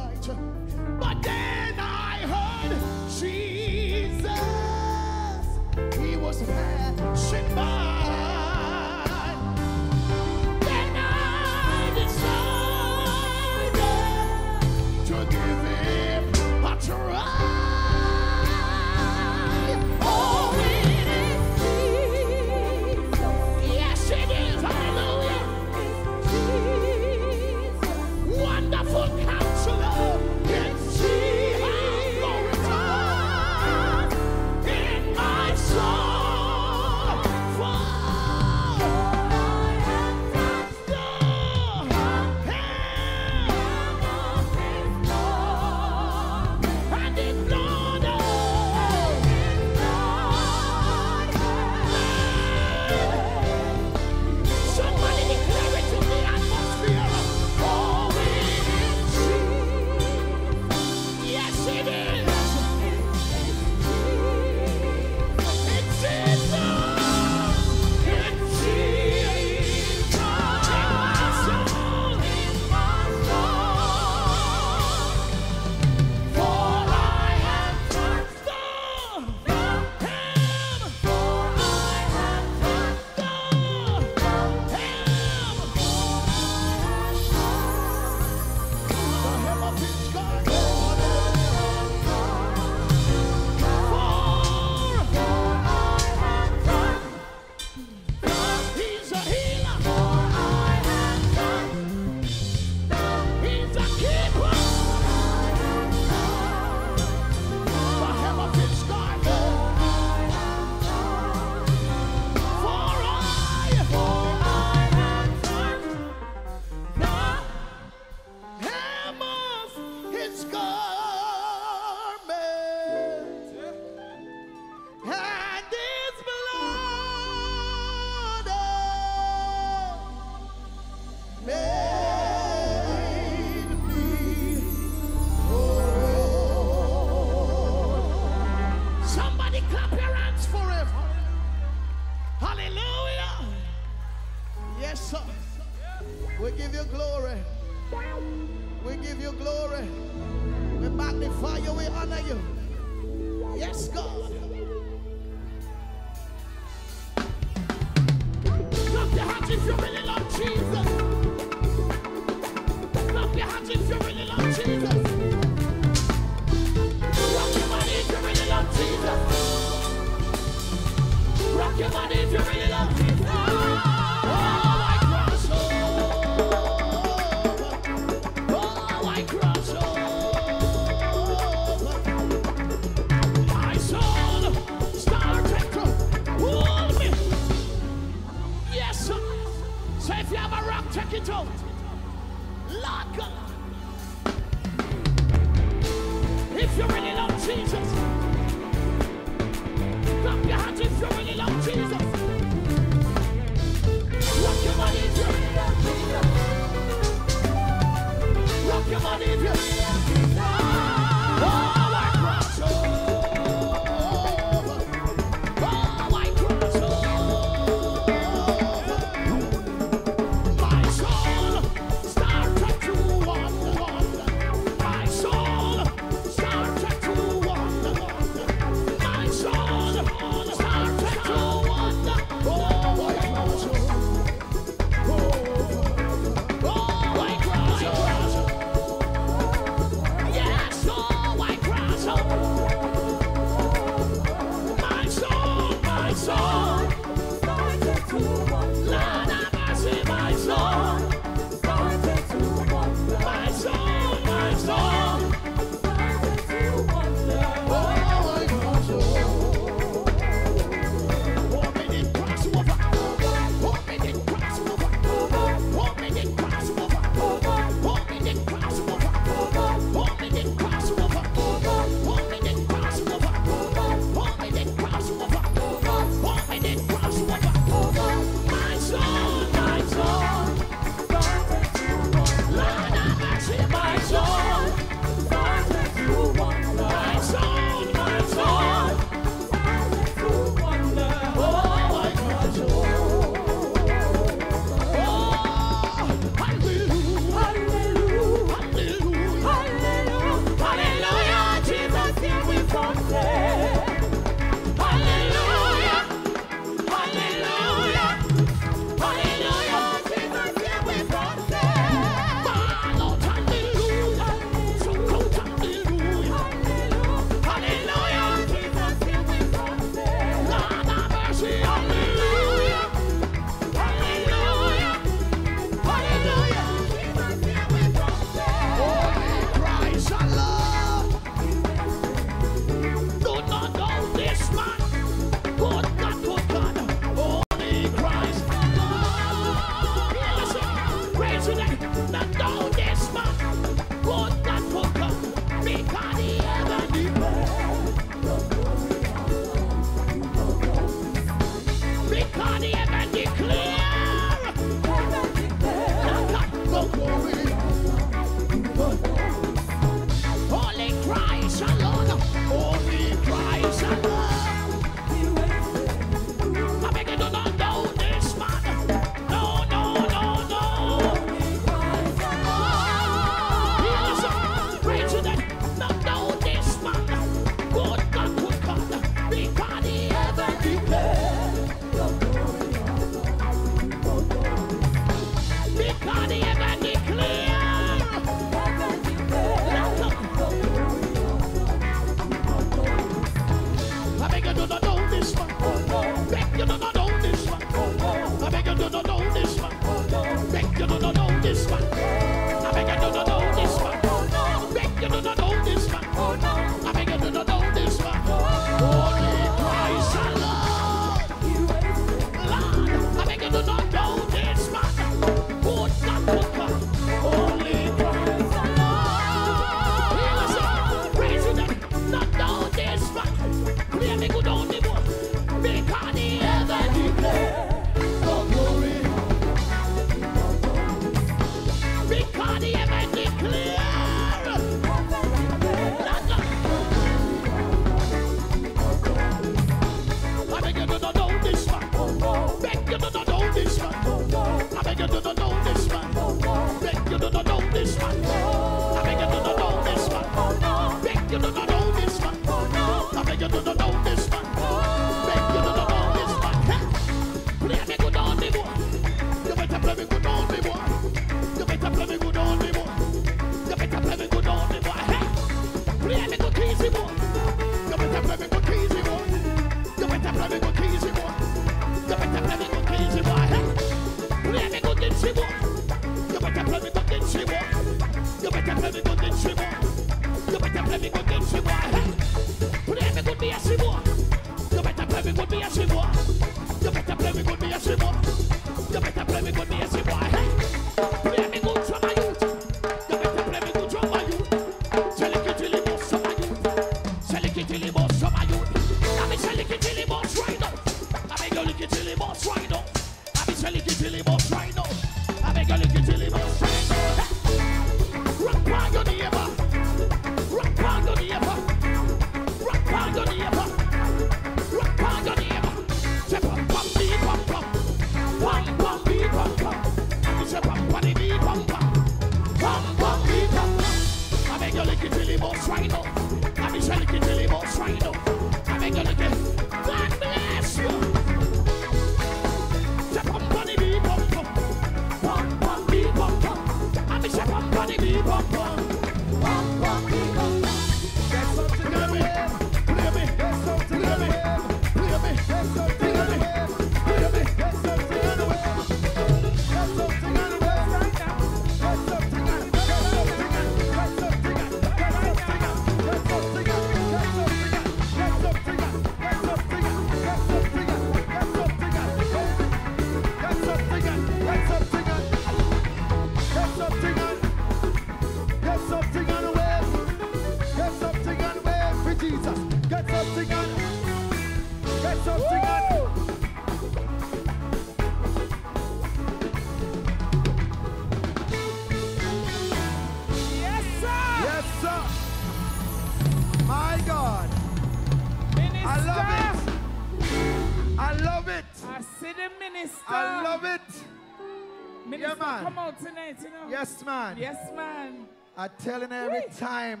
man. I telling every time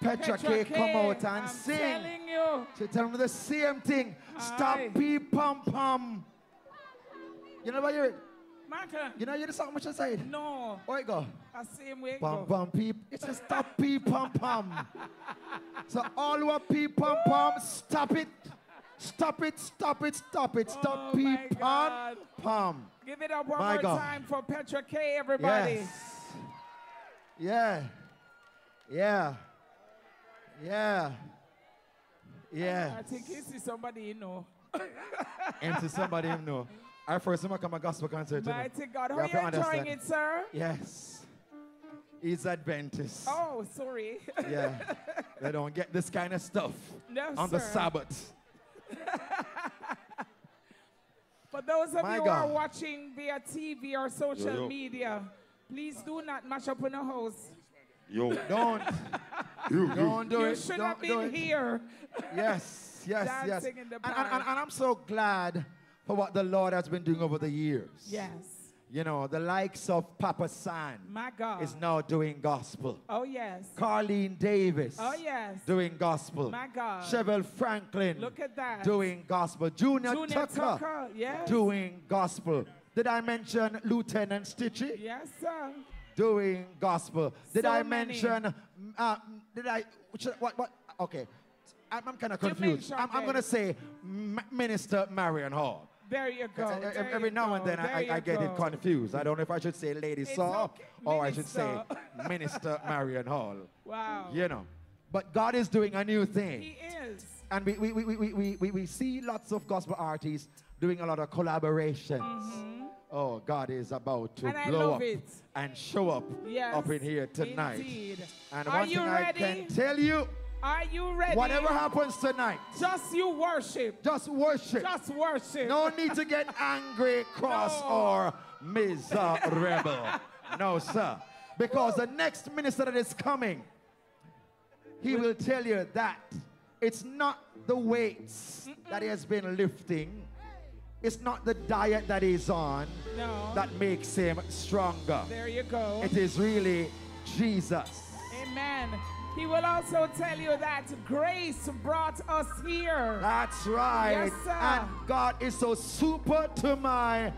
Petra, Petra K come out and I'm sing. telling you. She tell me the same thing. Stop Aye. pee pum pum. You know what you Michael. You know you're the song much aside? No. Where you go? I same way Pum go. pum pee. It's a stop pee pum pum. so all who are pee pum pum, stop it. Stop it, stop it, stop it. Stop Oh pee my pum pum. Give it up one My more God. time for Petra K, everybody. Yes. Yeah. Yeah. Yeah. Yeah. I think he see somebody you know. (laughs) Empty somebody you know. I first time I come a gospel concert. you know. Mighty God. You How have you enjoying it, sir? Yes. He's Adventist. Oh, sorry. Yeah. (laughs) they don't get this kind of stuff No, on the. Sabbath. (laughs) For those of My you who are watching via TV or social Yo, yo. media, please do not mash up in the house. Yo. Don't. (laughs) You, don't do you it. should Don't have been here. Yes, yes, yes. Dancing in the And, and, and, and I'm so glad for what the Lord has been doing over the years. Yes. You know, the likes of Papa San My God. is now doing gospel. Oh, yes. Carlene Davis Oh, yes. doing gospel. My God. Chevelle Franklin Look at that. doing gospel. Junior, Junior Tucker, Tucker, yes. doing gospel. Did I mention Lieutenant Stitchie? Yes, sir. Doing gospel. Did So I many. mention? Mm, uh, did I? What? What? Okay. I'm, I'm kind of confused. I'm, I'm going to say M- Minister Marion Hall. There you go. Every- uh, there Every you now and then I, I you get it confused. I don't know if I should say Lady It's Saw okay. or I should say (laughs) Minister. Marion Hall. Wow. You know. But God is doing a new thing. He is. And we, we, we, we, we, we, we see lots of gospel artists doing a lot of collaborations. Mm-hmm. Oh, God is about to. And blow up it. and show up Yes, up in here tonight. indeed. And Are one you thing ready? I can tell you, Are you ready? whatever happens tonight, Just you worship. just worship. Just worship. No need to get (laughs) angry, cross, No. or miserable. no, sir. Because the next minister that is coming, he will tell you that it's not the weights that he has been lifting, it's not the diet that he's on No. that makes him stronger. There you go. It is really Jesus. Amen. He will also tell you that grace brought us here. That's right. Yes, sir. And God is so super to my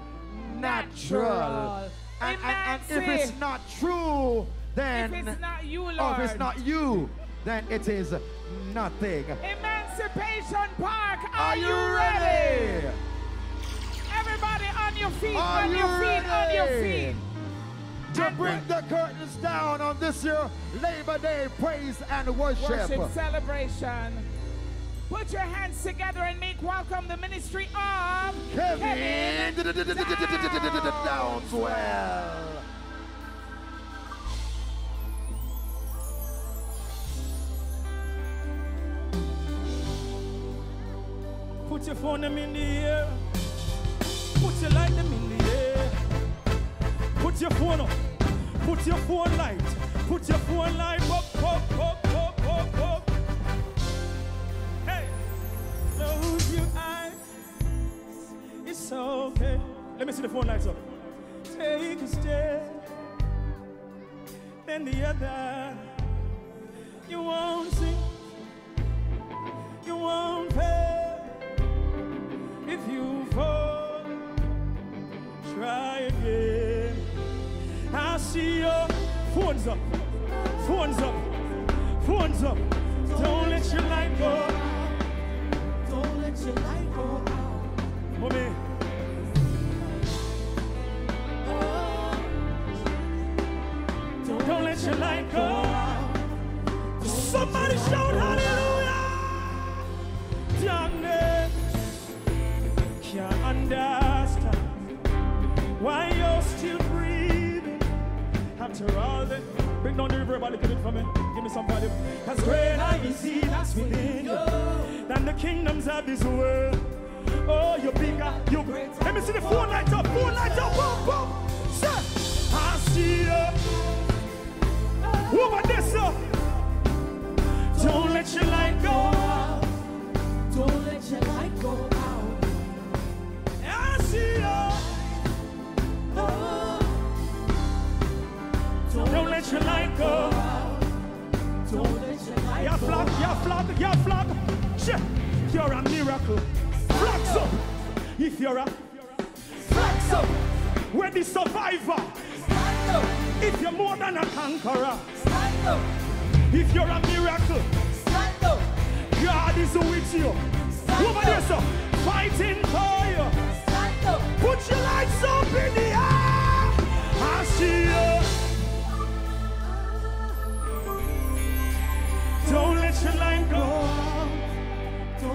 natural. Natural. And, and, and if it's not true, then If it's not you, or if it's not you, then it is nothing. Emancipation Park, are, Are you ready? Everybody on your feet, Are on you your feet, on your feet. To bring the curtains down on this year Labor Day praise and worship. Worship celebration. Put your hands together and make welcome the ministry of Kevin Downswell. Put your phone them in the air. Put your light them in the air. Put your phone up. Put your phone light. Put your phone light up, up, up, up, up, up. Hey, close your eyes. It's okay. Let me see the phone lights up. Take a step, then the other. You won't see. You won't fail if you fall. Try again. I see your phones up, phones up, phones up. Don't let your light go. Don't let your light go out. Don't let your light go out. Somebody shout hallelujah. Darkness can't why you're still breathing after all the. Bring down the reverb a little bit for me. Give me some volume. Cause greater is he that's within you than the kingdoms of this world. Oh, you're bigger, you're great. Let me see the phone light up, phone light up, boom, boom. Sir, I see you. Over there, sir. Don't let your light go out. Don't let your light go. Don't let your light go yeah, flag, yeah, flag, yeah, flag. Check. You're a miracle. Flags up. If you're a flags up. We're the survivor. If you're more than a conqueror. If you're a miracle. God is with you. Over there, sir. Fighting for you. Put your lights up in the air. I see you. Don't let your light go.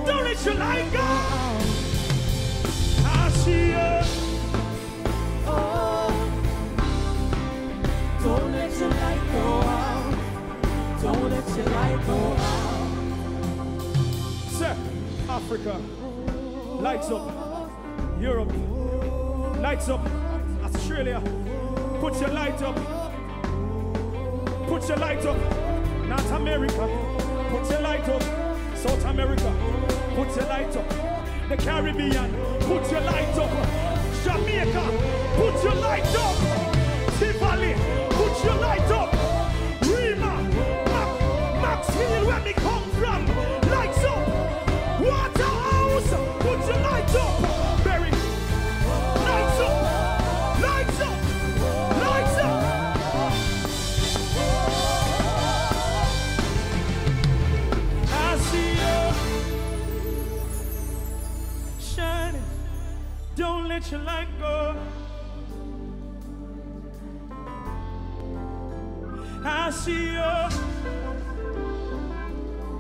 Don't let your light go. I see you. Don't let your light go out. Don't let your light go out. Sir, Africa, lights up. Europe, lights up. Australia, put your light up. Put your light up. North America, put your light up. South America, put your light up. The Caribbean, put your light up. Jamaica, put your light up. Let your light go. I see you.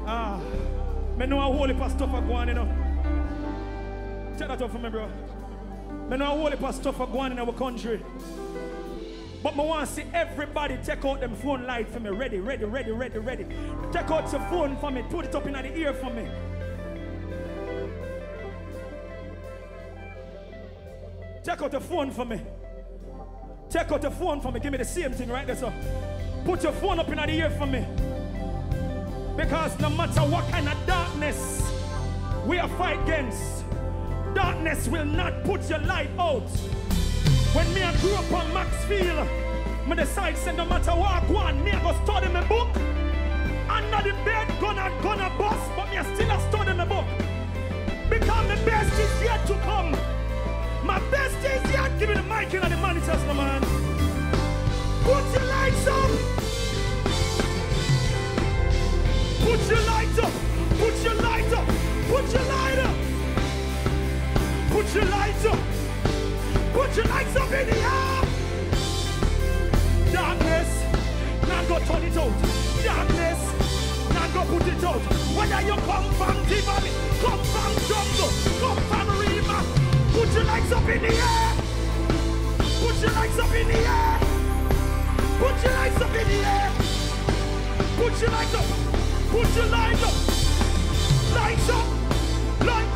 Ah, me know a of stuff are going, you know. Check that out for me, bro. Me know a of stuff are going in our country. But I want to see everybody take out them phone light for me. Ready, ready, ready, ready, ready. Take out your phone for me. Put it up in the ear for me. Take out the phone for me. Take out the phone for me. Give me the same thing right there, So, Put your phone up in the ear for me. Because no matter what kind of darkness we are fighting against, darkness will not put your light out. When me I grew up on Maxfield, me decide say no matter what I want, me I go study my book. Under the bed, gonna gonna bust, but me I still a study my book. Because the best is yet to come. My best is yet. Give me the mic and the monitors, my man. Put your lights up. Put your light up. Put your light up. Put your light up. Put your lights up. Put your lights up in the air. Darkness, now go turn it out. Darkness, now go put it out. Whether you come from deep valley, come from jungle, come from Put your legs up in the air. Put your legs up in the air. Put your legs up in the air. Put your legs up. Put your legs up. Lights up. Light.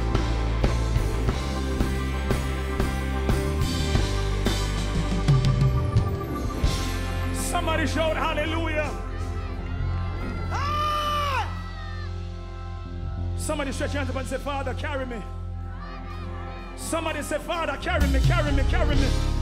Somebody shout hallelujah. Ah! Somebody stretch your hands up and say, Father, carry me. Somebody say, Father, carry me, carry me, carry me.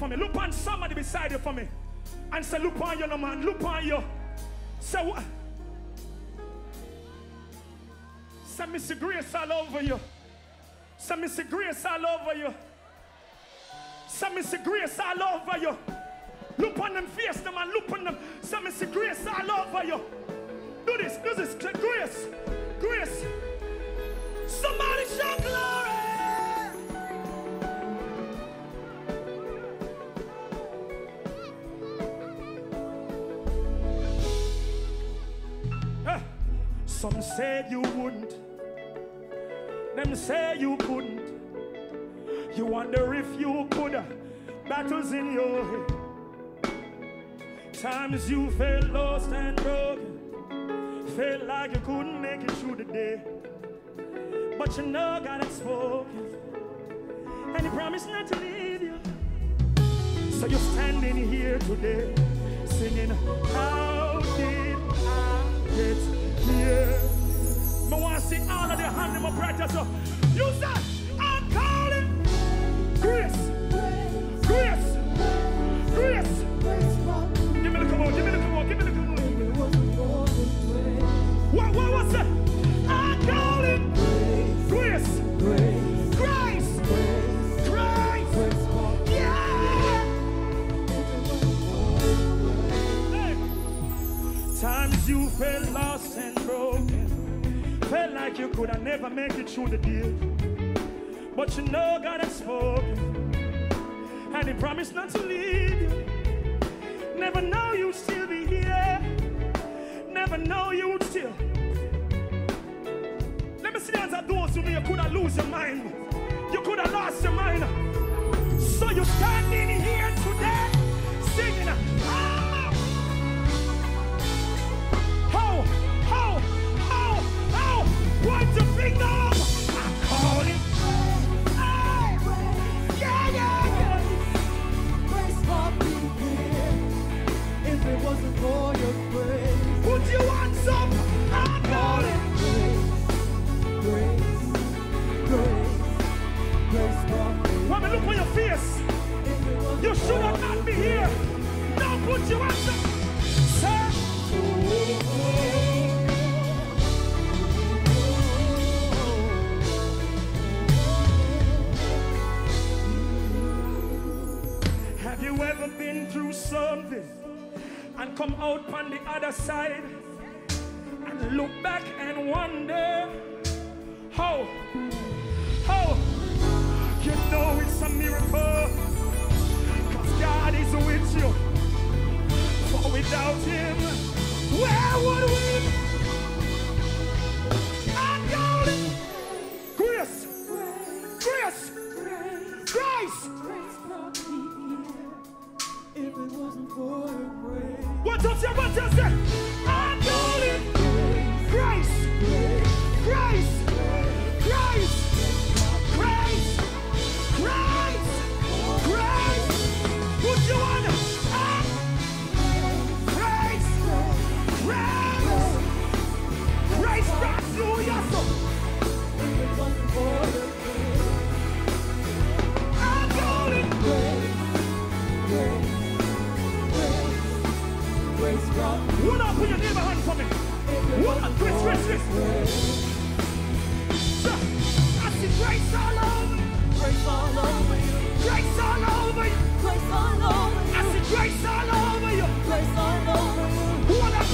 For me, look on somebody beside you for me, and say, look on you, no man, look on you. Say what? Say, Mr. Grace all over you. Them say you couldn't. You wonder if you could. Battles in your head. Times you felt lost and broken. Felt like you couldn't make it through the day. But you know God has spoken. And He promised not to leave you. So you're standing here today singing, How did I get here? I want to see all of the hand in my practice. So you say, I'm calling grace, grace, grace. Give me the come on, give me the come on, give me the come on. What, what, what's that? I'm calling grace, grace, grace, yeah. Times you felt lost like you could have never make it through the day. But you know God has spoken. And He promised not to leave you. Never know you'd still be here. Never know you'd still. Let me see hands of those who you could have lost your mind. You could have lost your mind. So you're standing here today singing. "Ah, How, Put your hands up. I through something and come out on the other side and look back and wonder how, how you know it's a miracle because God is with you. For without Him, where would we? Grace, grace. If it wasn't for your grace, this. I see grace all over you. Grace all over you. Grace all over you. Grace all over you. I see grace all over you. Grace all over you.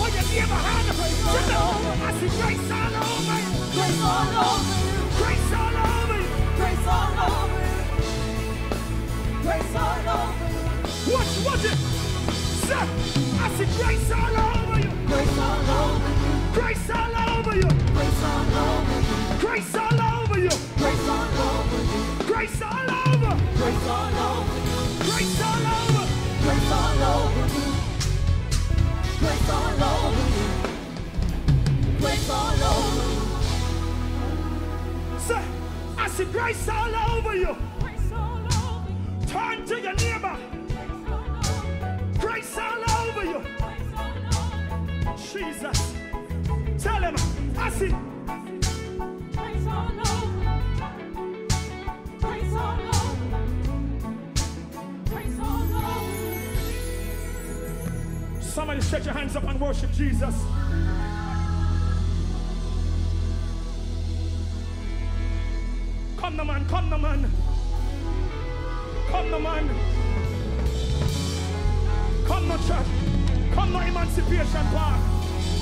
Your ear behind the. I see grace all over you. Grace all over you. Grace all over you. Grace all over you. It. Sir, I see grace all over you. Grace all over you. Grace all over you. Grace all over you. Grace all over you. Grace all over you. Grace all over. Grace all over you. Grace all over. Grace all over you. Grace all over you. Grace all over you. Sir, I see grace all over you. Grace all over you. Turn to your neighbor. Grace all over you. Jesus. Tell him, I see. Grace all over. Grace all over. Grace all over. Somebody stretch your hands up and worship Jesus. Come the man, come the man. Come the man. Come the church. Come the emancipation park.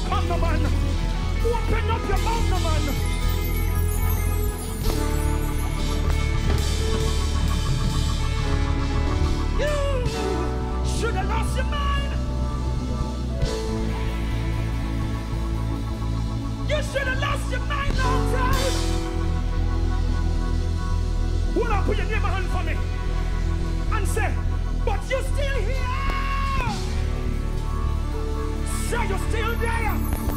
Come the man. Open up your mouth, man. You should have lost your mind. You should have lost your mind long time. Hold on, put your neighbor hand for me. And say, but you're still here. Say you're still there.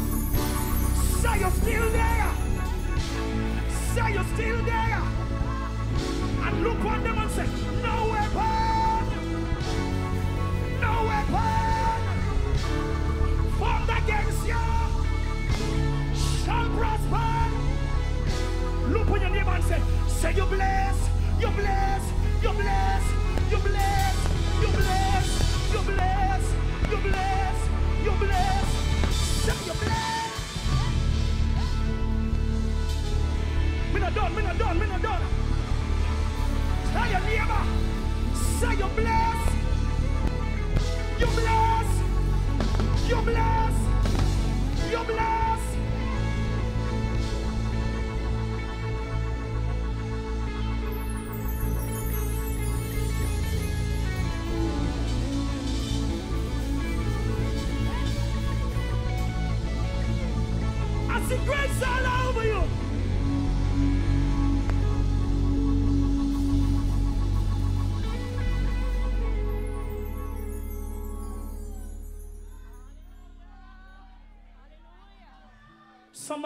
Say you're still there. Say you're still there. And look on them and say, no weapon. No weapon. Formed against you. Shall prosper. Look on your neighbor and say, say you're blessed. You're blessed. You're blessed. You're blessed. You're blessed. You're blessed. You're blessed. You're blessed. Say you're blessed. Me not done, me not done, me not done. Your neighbor, say you bless, you bless, you bless, you bless.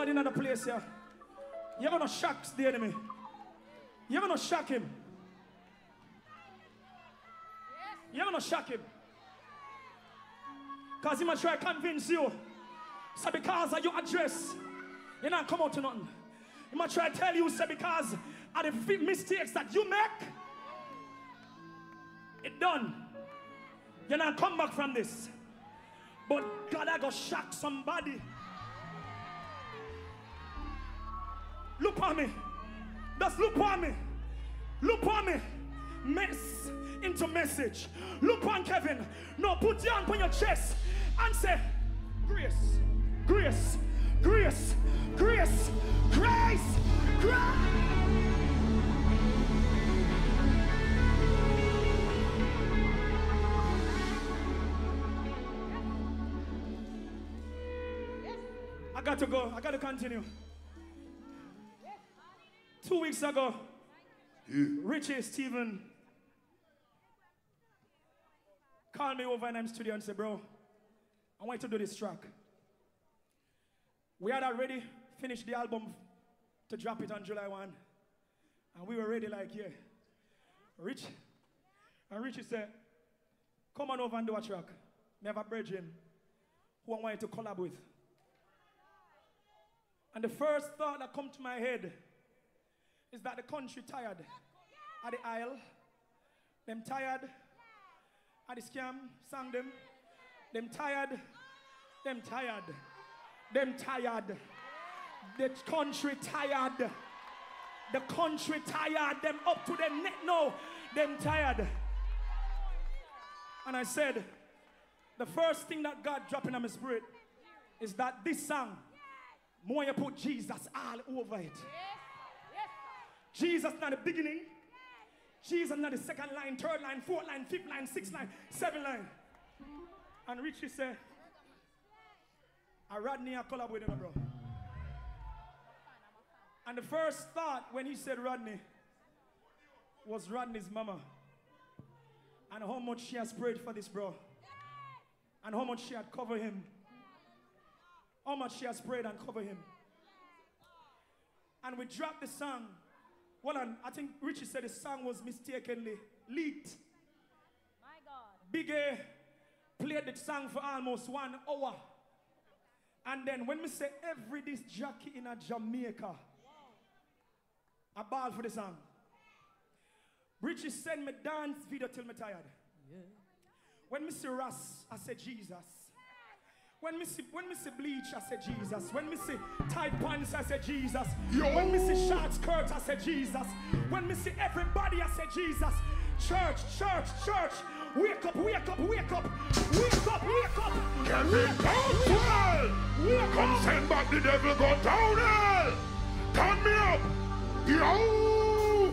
Somebody in another place here. You're gonna shock the enemy. You're gonna shock him. You're gonna shock him. Because he might try to convince you. So because of your address, you're not come out to nothing. He might try to tell you, say because of the mistakes that you make, it done. You're not come back from this. But God, I go shock somebody. Look on me. Just look on me. Look on me. Mess into message. Look on Kevin. No, put your hand on your chest and say, Grace, grace, grace, grace, grace, grace. I got to go. I got to continue. Two weeks ago, Richie Steven called me over in M studio and said, Bro, I want you to do this track. We had already finished the album to drop it on July 1. And we were ready, like, yeah. Rich, and Richie said, Come on over and do a track. Have a brethren who I want you to collab with. And the first thought that come to my head is that the country tired at the aisle. Them tired at the scam, sang them. Them tired. Them tired. Them tired. The country tired. The country tired. Them up to their neck now. Them tired. And I said, the first thing that God dropped in my spirit is that this song More you put Jesus all over it. Jesus not the beginning. Jesus not the second line, third line, fourth line, fifth line, sixth line, seventh line. And Richie said, I Rodney I collab with him, bro. And the first thought when he said Rodney was Rodney's mama. And how much she has prayed for this bro. And how much she had covered him. How much she has prayed and covered him. And we dropped the song. Well, and I think Richie said the song was mistakenly leaked. My God. Big A played the song for almost one hour. And then when we say every this jockey in a Jamaica, I ball for the song. Richie send me dance video till me tired. When me see Russ, I said Jesus. When me see when me see bleach, I say Jesus. When me see tight pants, I say Jesus. When me see short skirts, I say Jesus. When me see everybody, I say Jesus. Church, church, church. Wake up, wake up, wake up, wake up, wake up. Kevin Downswell! Come send back the devil, go down hell! Turn me up! Yo!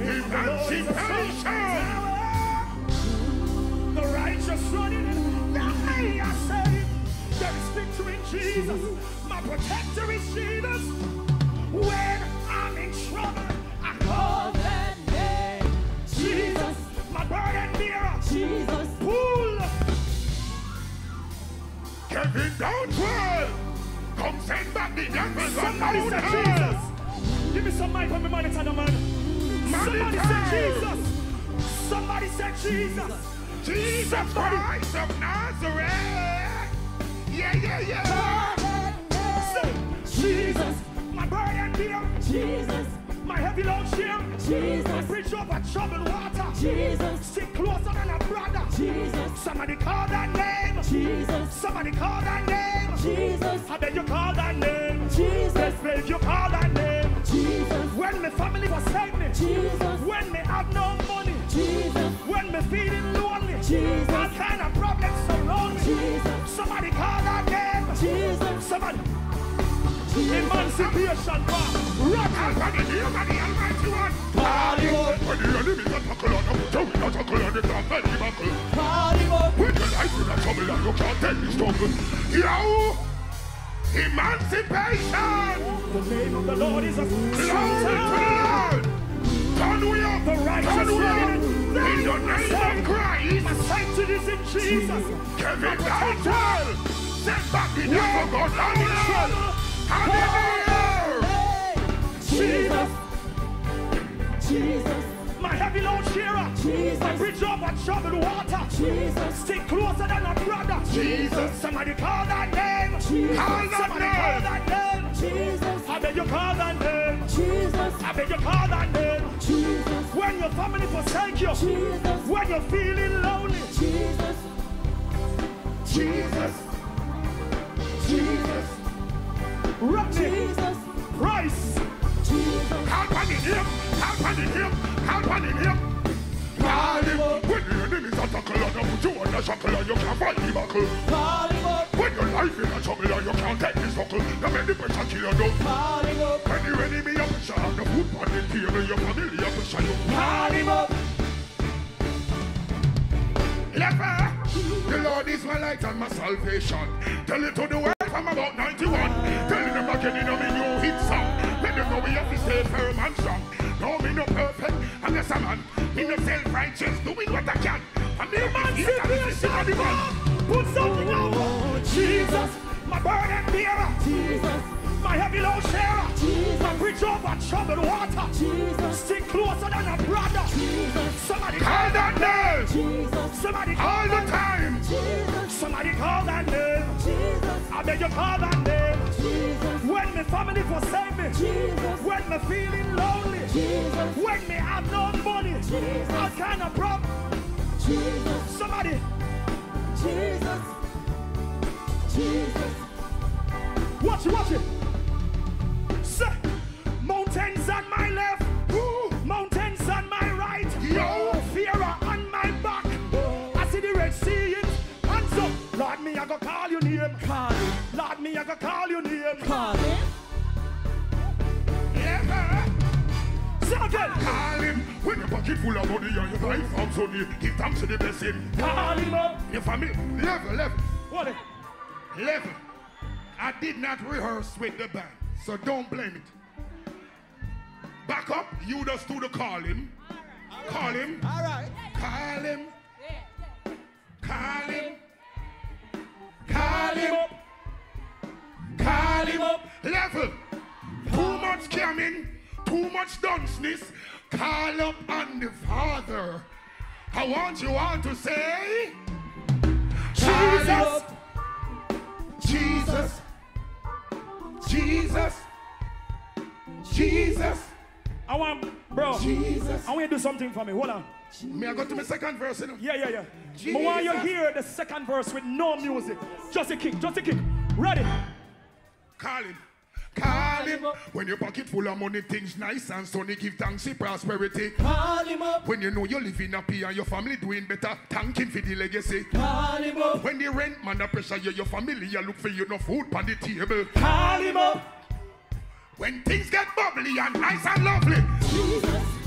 Emancipation! The righteous running in I say there is victory in Jesus. My protector is Jesus. When I'm in trouble, I call that name. Jesus, my burden bearer. Jesus, pull. Kevin Downswell! Come send back the Somebody hell! Jesus. Give me some mic on my monitor, man. Somebody said Jesus. Somebody said Jesus. Jesus Somebody. Christ of Nazareth! Yeah, yeah, yeah! Say, Jesus, my burden bearer. Jesus, my heavy load share. Jesus, bridge over troubled water. Jesus, stick closer than a brother. Jesus, somebody call that name. Jesus, somebody call that name. Jesus, I beg you call that name. Jesus, believe you call that name. Jesus, when my family forsake me. Jesus, when me have no money. Jesus, when me feeling lonely. Jesus, all kind of problems surround me. Jesus, somebody call that name. Jesus, somebody. Emancipation Park. Rock And for the the Almighty One, Hollywood. when the enemy got tackle on them, so we not tackle on top and the buckle. Hollywood. When your life in a trouble and you can't take the struggle. Yo! Emancipation! The name of the Lord is a strong Glory to the tower. Lord! Turn we up! The righteous Turn we up! in. The name of Christ! My sanctity is in Jesus. Kevin Downswell! Send back the devil, go down hell! Hallelujah! Jesus. Jesus. My heavy load sharer. Jesus. My bridge over troubled water. Jesus. Stick closer than a brother. Jesus. Somebody call that name. Jesus. Call that Somebody name. call that name. Jesus. I beg you call that name. Jesus. I beg you call that name. Jesus. When your family forsake you. Jesus. When you're feeling lonely. Jesus. Jesus! Jesus! Rock Jesus. Price. Count on him! Count on him! Count on him! Call him! When the enemy's a tackle and put you on the shackle and you can't fight the buckle. When your life in a trouble and you can't take this buckle, the many pressure kill you down. When the enemy a pressure and the food on the table, your family a pressure you. Call him up. Leper! The Lord is my light and my salvation. Tell it to the world from about 91. Telling them again in a me new hit song. Let them know we have to stay firm and strong. No, me no perfect, I'm just man. Me no self-righteous, doing what I can. I'm the emancipation of the man. Put something out. Oh, Jesus, my burden bearer. Jesus, my heavy load sharer. Jesus, my bridge over troubled water. Jesus, stick closer than a brother. Jesus, somebody Call that name! Jesus, somebody call All the time! Jesus, somebody call that name. Jesus, I beg you call that name. When my family forsake me. Jesus, when me feeling lonely. Jesus, when me have no money. Jesus, all kind of problem. Jesus, somebody. Jesus, Jesus. Watch it, watch it. Say, mountains on my left, go call your name. Call. Lord, me I can call your name. Call him. Say again. Call him when your pocket full of money and your life arms only. Give thanks to the blessing. Call him up. Your family level, level, What? level. I did not rehearse with the band, so don't blame it. Back up, you just do the call him. Call him. All right. Call him. Call him. Call him. Call him up. Call him up. Level. Too much coming. Too much dunceness. Call up on the Father. I want you all to say, Jesus. Jesus. Jesus. Jesus. I want, bro. Jesus. I want you to do something for me. Hold on. May I go to my second verse? You know? Yeah, yeah, yeah. But while you Jesus. hear the second verse with no music, just a kick, just a kick. Ready? Call him. Call him. When your pocket full of money, things nice and sunny, give thanks for prosperity. Call him up. When you know you're living happy and your family doing better, thank him for the legacy. Call him up. When the rent man a pressure you, your family you look for you no food on the table. Call him up. When things get bubbly and nice and lovely. Jesus.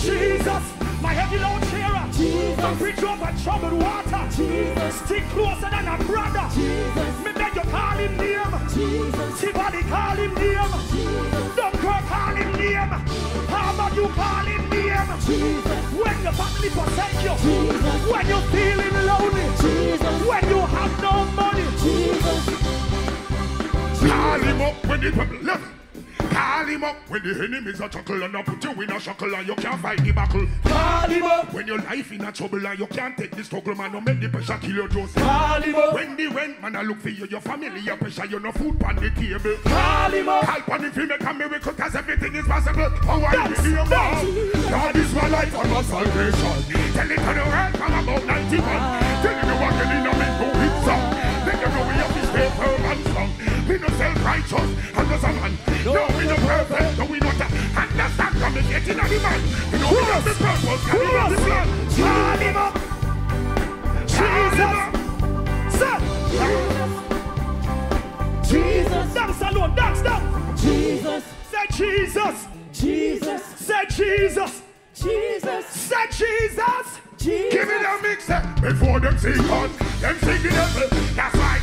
Jesus, my heavy load sharer. Jesus. The bridge over troubled water. Jesus. Stick closer than a brother. Jesus. Me beg you call him name. Jesus. Somebody call him name. Jesus. Dunkirk call him name. Harvard you call him name. Jesus. When your family forsake you. Jesus. When you're feeling lonely. Jesus. When you have no money. Jesus. Call him up when the trouble level. Call him up when the enemies are chuckle and I put you in a shackle and you can't fight the battle. Call him up. When your life in a trouble and you can't take the struggle, man, no make the pressure kill your just. Call him up. When the rent man, I look for you, your family, your pressure, you no food on the table. Call him up. Call on him, he make a miracle, cause everything is possible. Oh, I need you now. God is my life and my salvation. Tell it to the world from about 91. Tell him you walking in a me go hit song. Let you know we have to stay firm and strong. Me no self-righteous, I'm just a man. No, me no perfect, no, we not understand communicating on the man. You know we have the purpose, carry on the plan. Call him up. Jesus. Son. Jesus. Dance alone. Dance down. Jesus. Say Jesus. Jesus. Say Jesus. Jesus. Say Jesus. Jesus. Give me the mix before them see God. Them sing the devil, that's why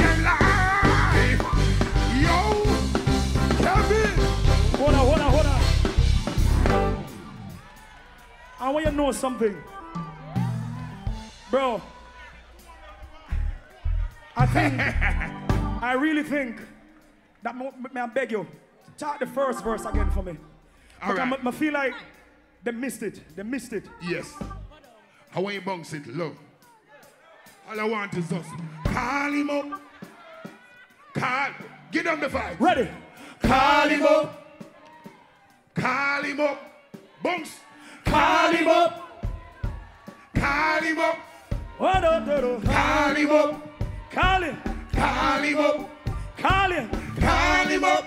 I want you to know something. Bro, I think, (laughs) I really think that, may I beg you, start the first verse again for me. All Because right. I, I feel like they missed it. They missed it. Yes. I want you bounce it low. All I want is us. call him up. Call. Give them the five. Ready? Call him up. Call him up. Bounce. Call him up. Call him up. What up. Call him up. Call him. Call him up. Call him. Call him up.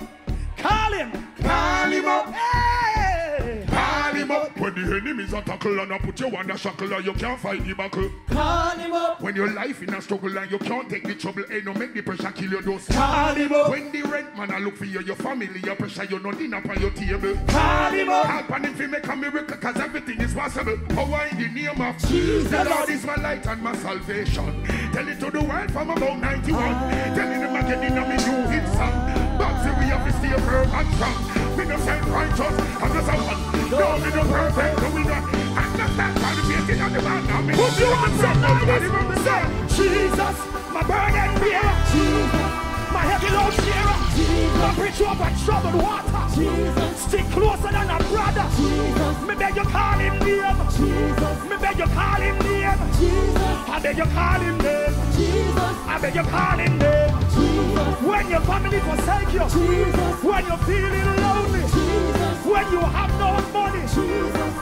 Call him. Call him up. Hey. Enemies are tackle and I put you on a shackle and you can't fight the buckle. Call him up. When your life in a struggle and you can't take the trouble, ain't no make the pressure kill your dose. Call him up. When the rent man I look for you, your family, your pressure, you no dinner on your table. Call him up. Help on if you make a miracle, cause everything is possible. Power in the name of Jesus. The Lord is my light and my salvation. Tell it to the world from about 91. Ah. Telling them again in a me new hit song. But see we have to stay firm and strong. We no self-righteous, I'm just a one. No, me no perfect, no we not. Understand qualification on the man now. Me Put your hands up Nobody from the Jesus, my burden bearer. Jesus. My heavy load sharer. Jesus. My bridge over troubled water. Jesus. Stick closer than a brother. Jesus. Me beg you call him name. Jesus. Me beg you call him name. Jesus. I beg you call him name. Jesus. I beg you call him name. Jesus. When your family forsake you. Jesus. When you're feeling lonely. Jesus. When you have no money. Jesus.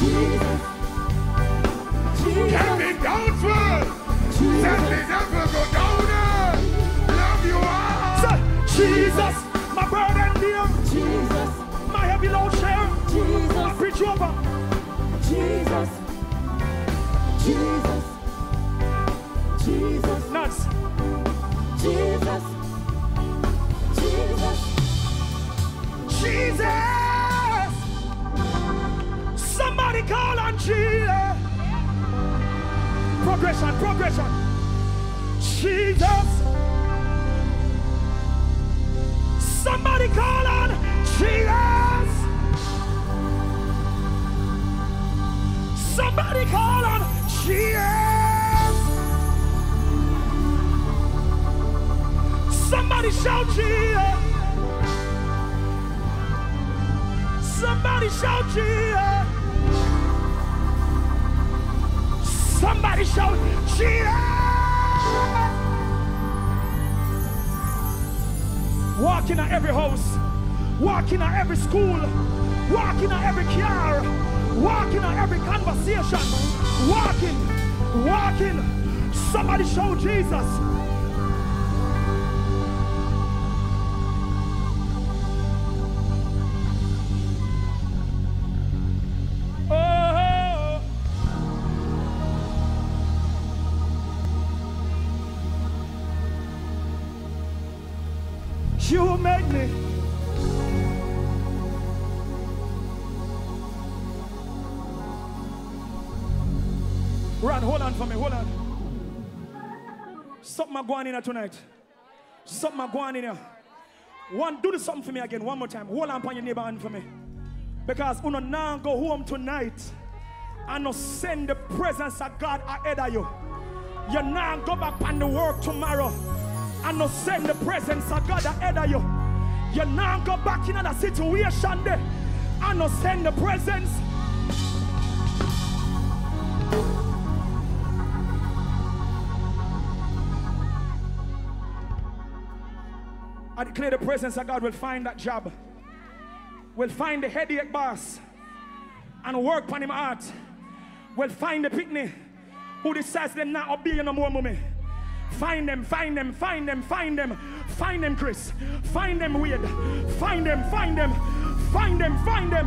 Jesus. Can be downfall. Tell me never go down. Love you all. Say, Jesus, my burden bearer. Jesus. My heavy load share. My Jesus. bridge over. Jesus. Jesus. Jesus. Nuts. Jesus. Jesus. Jesus. Somebody call on Jesus. Progression, progression. Jesus. Somebody call on Jesus. Somebody call on Jesus. Somebody shout Jesus. Somebody shout Jesus. Somebody shout Jesus. Walking at every house, walking at every school, walking at every car, walking at every conversation, walking, walking. Somebody shout Jesus. Going on in here tonight. Something going on in here. One, do something for me again, one more time. Hold on upon your neighbor hand for me. Because uno now go home tonight and no send the presence of God ahead of you. You now go back on the work tomorrow and no send the presence of God ahead of you. You now go back in another situation there and no send the presence. I declare the presence of God will find that job. Will find the headache boss and work on him heart. Will find the picnic who decides them not obey no more, mommy. Find them, find them, find them, find them, find them, Chris. Find them, Wade. Find them, find them, find them, find them.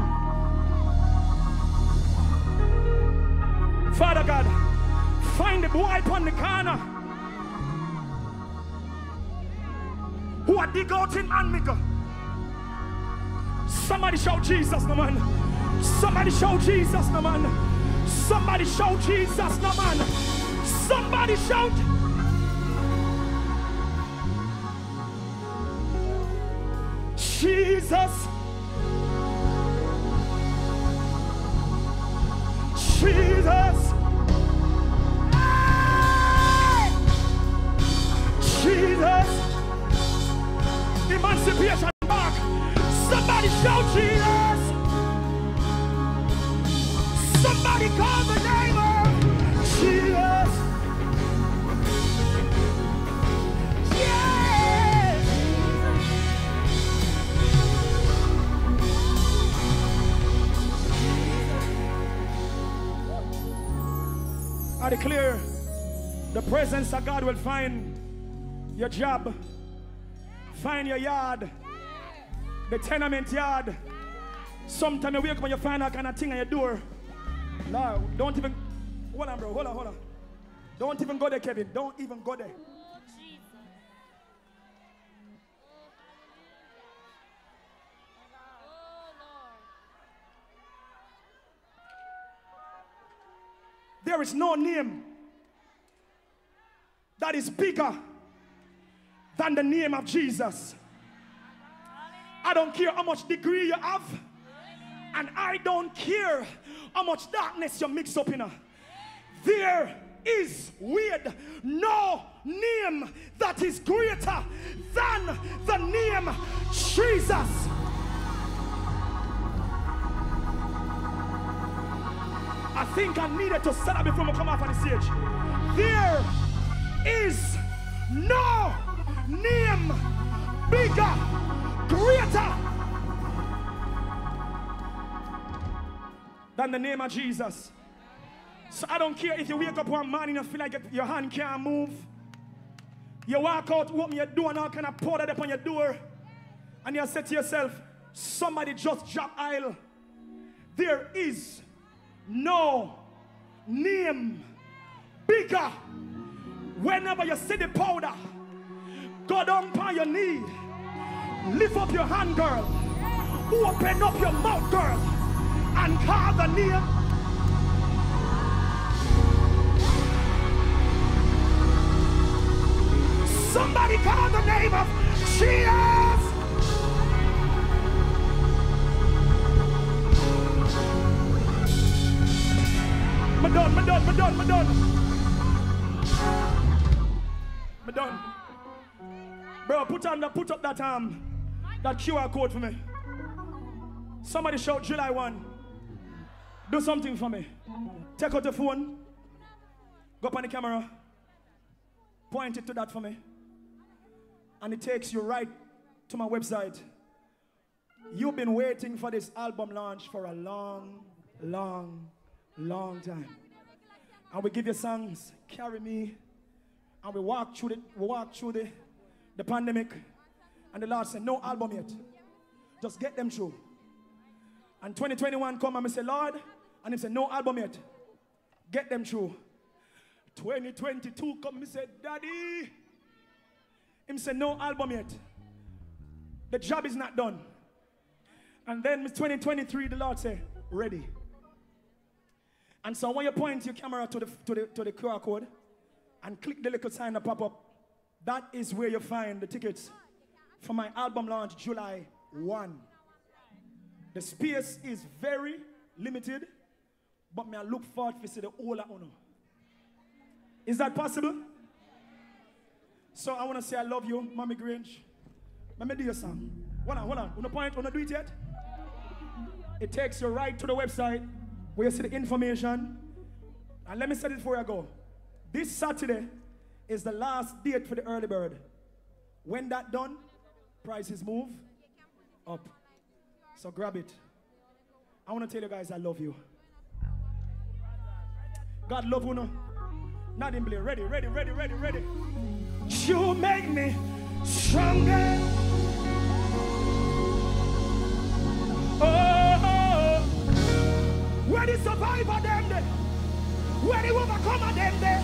Father God, find the boy upon the corner who are dig out in maker. Somebody shout Jesus, no man. Somebody shout Jesus, no man. Somebody shout Jesus, no man. Somebody shout. Jesus. Jesus. Jesus. Emancipation back. Somebody shout Jesus. Somebody call the name of Jesus. Yes. I declare the presence of God will find your job, find your yard, the tenement yard. Sometimes you wake up and you find that kind of thing on your door. No, don't even. Hold on, bro. Hold on, hold on. Don't even go there, Kevin. Don't even go there. There is no name that is bigger than the name of Jesus. I don't care how much degree you have, and I don't care how much darkness you mix up in. There is weird no name that is greater than the name Jesus. I think I needed to set up before I come off on the stage. There is no name bigger, greater than the name of Jesus. So I don't care if you wake up one morning and feel like your hand can't move. You walk out, open your door, and all kind of powder up on your door. And you say to yourself, somebody just drop aisle. There is no name bigger. Whenever you see the powder, Go down on your knee. Lift up your hand, girl. Open up your mouth, girl. And call the name. Somebody call the name of Jesus. I'm done, I'm done, I'm Bro, put on the, put up that um that QR code for me. Somebody shout July 1. Do something for me. Take out the phone. Go up on the camera. Point it to that for me. And it takes you right to my website. You've been waiting for this album launch for a long, long, long time. And we give you songs, carry me, and we walk through the we walk through the, the pandemic. And the Lord said, No album yet. Just get them through. And 2021 come and we say, Lord, and he said, No album yet. Get them through. 2022 come, and said, Daddy. Him said, No album yet. The job is not done. And then 2023, the Lord said, Ready. And so when you point your camera to the, to the, to the QR code and click the little sign that pop up, that is where you find the tickets for my album launch July 1. The space is very limited, but may I look forward to see the whole honor. Is that possible? So I want to say I love you, Mommy Grange. Let me do your song. Hold on, hold on. On the point, on the do it yet? It takes you right to the website where you see the information. And let me set it before I go. This Saturday is the last date for the early bird. When that done, prices move up. So grab it. I want to tell you guys I love you. God love you no. Not in blame. Ready, ready, ready, ready, ready. You make me stronger. Oh, oh, oh. where the survivor them there, where the overcomer them there,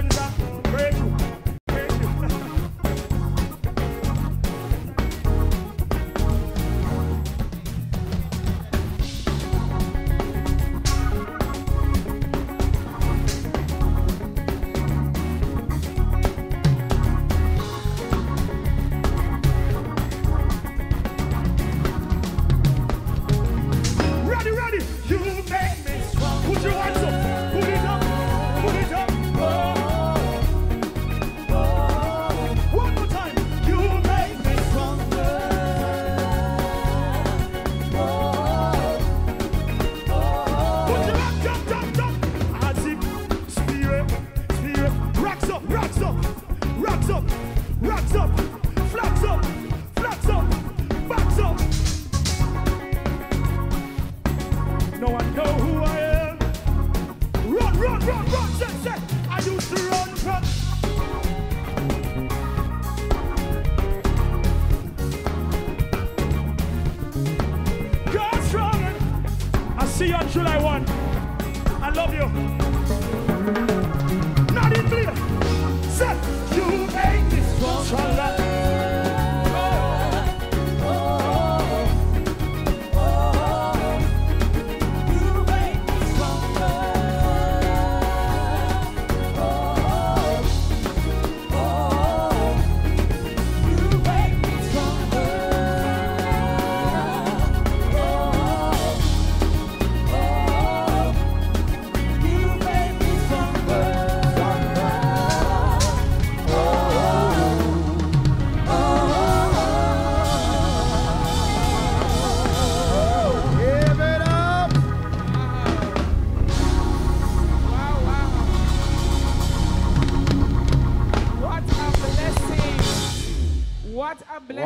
Seasons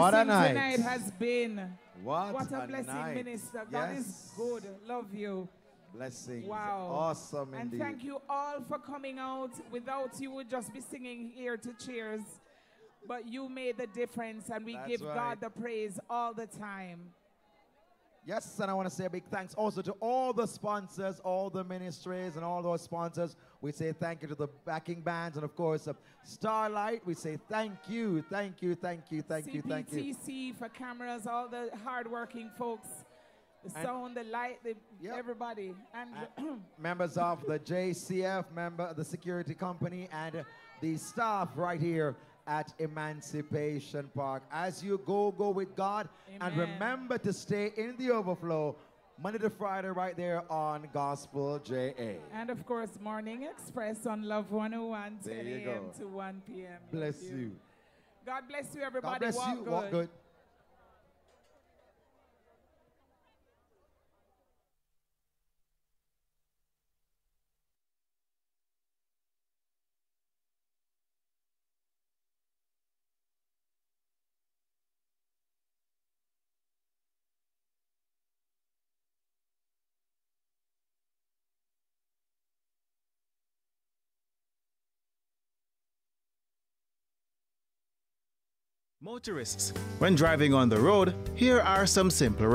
What a blessing night. tonight has been. What What a, a blessing, night. minister. God is good. Love you. Blessings. Wow. Awesome And indeed. thank you all for coming out. Without you, we'd just be singing here to cheers. But you made the difference, and we That's give right. God the praise all the time. Yes, and I want to say a big thanks also to all the sponsors, all the ministries, and all those sponsors. We say thank you to the backing bands, and of course, uh, Starlight. We say thank you, thank you, thank you, thank you, thank you. CPTC for cameras, all the hardworking folks, the And- sound, the light, the, everybody. And (clears throat) Members of the JCF, member of the security company, and the staff right here at Emancipation Park. As you go, go with God, and remember to stay in the overflow. Monday to Friday, right there on Gospel JA. And of course, Morning Express on Love 101, There 10 a.m. to 1 p.m. Bless Love you. God bless you, God everybody. bless Walk you. good. Walk good. Motorists, when driving on the road, here are some simple